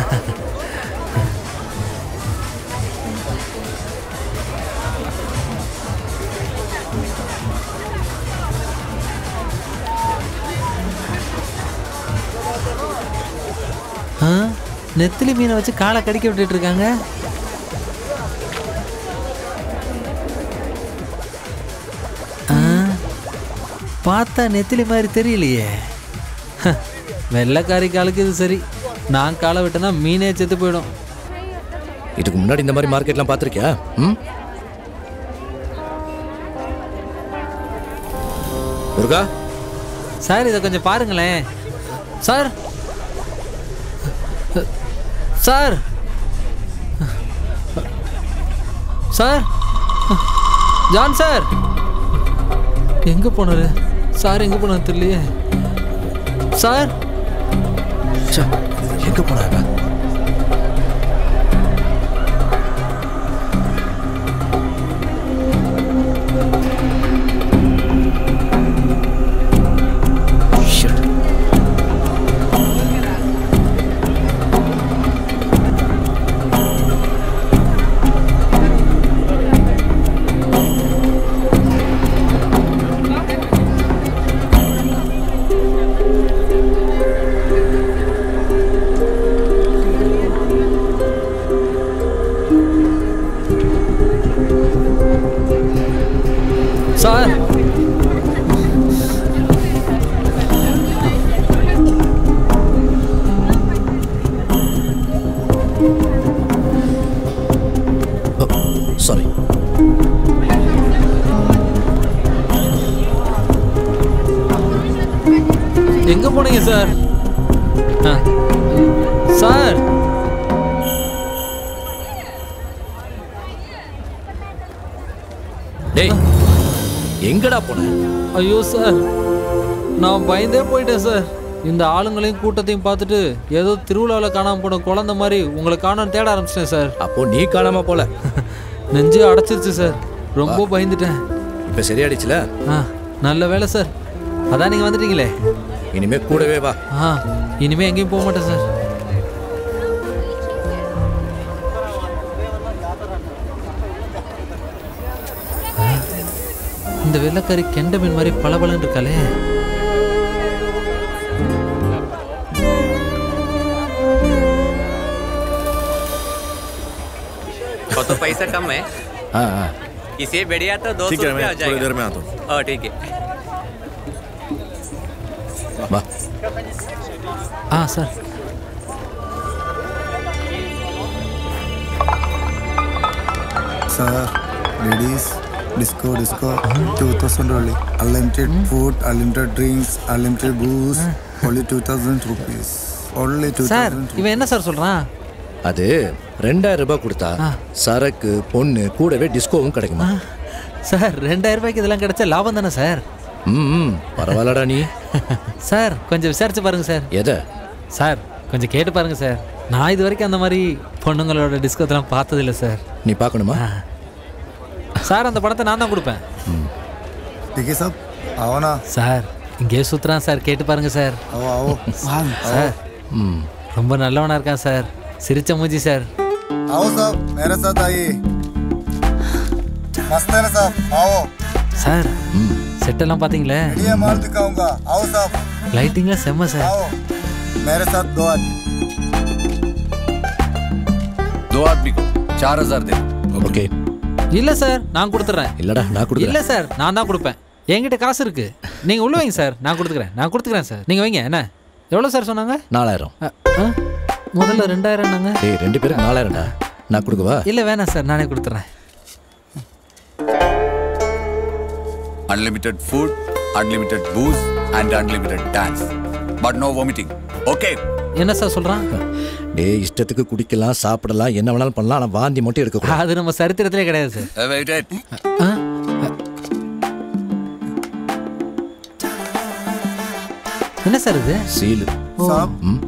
ஆ? நெத்திலி மீனை வச்சு காலை கடிக்க விட்டுட்டு இருக்காங்க. ஆ, பார்த்தா நெத்திலி மாதிரி தெரியலையே. வெள்ளைக்காரி காலுக்கு இது சரி. நான் காலை விட்டேன்னா மீனே செத்து போயிடும். இதுக்கு முன்னாடி இந்த மாதிரி மார்க்கெட்லாம் பார்த்துருக்கியா? ம்? முருகா? சார் இதை கொஞ்சம் பாருங்களேன். Sir sir. Sir. John sir. எங்கே போனாரு? சார் எங்கே போனாரு தெரியலையே. சார். எங்கே போனாங்க சார் நான் பயந்தே போயிட்டேன் சார் இந்த ஆளுங்களையும் கூட்டத்தையும் பார்த்துட்டு ஏதோ திருவிழாவில் காணாம போன குழந்தை மாதிரி உங்களை காணோன்னு தேட ஆரம்பிச்சிட்டேன் சார் அப்போ நீ காணாம போல. நெஞ்சு அடைச்சிருச்சு சார் ரொம்ப பயந்துட்டேன். இப்ப சரியாயிடுச்சுல? ஆ நல்ல வேலை சார் அதான் நீங்கள் வந்துட்டீங்களே. இனிமே கூடவே வா. ஆ இனிமே எங்கேயும் போக மாட்டேன் சார் வெள்ளைக்காரி கெண்ட மீன் மாதிரி பளபளன்னு இருக்காளே और तो पैसा कम है हाँ हाँ इसे बढ़िया तो दो ठीक सौ है, रुपया मैं हो जाएगा थोड़ी देर में आता हूँ। हाँ ठीक है வா ஆ sir Sir, ladies, disco, disco, 2000 only. Unlimited food, unlimited drinks, unlimited booze, only 2000 rupees. only sir இவன் என்ன சார் சொல்றான்? அது ரெண்டாயிரம் ரூபாய் கொடுத்தா சரக்கு பொண்ணு கூடவே டிஸ்கோவும் கிடைக்குமா? சார் ரெண்டாயிரம் ரூபாய்க்கு இதெல்லாம் கிடைச்சா லாபம் தானே சார்? ம் பரவாயில்லடா நீ. சார் கொஞ்சம் விசாரிச்சு பாருங்க சார். எதை? சார் கொஞ்சம் கேட்டு பாருங்க சார். நான் இது வரைக்கும் அந்த மாதிரி பொண்ணுங்களோட டிஸ்கோத்தெல்லாம் பார்த்ததில்ல சார். நீ பார்க்கணுமா? சார் அந்த பணத்தை நான் தான் கொடுப்பேன் டிகே சாப் ஆவனா சார் இங்கே சுத்துறான் சார் கேட்டு பாருங்க சார் आओ आओ வாங்க சார் ம் ரொம்ப நல்லவனா இருக்கான் சார் சிரிச்ச மூஞ்சி சார் आओ साहब मेरे साथ आइए मस्त है ना साहब आओ சார் செட்டெல்லாம் பார்த்தீங்களே बढ़िया माल दिखाऊंगा आओ साहब லைட்டிங்லாம் செம்ம சார் आओ मेरे साथ दो आदमी दो आदमी को चार हजार दे ஓகே இல்ல சார் நான் கொடுத்துறேன். இல்லடா நான் கொடு இல்ல சார் நான் தான் கொடுப்பேன். என்கிட்ட காசு இருக்கு. நீங்க உள்ள வைங்க சார் நான் கொடுத்துக்கிறேன். நான் கொடுத்துக்கிறேன் சார். நீங்க வைங்க என்ன? எவ்வளவு சார் சொன்னாங்க? நாலாயிரம். முதல்ல ரெண்டாயிரம் நாங்க ஏய் ரெண்டு பேரும் நாலாயிரம்டா. நான் கொடுக்கவா? இல்ல வேணாம் சார் நானே கொடுத்துறேன். Unlimited food unlimited booze and unlimited dance but no vomiting okay என்ன சார் சொல்கிறான் டே இஷ்டத்துக்கு குடிக்கலாம் சாப்பிடலாம் என்ன வேணாலும் பண்ணலாம் ஆனால் வாந்தி மட்டும் எடுக்கக்கூடாது அது நம்ம சரித்திரத்திலே கிடையாது சார் என்ன சார் இது? சீலு.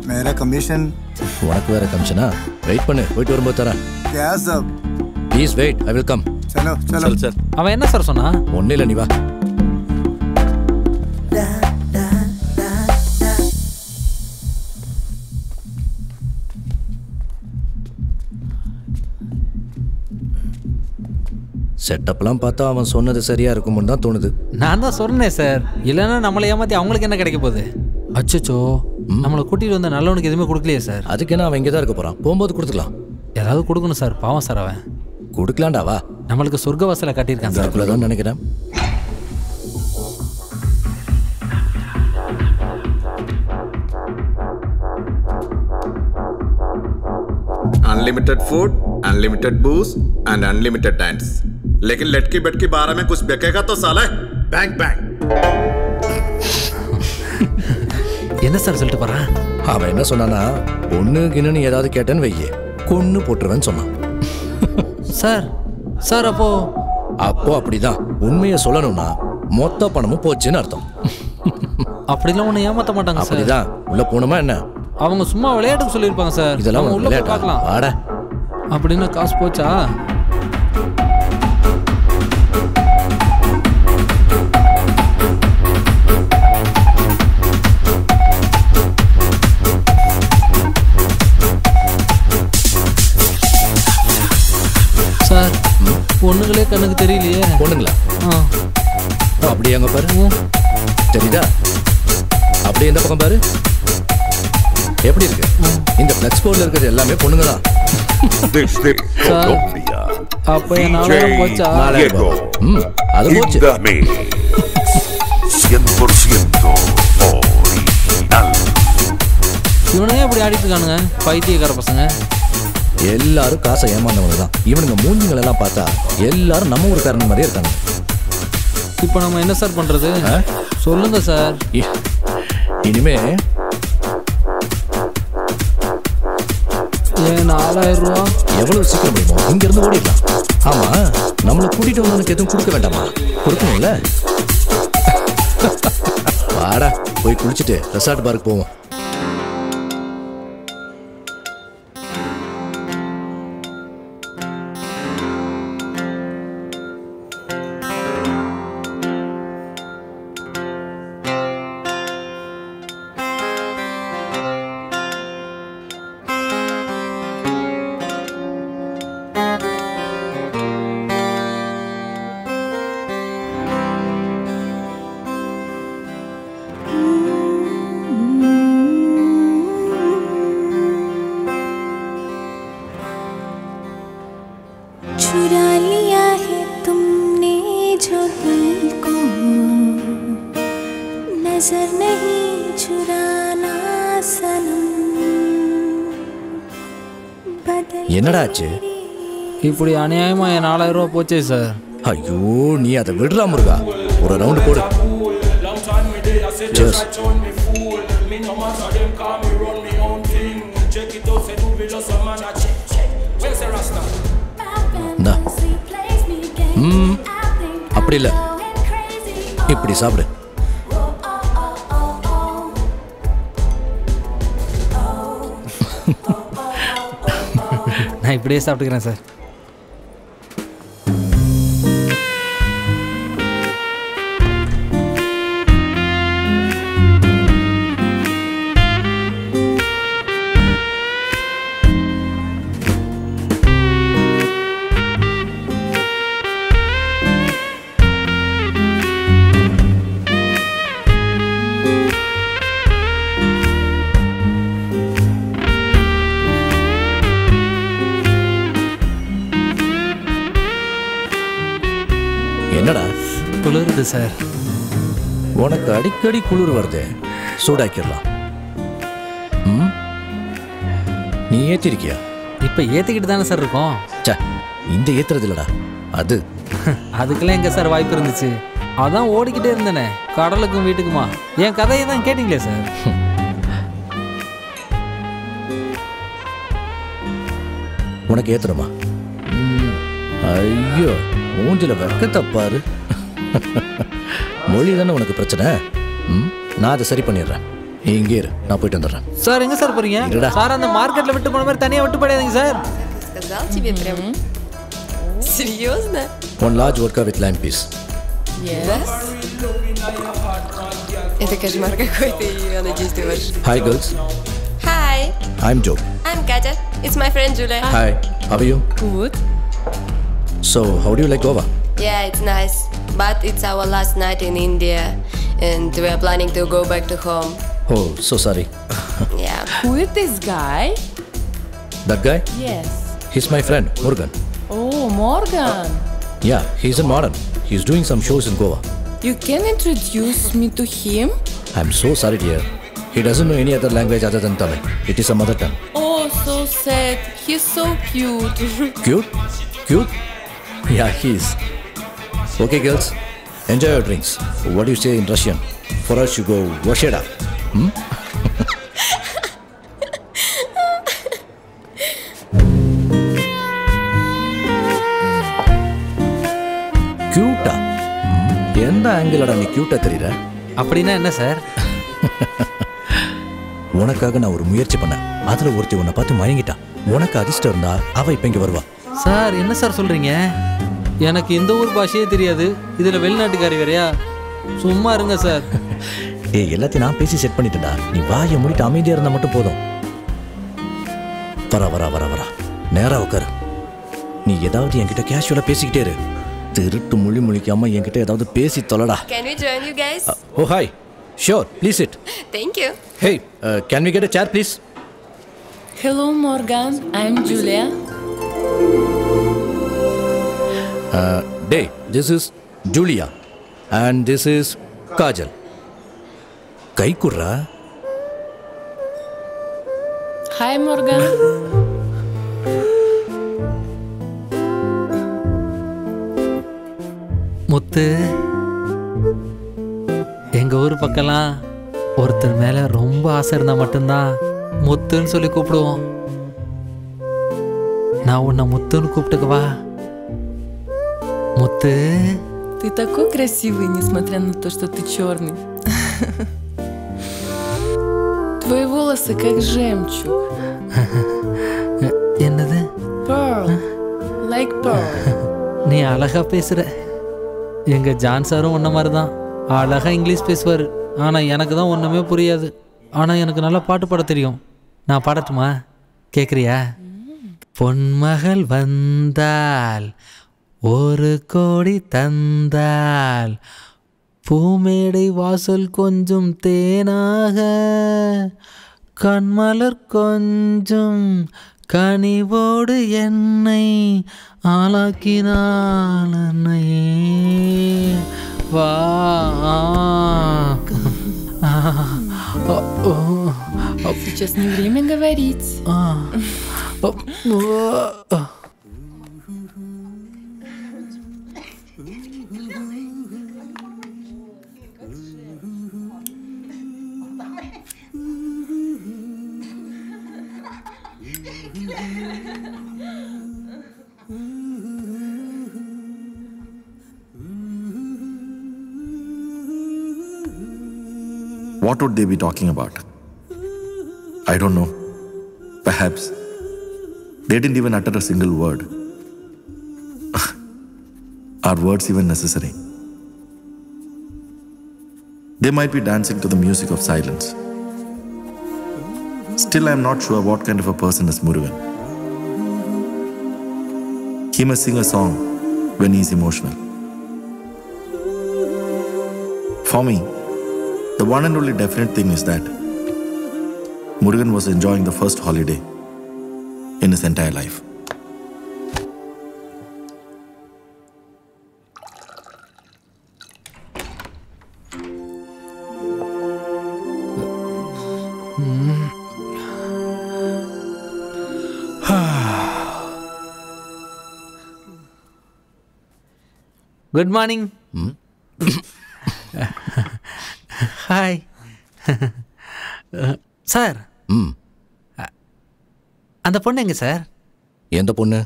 மேரா கமிஷன் உனக்கு வேற கமிஷனா வெயிட் பண்ணு போயிட்டு வரும்போது தரேன். Please wait I will come sir அவன் என்ன சார் சொன்னா ஒன்னும் இல்லை நீ வா. செட்டப்லாம் பார்த்தா அவன் சொன்னது சரியாக இருக்கும்னு தான் தோணுது. நான் தான் சொன்னேன் சார். இல்லைன்னா நம்மளை ஏமாற்றி அவங்களுக்கு என்ன கிடைக்க போகுது? அச்சோ நம்மளை கூட்டிகிட்டு வந்த நல்லவனுக்கு எதுவுமே கொடுக்கலையே சார். அதுக்கு என்ன அவன் இங்கே தான் இருக்க போகிறான் போகும்போது கொடுத்துக்கலாம். ஏதாவது கொடுக்கணும் சார். பாவம் சார் அவன். கொடுக்கலாண்டாவா நம்மளுக்கு சொர்க்க வாசலை கட்டியிருக்கான் சார். தான் நினைக்கிறேன். Unlimited food unlimited booze and unlimited dance लेकिन लटकी बटकी बारह में कुछ बिकेगा तो साला बैंक बैंक என்ன சார் சொல்லிட்டு போறான் அவன் என்ன சொன்னானா பொண்ணு கிண்ணுன்னு ஏதாவது கேட்டேன்னு வையே கொன்னு போட்டுருவேன்னு சொன்னான் சார் சார் அப்போ அப்போ அப்படிதான் உண்மையை சொல்லணும்னா மொத்த பணமும் போச்சுன்னு அர்த்தம் அப்படிலாம் ஒன்றும் ஏமாத்த மாட்டாங்க சார் அப்படிதான் உள்ள போகணுமா என்ன அவங்க சும்மா விளையாட்டுக்கு சொல்லியிருப்பாங்க சார் இதெல்லாம் அவங்க உனக்கு உள்ள போய் விளையாட்டா? பார்க்கலாம் வாடா அப்படின்னா காசு போச்சா பொண்ணுங்களே கண்ணுக்கு தெரியலையே. பொண்ணுங்களா? ஆ. அப்படியே அங்க பாரு. தெரியுதா? அப்படியே இந்த பக்கம் பாரு. எப்படி இருக்கு? இந்த ஃபிளெக்ஸ் போர்டில் இருக்கிறது எல்லாமே பொண்ணுங்க தான் அப்போ என் நாலாயிரம் போச்சா? அது போச்சு. இவனுங்க இப்படி ஆடிட்டு இருக்கானுங்க? பைத்தியக்கார பசங்க. எல்லாரும் காசை ஏமாந்தவங்க தான். இவனுங்க மூஞ்சிகள் எல்லாம் பார்த்தா எல்லாரும் நம்ம ஊருக்காரங்க மாதிரியே இருக்காங்க. இப்போ நம்ம என்ன சார் பண்றது? சொல்லுங்க சார். இனிமே ஏன் நாலாயிரம் ரூபா? எவ்வளவு சீக்கிரம் முடியுமோ இங்க இருந்து ஓடிடலாம். ஆமா நம்மளை கூட்டிட்டு வந்தவனுக்கு எதுவும் கொடுக்க வேண்டாமா? கொடுக்கணும்ல? வாடா போய் குளிச்சுட்டு ரெசார்ட் பார்க் போவோம். இப்படி அநியாயமா என் நாலாயிரம் ரூபா போச்சே சார் ஐயோ நீ அதை விடுறா முருகா ஒரு ரவுண்டு போடு Cheers. ம் அப்படி இல்லை இப்படி சாப்பிடு நான் இப்படியே சாப்பிட்டுக்கிறேன் சார் சார். உனக்கு அடிக்கடி குளிர் வருது. சூடாக்கிடலாம். ம்? நீ ஏத்திருக்கியா? இப்போ ஏற்றிக்கிட்டு தானே சார் இருக்கோம். சே இந்த ஏத்துறது இல்லடா அது. அதுக்கெல்லாம் எங்கே சார் வாய்ப்பு இருந்துச்சு? அதான் ஓடிக்கிட்டே இருந்தேனே. கடலுக்கும் வீட்டுக்குமா? என் கதையை தான் கேட்டிங்களே சார்? உனக்கு ஏத்துறமா? ஐயோ மூஞ்சில வெக்கத்தை பாரு. மொழி தானே உனக்கு பிரச்சனை ம் நான் அதை சரி பண்ணிடுறேன் நீ இங்கே இரு நான் போயிட்டு வந்துடுறேன் சார் எங்க சார் போறீங்க இருடா. சார் அந்த மார்க்கெட்ல விட்டு போன மாதிரி தனியா விட்டு போயிடாதீங்க sir Сказал тебе прям. Серьезно? One large vodka with lime piece Yes. Это кошмар какой-то, и я надеюсь, ты ваш. Hi girls Hi, I am ஜோப் I'm Katya. It's my friend Julia. Hi how you Good. So how do you like Goa Yeah, it's nice. But it's our last night in India and we are planning to go back to home. Oh, so sorry. yeah. Who is this guy? That guy? Yes. He's my friend, Morgan. Oh, Morgan. Yeah, he's in Modern. He's doing some shows in Goa. You can introduce me to him? I'm so sorry, dear. He doesn't know any other language other than Tamil. It is a mother tongue. Oh, so sad. He's so cute. cute? Cute? Yeah, he is. Okay girls. Enjoy your drinks. What do you say in russian? For us you go washeda. Hmm? கியூட்டா எந்த ஆங்கிளடா நீ கியூட்டா தெரியற அப்படின்னா என்ன sir உனக்காக நான் ஒரு முயற்சி பண்ணேன் அதுல ஒருத்தி உன்னை பார்த்து மயங்கிட்டான் உனக்கு அதிர்ஷ்டம் இருந்தா அவ இப்ப இங்க வருவா சார் என்ன சார் சொல்றீங்க எனக்கு இந்த ஊர் பாஷையே தெரியாது. இதுல வெளிநாட்டுக்காரி வேறையா? சும்மா இருங்க சார் ஏய் எல்லாத்தையும் நான் பேசி செட் பண்ணிட்டேன்டா. நீ வாயை மூடிட்டு அமைதியா இருந்தா மட்டும் போதும். வரா வரா வரா வரா. நேரா உட்காரு நீ ஏதாவது என்கிட்ட கேஷுவலா பேசிக்கிட்டே இரு. திருட்டு மொழி முழிக்காம என்கிட்ட ஏதாவது பேசி தொலைடா. Can we join you guys? O hi sure please it Thank you. Hey can we get a chair please Hello, Morgan. I'm Julia. Day this is Julia and this is Kajal கை குர்ரா Hi, Morgan. முத்து எங்க ஊர் பக்கம்லாம் ஒருத்தர் மேல ரொம்ப ஆசை இருந்தா மட்டும்தான் முத்துன்னு சொல்லி கூப்பிடுவோம். நான் உன்னை முத்துன்னு கூப்பிட்டுக்கவா முத்து Ты такой красивый, несмотря на то, что ты черный. Твои волосы как жемчуг. என்னது Pearl. Like pearl. நீ அழகா பேசுற எங்க ஜான் சாரும் உன்ன மாதிரி தான் அழகா இங்கிலீஷ் பேசுவார் ஆனா எனக்கு தான் ஒண்ணுமே புரியாது ஆனா எனக்கு நல்லா பாட்டு பாட தெரியும் நான் பாடட்டுமா கேக்குறியா பொன்மகள் வந்தால் ஒரு கோடி தந்தால் பூமேடை வாசல் கொஞ்சம் தேனாக கண்மலர் கொஞ்சம் கனிவோடு என்னை ஆளாக்கினாள் அன்னையே வா ஆ, ஆ, ஓ, Сейчас не время говорить. What would they be talking about? I don't know. Perhaps they didn't even utter a single word. Are words even necessary? They might be dancing to the music of silence. Still, I am not sure what kind of a person is Murugan. He must sing a song when he is emotional. For me, the one and only definite thing is that Murugan was enjoying the first holiday in his entire life. Good morning. Hmm? Hi sir ம். அந்த பொண்ணு எங்க sir எந்த பொண்ணு?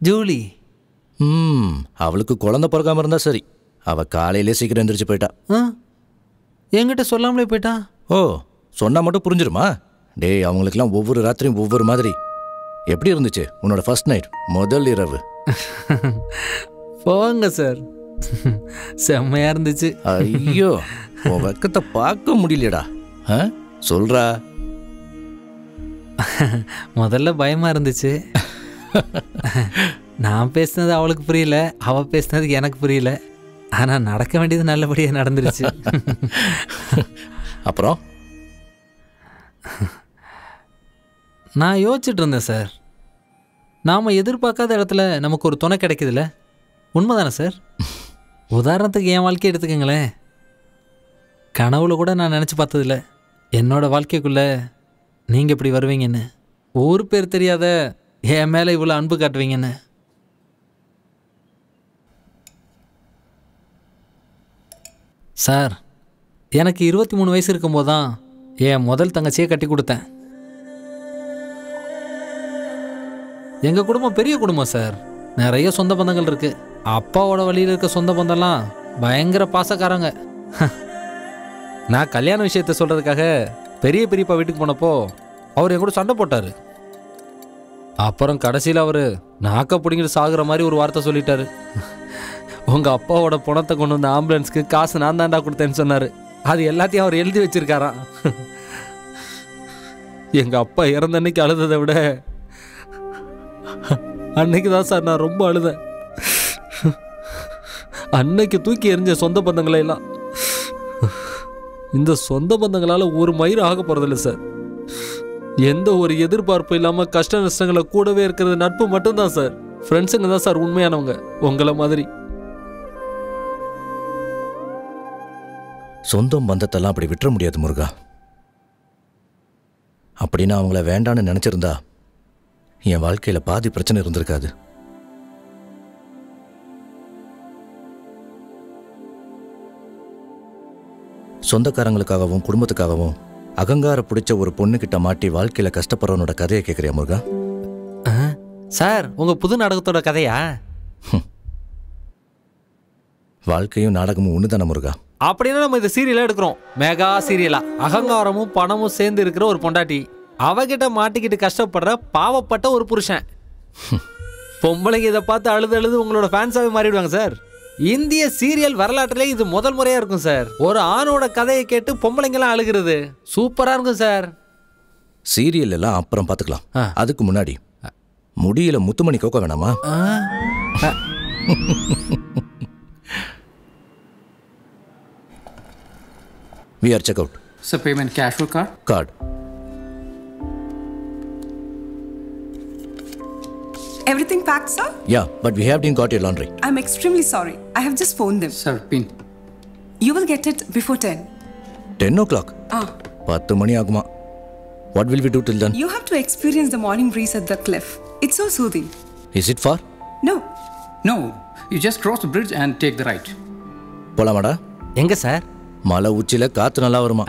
Julie. ம் அவளுக்கு குழந்தை பிறக்காம இருந்தா சரி. அவ காலையிலே சீக்கிரம் எந்திரிச்சு போயிட்டா. என்கிட்ட சொல்லாமலே போயிட்டா? ஓ சொன்னா மட்டும் புரிஞ்சிருமா? டேய் அவங்களுக்குலாம் ஒவ்வொரு ராத்திரியும் ஒவ்வொரு மாதிரி. எப்படி இருந்துச்சு உன்னோட ஃபர்ஸ்ட் நைட் முதல் இரவு. போங்க சார் செம்மையா இருந்துச்சு. ஐயோ. உன் வெக்கத்தை பார்க்க முடியலடா. சொல்றா. முதல்ல பயமா இருந்துச்சு. நான் பேசினது அவளுக்கு புரியல அவ பேசினது எனக்கு புரியல. ஆனா நடக்க வேண்டியது நல்லபடியா நடந்துருச்சு. அப்புறம்? நான் யோசிச்சுட்டு இருந்தேன் சார். நாம் எதிர்பார்க்காத இடத்துல நமக்கு ஒரு துணை கிடைக்குதுல்ல? உண்மைதானே சார்? உதாரணத்துக்கு என் வாழ்க்கையை எடுத்துக்கங்களேன். கனவுல கூட நான் நினச்சி பார்த்ததில்ல. என்னோடய வாழ்க்கைக்குள்ளே நீங்கள் இப்படி வருவீங்கன்னு. ஊர் பேர் தெரியாத என் மேலே இவ்வளோ அன்பு காட்டுவீங்கன்னு. சார் எனக்கு இருபத்தி மூணு வயசு இருக்கும்போது தான் என் முதல் தங்கச்சியை கட்டி கொடுத்தேன். எங்கள் குடும்பம் பெரிய குடும்பம் சார். நிறைய சொந்த பந்தங்கள் இருக்குது அப்பாவோட வழியில் இருக்க சொந்த பந்தம்லாம் பயங்கர பாசக்காரங்க. நான் கல்யாண விஷயத்த சொல்கிறதுக்காக பெரிய பெரியப்பா வீட்டுக்கு போனப்போ அவர் என் கூட சண்டை போட்டார். அப்புறம் கடைசியில் அவர் நாக்க பிடிங்கிட்டு சாகுற மாதிரி ஒரு வார்த்தை சொல்லிட்டாரு. உங்கள் அப்பாவோட பணத்தை கொண்டு வந்த ஆம்புலன்ஸ்க்கு காசு நான் தாண்டா கொடுத்தேன்னு சொன்னார். அது எல்லாத்தையும் அவர் எழுதி வச்சிருக்காராம். எங்கள் அப்பா இறந்த அன்னைக்கு அழுததை விட அன்னைக்கு தான் சார் நான் ரொம்ப அழுதேன். அன்னைக்கு தூக்கி எறிஞ்ச சொந்த பந்தங்களை எல்லாம் இந்த சொந்த பந்தங்களால் ஒரு மயிர் ஆக போகிறதில்ல சார். எந்த ஒரு எதிர்பார்ப்பும் இல்லாமல் கஷ்ட நஷ்டங்களை கூடவே இருக்கிறது நட்பு மட்டும்தான் சார். ஃப்ரெண்ட்ஸுங்க தான் சார் உண்மையானவங்க. உங்களை மாதிரி. சொந்தம் பந்தத்தெல்லாம் அப்படி விட்டுற முடியாது முருகா. அப்படின்னா அவங்கள வேண்டான்னு நினச்சிருந்தா என் வாழ்க்கையில் பாதி பிரச்சனை இருந்திருக்காது. சொந்தக்காரங்களுக்காகவும் குடும்பத்துக்காகவும் அகங்கார பிடிச்ச ஒரு பொண்ணுகிட்ட மாட்டி வாழ்க்கையில் கஷ்டப்படுறவனோட கதையை கேட்குறியா முருகா? சார் உங்க புது நாடகத்தோட கதையா? வாழ்க்கையும் நாடகமும் ஒன்று தானே முருகா? அப்படின்னா நம்ம இந்த சீரியலா எடுக்கிறோம். மெகா சீரியலா. அகங்காரமும் பணமும் சேர்ந்து இருக்கிற ஒரு பொண்டாட்டி. அவகிட்ட மாட்டிக்கிட்டு கஷ்டப்படுற பாவப்பட்ட ஒரு புருஷன். பொம்பளைங்க இதை பார்த்து அழுது அழுது உங்களோட ஃபேன்ஸாவே மாறிடுவாங்க சார். இந்திய சீரியல் வரலாற்றிலே இது முதல் முறையா இருக்கும் சார். ஒரு ஆணோட கதையை கேட்டு பொம்பளைங்கெல்லாம் அழுகிறது. சூப்பரா இருக்கும் சார். சீரியல் எல்லாம் அப்புறம் பார்த்துக்கலாம் அதுக்கு முன்னாடி முடியல முத்துமணி கோக்க வேணாமா? We are check out payment cash or card? Card Everything packed, sir? Ya but we have been got your laundry I'm extremely sorry. I have just phoned them. Sir, pin. You will get it before 10. Ten o'clock Ah, பத்து மணி ஆகுமா what will we do till then you have to experience the morning breeze at the cliff. It's so soothing. Is it for No. No, you just cross the bridge and take the right. போலாமாடா எங்க sir மலை உச்சியில காத்து நல்லா வருமா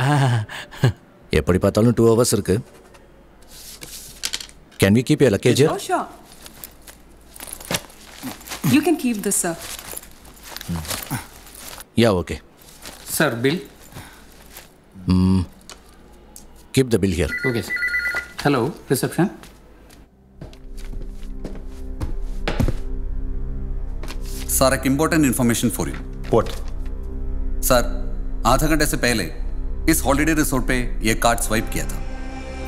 எப்படி பார்த்தாலும் two hours இருக்கு can we keep your luggage Oh, sure. You can keep this, sir. Mm. Yeah, okay. Sir, bill? Mm. Keep the bill here. Okay, sir. Hello, reception. Sir, एक important information for you. What? Sir, आधा घंटे से पहले इस holiday resort पे ये card swipe किया था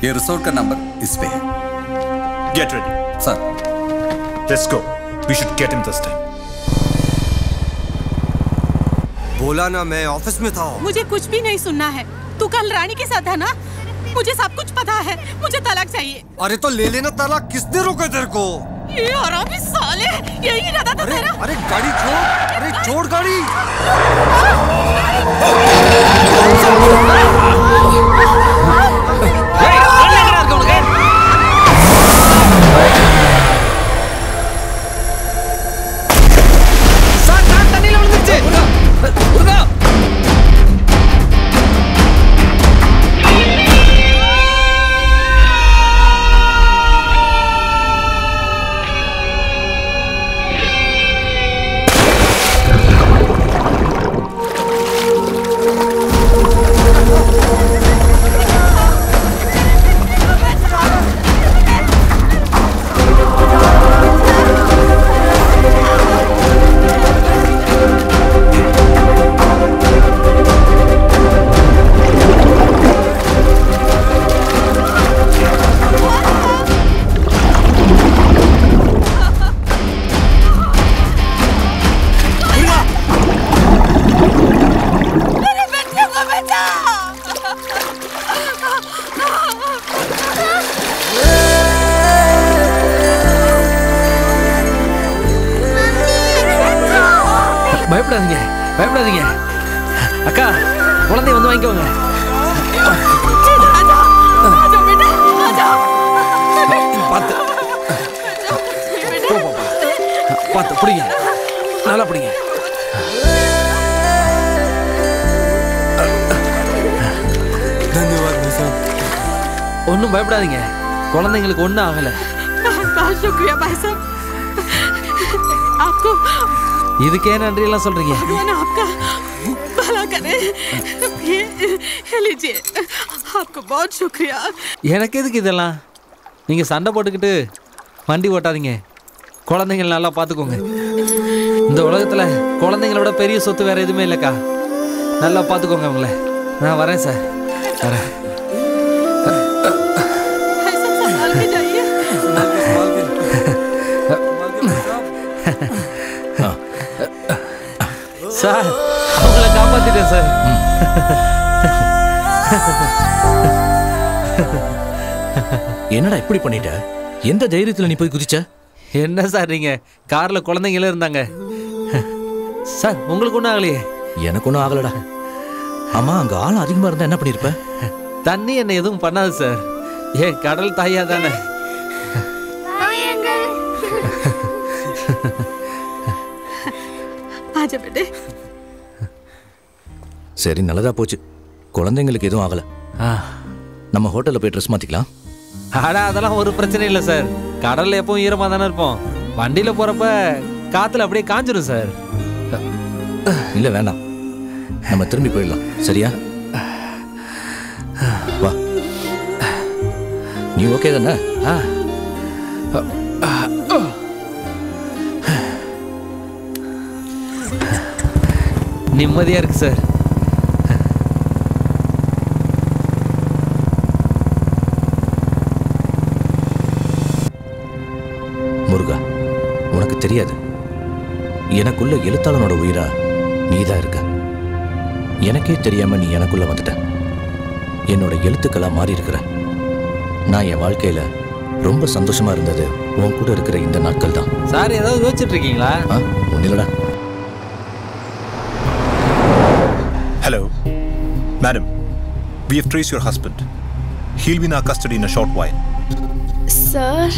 ये रिसोर्ट का नंबर इस पे है get ready sir let's go We should get him this time. बोला ना मैं ऑफ़िस में था। मुझे कुछ भी नहीं सुनना है। तू कल रानी के साथ है ना? मुझे सब कुछ पता है। मुझे तलाक चाहिए। अरे तो ले लेना तलाक। किसने रोका तेरे को? ये हरामी साले यही इरादा था तेरा। अरे गाड़ी छोड़। अरे छोड़ गाड़ी। சார் பயப்படாதீங்க பயப்படாதீங்க. அக்கா குழந்தைய வந்து வாங்கிக்கோங்க. பார்த்து பார்த்து பிடிங்க. நல்லா பிடிங்க. ஒன்றும் பயப்படாதீங்க. குழந்தைங்களுக்கு ஒன்றும் ஆகலை. இதுக்கே நன்றியெல்லாம் சொல்றீங்க भगवान आपका भला करे ये ये लीजिए आपको बहुत शुक्रिया எனக்கு எதுக்கு இதெல்லாம் நீங்கள் சண்டை போட்டுக்கிட்டு வண்டி ஓட்டாதீங்க குழந்தைங்கள நல்லா பார்த்துக்கோங்க இந்த உலகத்தில் குழந்தைங்கள விட பெரிய சொத்து வேற எதுவுமே இல்லைக்கா நல்லா பார்த்துக்கோங்க அவங்கள நான் வரேன் சார் வரேன் சார் அவங்கள காப்பாத்திட்டேன் சார் என்னடா இப்படி பண்ணிட்ட? எந்த தைரியத்துல நீ போய் குதிச்ச? என்ன சார் நீங்க? கார்ல குழந்தைங்களே இருந்தாங்க. சார் உங்களுக்கு ஒன்றும் ஆகலையே? எனக்கு ஒன்றும் ஆகலடா. ஆமா அங்க ஆள் அதிகமா இருந்தா என்ன பண்ணிருப்ப? தண்ணி என்ன எதுவும் பண்ணாது சார் ஏன் கடல் தாயா தானே? முடியாது சரி நல்லதா போச்சு. குழந்தைங்களுக்கு எதுவும் ஆகல. நம்ம ஹோட்டலில் போய் ட்ரெஸ் மாற்றிக்கலாம் ஆடா அதெல்லாம் ஒரு பிரச்சனை இல்லை சார். கடலில் எப்பவும் ஈரமாக தானே இருப்போம். வண்டியில் போகிறப்ப காற்றுல அப்படியே காஞ்சிடும் சார். இல்லை வேண்டாம். நம்ம திரும்பி போயிடலாம். சரியா? வா. நீ ஓகே தானே? ஆ. நிம்மதியா இருக்கு சார் முருகா உனக்கு தெரியாது. எனக்குள்ள எழுத்தாளனோட உயிரா நீதான் இருக்க? எனக்கே தெரியாம நீ எனக்குள்ள வந்துட்ட. என்னோட எழுத்துக்களா மாறி இருக்கிற. நான் என் வாழ்க்கையில ரொம்ப சந்தோஷமா இருந்தது உன் கூட இருக்கிற இந்த நாட்கள் தான் சார் ஏதாவது யோசிச்சுட்டு இருக்கீங்களா? ஒன்னிலடா Hello. Madam, we have traced your husband. He'll be in our custody in a short while. Sir,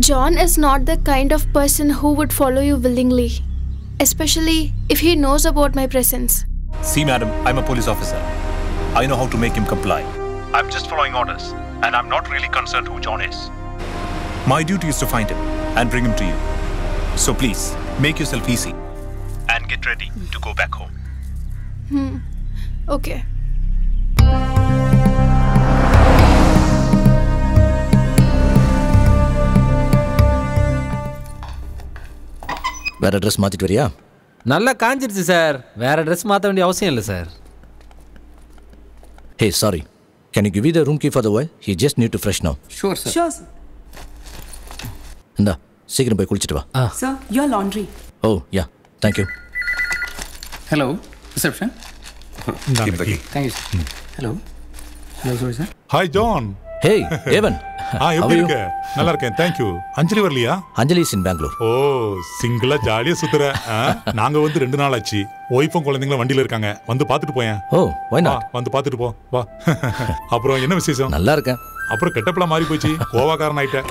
John is not the kind of person who would follow you willingly, especially if he knows about my presence. See, madam, I'm a police officer. I know how to make him comply. I'm just following orders, and I'm not really concerned who John is. My duty is to find him and bring him to you. So please, make yourself easy and get ready to go back home. Hmm. Okay. வேற dress மாற்றிட்டு வரியா? நல்லா காஞ்சிருச்சு sir. வேற dress மாற்ற வேண்டிய அவசியம் இல்லை sir. Hey sorry can you give the room key for the boy he just need to fresh now sure sir sure sir இந்தா சீக்கிரம் போய் குளிச்சிட்டு வா. Sir your laundry oh yeah thank you hello reception Keep the key. Thank you. Sir. Hello. Hello, sorry, sir. Hi John hey A1 ஆ எப்படி இருக்க? நல்லா இருக்கேன். தேங்க்யூ அஞ்சலி வரலையா? அஞ்சலி இஸ் இன் பெங்களூர் ஓ சிங்கிளா ஜாலியா சுத்துற. நாங்க வந்து ரெண்டு நாள் ஆச்சு. ஒய்ஃபும் குழந்தைங்களும் வண்டியில இருக்காங்க. வந்து பாத்துட்டு போயேன். ஓ? வா, வந்து பாத்துட்டு போ. வா. அப்புறம் என்ன விசேஷம்? நல்லா இருக்கேன். அப்புறம் கெட்டப்பெல்லாம் மாறி போச்சு கோவாக்காரன் ஆயிட்ட.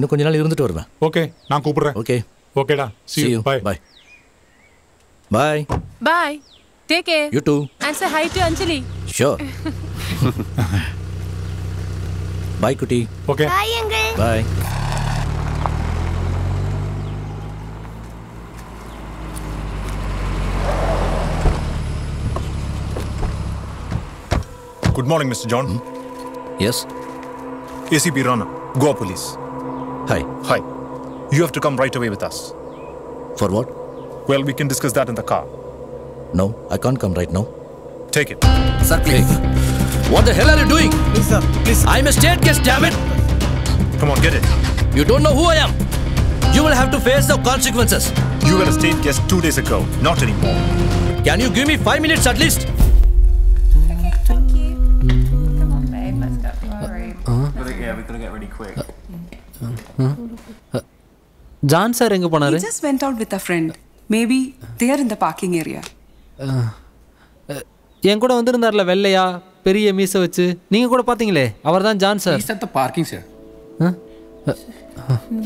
இன்னும் கொஞ்ச நாள் இருந்துட்டு வருவேன் ஓகே நான் கூப்பிடுறேன் ஓகே ஓகேடா see you bye bye bye Bye. Take care. You too And say hi to Anjali. Sure bye குட்டி okay Bye, uncle. Bye Good morning, Mr. John. Yes. ACP Rana, Goa Police. Hi. Hi. You have to come right away with us. For what? Well, we can discuss that in the car. No, I can't come right now. Take it. Sir, please. What the hell are you doing? Please, sir. Please. I'm a state guest, damn it. Come on, get it. You don't know who I am. You will have to face the consequences. You were a state guest two days ago, not anymore. Can you give me five minutes at least? John sir எங்க போனாரு He just went out with a friend. Maybe they are in the parking area. அஹ், அஹ், என் கூட வந்திருந்தார்ல வெள்ளையா பெரிய மீசை வச்சு நீங்க கூட பாத்தீங்களே அவர் தான் John sir He's at the parking, sir.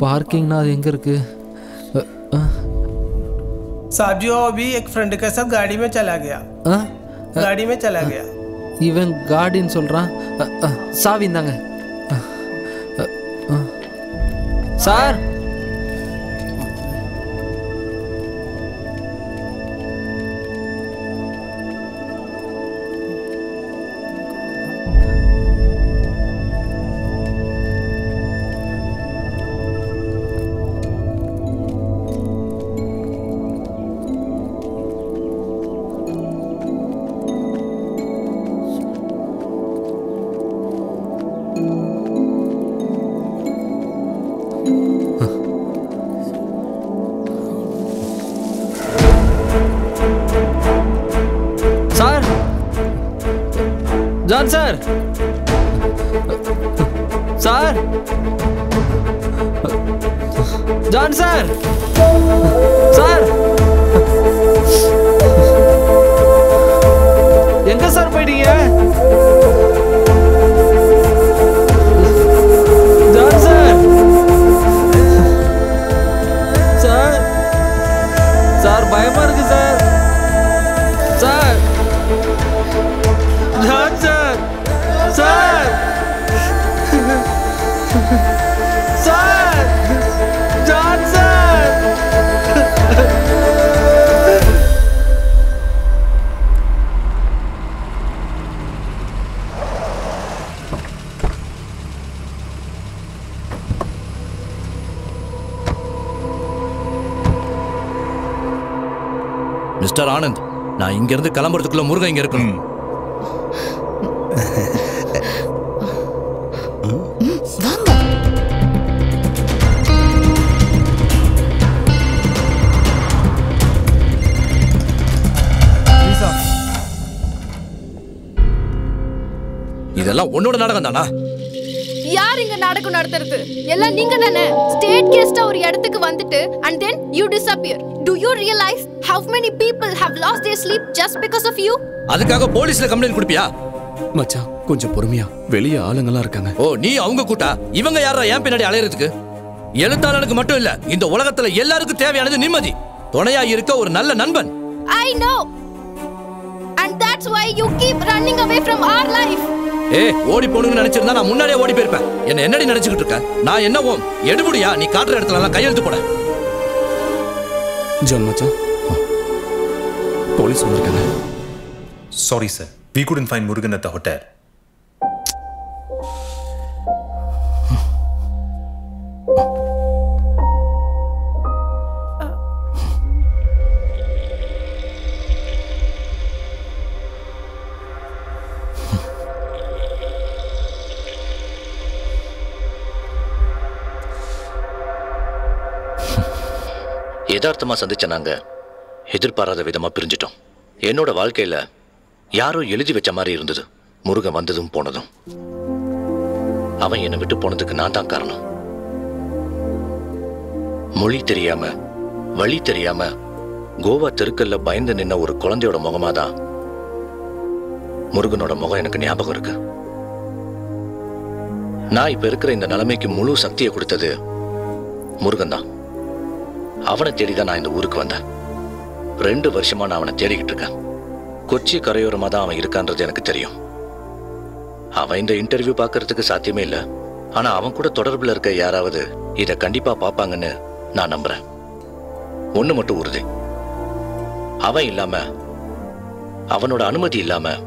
பார்க்கிங்னா அது எங்க இருக்கு அஹ், அஹ், साहब जी वो अभी एक फ्रेंड के साथ गाड़ी में चला गया அஹ், गाड़ी में चला गया இவன் காடின்னு சொல்றான் அஹ், அஹ், சாவி இந்தாங்க அஹ், அஹ், அஹ். சார் சார் இருந்து கிளம்புறதுக்குள்ள முருகன் இங்க இருக்கணும். இதெல்லாம் உன்னோட நாடகம் தானா? யார் இங்க நாடகம் நடத்துறது? எல்லாம் நீங்க தானே? ஸ்டேட் கெஸ்டா ஒரு இடத்துக்கு வந்துட்டு and then you disappear. Do you realize how many people have lost their sleep just because of you? அதுக்காக போலீஸ்ல கம்ப்ளைண்ட் கொடுப்பியா? மச்சான் கொஞ்சம் பொறுமையா. வெளியே ஆளுங்கெல்லாம் இருக்காங்க. ஓ நீ அவங்க கூட்டா? இவங்க யாரா ஏன் பின்னாடி அலையறதுக்கு? எழுத்தாளனுக்கு மட்டும் இல்ல இந்த உலகத்துல எல்லாருக்கும் தேவையானது நிம்மதி. துணையா இருக்க ஒரு நல்ல நண்பன். I know. And that's why you keep running away from our life. ஏ ஓடி போகணும்னு நினைச்சிருந்தா நான் முன்னாடியே ஓடி போயிருப்பேன். என்ன என்னடி நினைச்சுக்கிட்டு இருக்க? நான் என்ன ஓம் எடுபடியா? நீ காட்டுற இடத்துல எல்லாம் கையெழுத்து போட. ஜான் மச்சான் போலீஸ் வந்திருக்காங்க Sorry, sir. We couldn't find Murugan at the hotel. யதார்த்தமா சந்திச்ச நாங்க எதிர்பாராத விதமா பிரிஞ்சிட்டோம். என்னோட வாழ்க்கையில யாரோ எழுதி வச்ச மாதிரி இருந்தது. முருகன் வந்ததும் போனதும். அவன் என்னை விட்டு போனதுக்கு நான் தான் காரணம். மொழி தெரியாம வழி தெரியாம கோவா தெருக்கல்ல பயந்து நின்ன ஒரு குழந்தையோட முகமாதான் முருகனோட முகம் எனக்கு ஞாபகம் இருக்கு. நான் இப்ப இருக்கிற இந்த நிலைமைக்கு முழு சக்தியை கொடுத்தது முருகன் தான். அவனை தேடிதான் நான் இந்த ஊருக்கு வந்தேன். ரெண்டு வருஷமா நான் அவனை தேடிக்கிட்டு இருக்கேன். கொச்சி கரையோரமாக தான் அவன் இருக்கான்றது எனக்கு தெரியும். அவன் இந்த இன்டர்வியூ பார்க்கறதுக்கு சாத்தியமே இல்லை. ஆனால் அவன் கூட தொடர்பில் இருக்க யாராவது இதை கண்டிப்பாக பார்ப்பாங்கன்னு நான் நம்புறேன். ஒன்று மட்டும் உறுதி. அவன் இல்லாமல் அவனோட அனுமதி இல்லாமல்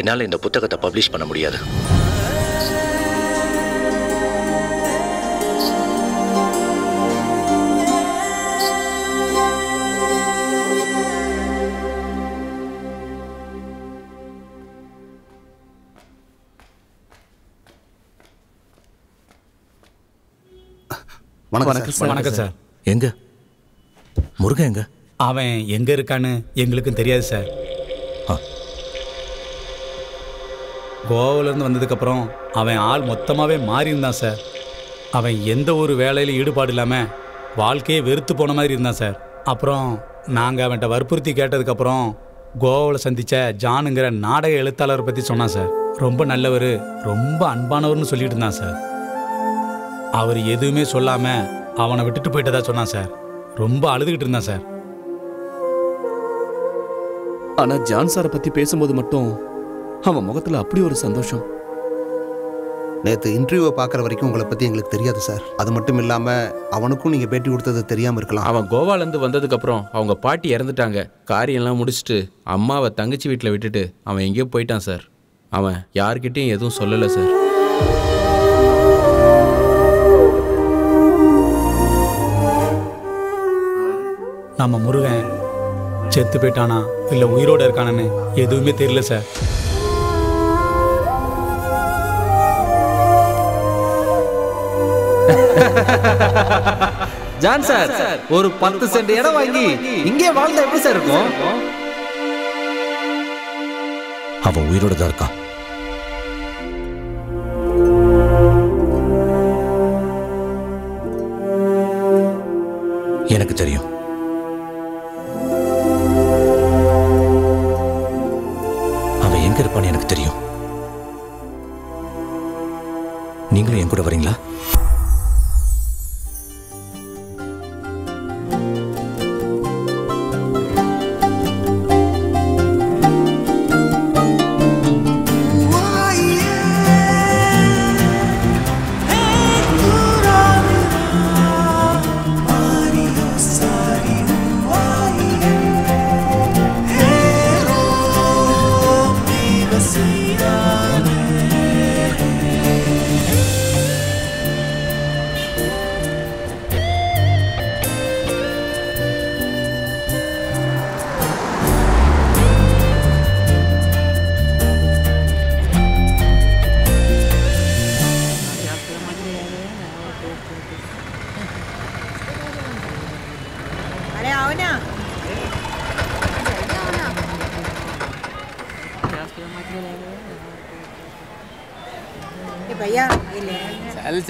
என்னால் இந்த புத்தகத்தை பப்ளிஷ் பண்ண முடியாது. வணக்கம் சார். வணக்கம் சார். எங்க? முருகன் எங்க? அவன் எங்க இருக்கான்னு எங்களுக்கும் தெரியாது சார். கோவாவிலேருந்து வந்ததுக்கப்புறம் அவன் ஆள் மொத்தமாகவே மாறி இருந்தான் சார். அவன் எந்த ஒரு வேலையில ஈடுபாடு இல்லாமல் வாழ்க்கையே வெறுத்து போன மாதிரி இருந்தான் சார். அப்புறம் நாங்கள் அவன்கிட்ட வற்புறுத்தி கேட்டதுக்கப்புறம் கோவாவில் சந்தித்த ஜானுங்கிற நாடக எழுத்தாளரை பற்றி சொன்னான் சார். ரொம்ப நல்லவர் ரொம்ப அன்பானவர்னு சொல்லிட்டு இருந்தான் சார். அவர் எதுவுமே சொல்லாமல் அவனை விட்டுட்டு போயிட்டதா சொன்னான் சார். ரொம்ப அழுதுகிட்டு இருந்தான் சார். ஆனா ஜான் சாரை பத்தி பேசும்போது மட்டும் அவன் முகத்துல அப்படி ஒரு சந்தோஷம். நேற்று இன்டர்வியூவை பார்க்குற வரைக்கும் உங்களை பற்றி எங்களுக்கு தெரியாது சார். அது மட்டும் இல்லாமல் அவனுக்கும் நீங்கள் பேட்டி கொடுத்தது தெரியாமல் இருக்கலாம். அவன் கோவாலேருந்து வந்ததுக்கு அப்புறம் அவங்க பாட்டி இறந்துட்டாங்க. காரியம்லாம் முடிச்சுட்டு அம்மாவை தங்கச்சி வீட்டில் விட்டுட்டு அவன் எங்கேயோ போயிட்டான் சார். அவன் யார்கிட்டயும் எதுவும் சொல்லலை சார். நம்ம முருகன். செத்து போயிட்டானா? இல்லை உயிரோட இருக்கானான்னு எதுவுமே தெரியல சார் ஜான் சார் ஒரு பத்து சென்ட் இடம் வாங்கி இங்கே வாழ்ந்தா எப்படி சார் இருக்கும்? அவன் உயிரோட தான் இருக்கான்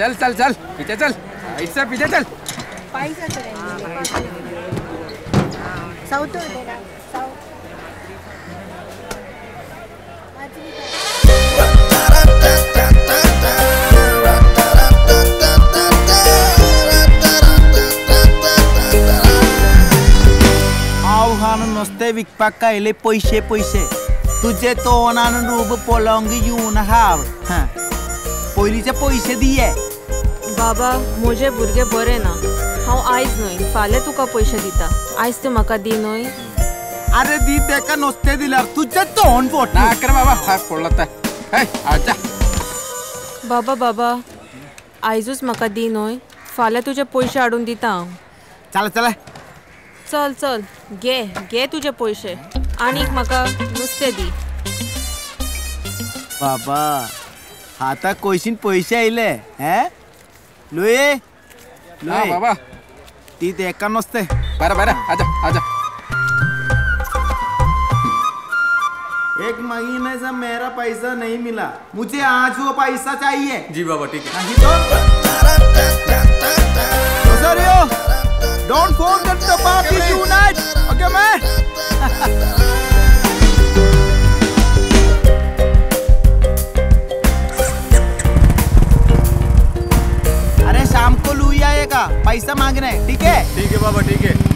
चल चल चल। पीछे चल। साइड से पीछे चल। पैसा चलेंगे सौ तो देना सौ आव्हान पैसे पैसे तुझे तोंडान रूप पळोवंक येऊन हांव। हाँ. पयलींचे पैसे बाबा म्हजे भुरगे बरे ना। हांव आयज न्हय फाल्यां तुका पयशे दिता। आयज तूं म्हाका दी न्हय अरे दी तेका नुसते दिल्यार तुझे तोंड फोट बाबा हाय हे आजा बाबा बाबा आयजूच म्हाका दी न्हय फाल्यां तुजे पयशे हाडून दिता। हांव चल चल। चल चल घे घे तुजे पयशे आनीक म्हाका नुस्तें दी। बाबा हाताक कोयशीन पैसे आयले हे? बाबा. ती नुसते बरं बरं आजा आजा एक महीने से मेरा पैसा नहीं मिला। मुझे आज वो पैसा चाहिए। जी बाबा ठीक है। नहीं तो the party tonight, okay man? अरे आएगा पैसा मांगना है ठीक है? ठीक है बाबा ठीक है।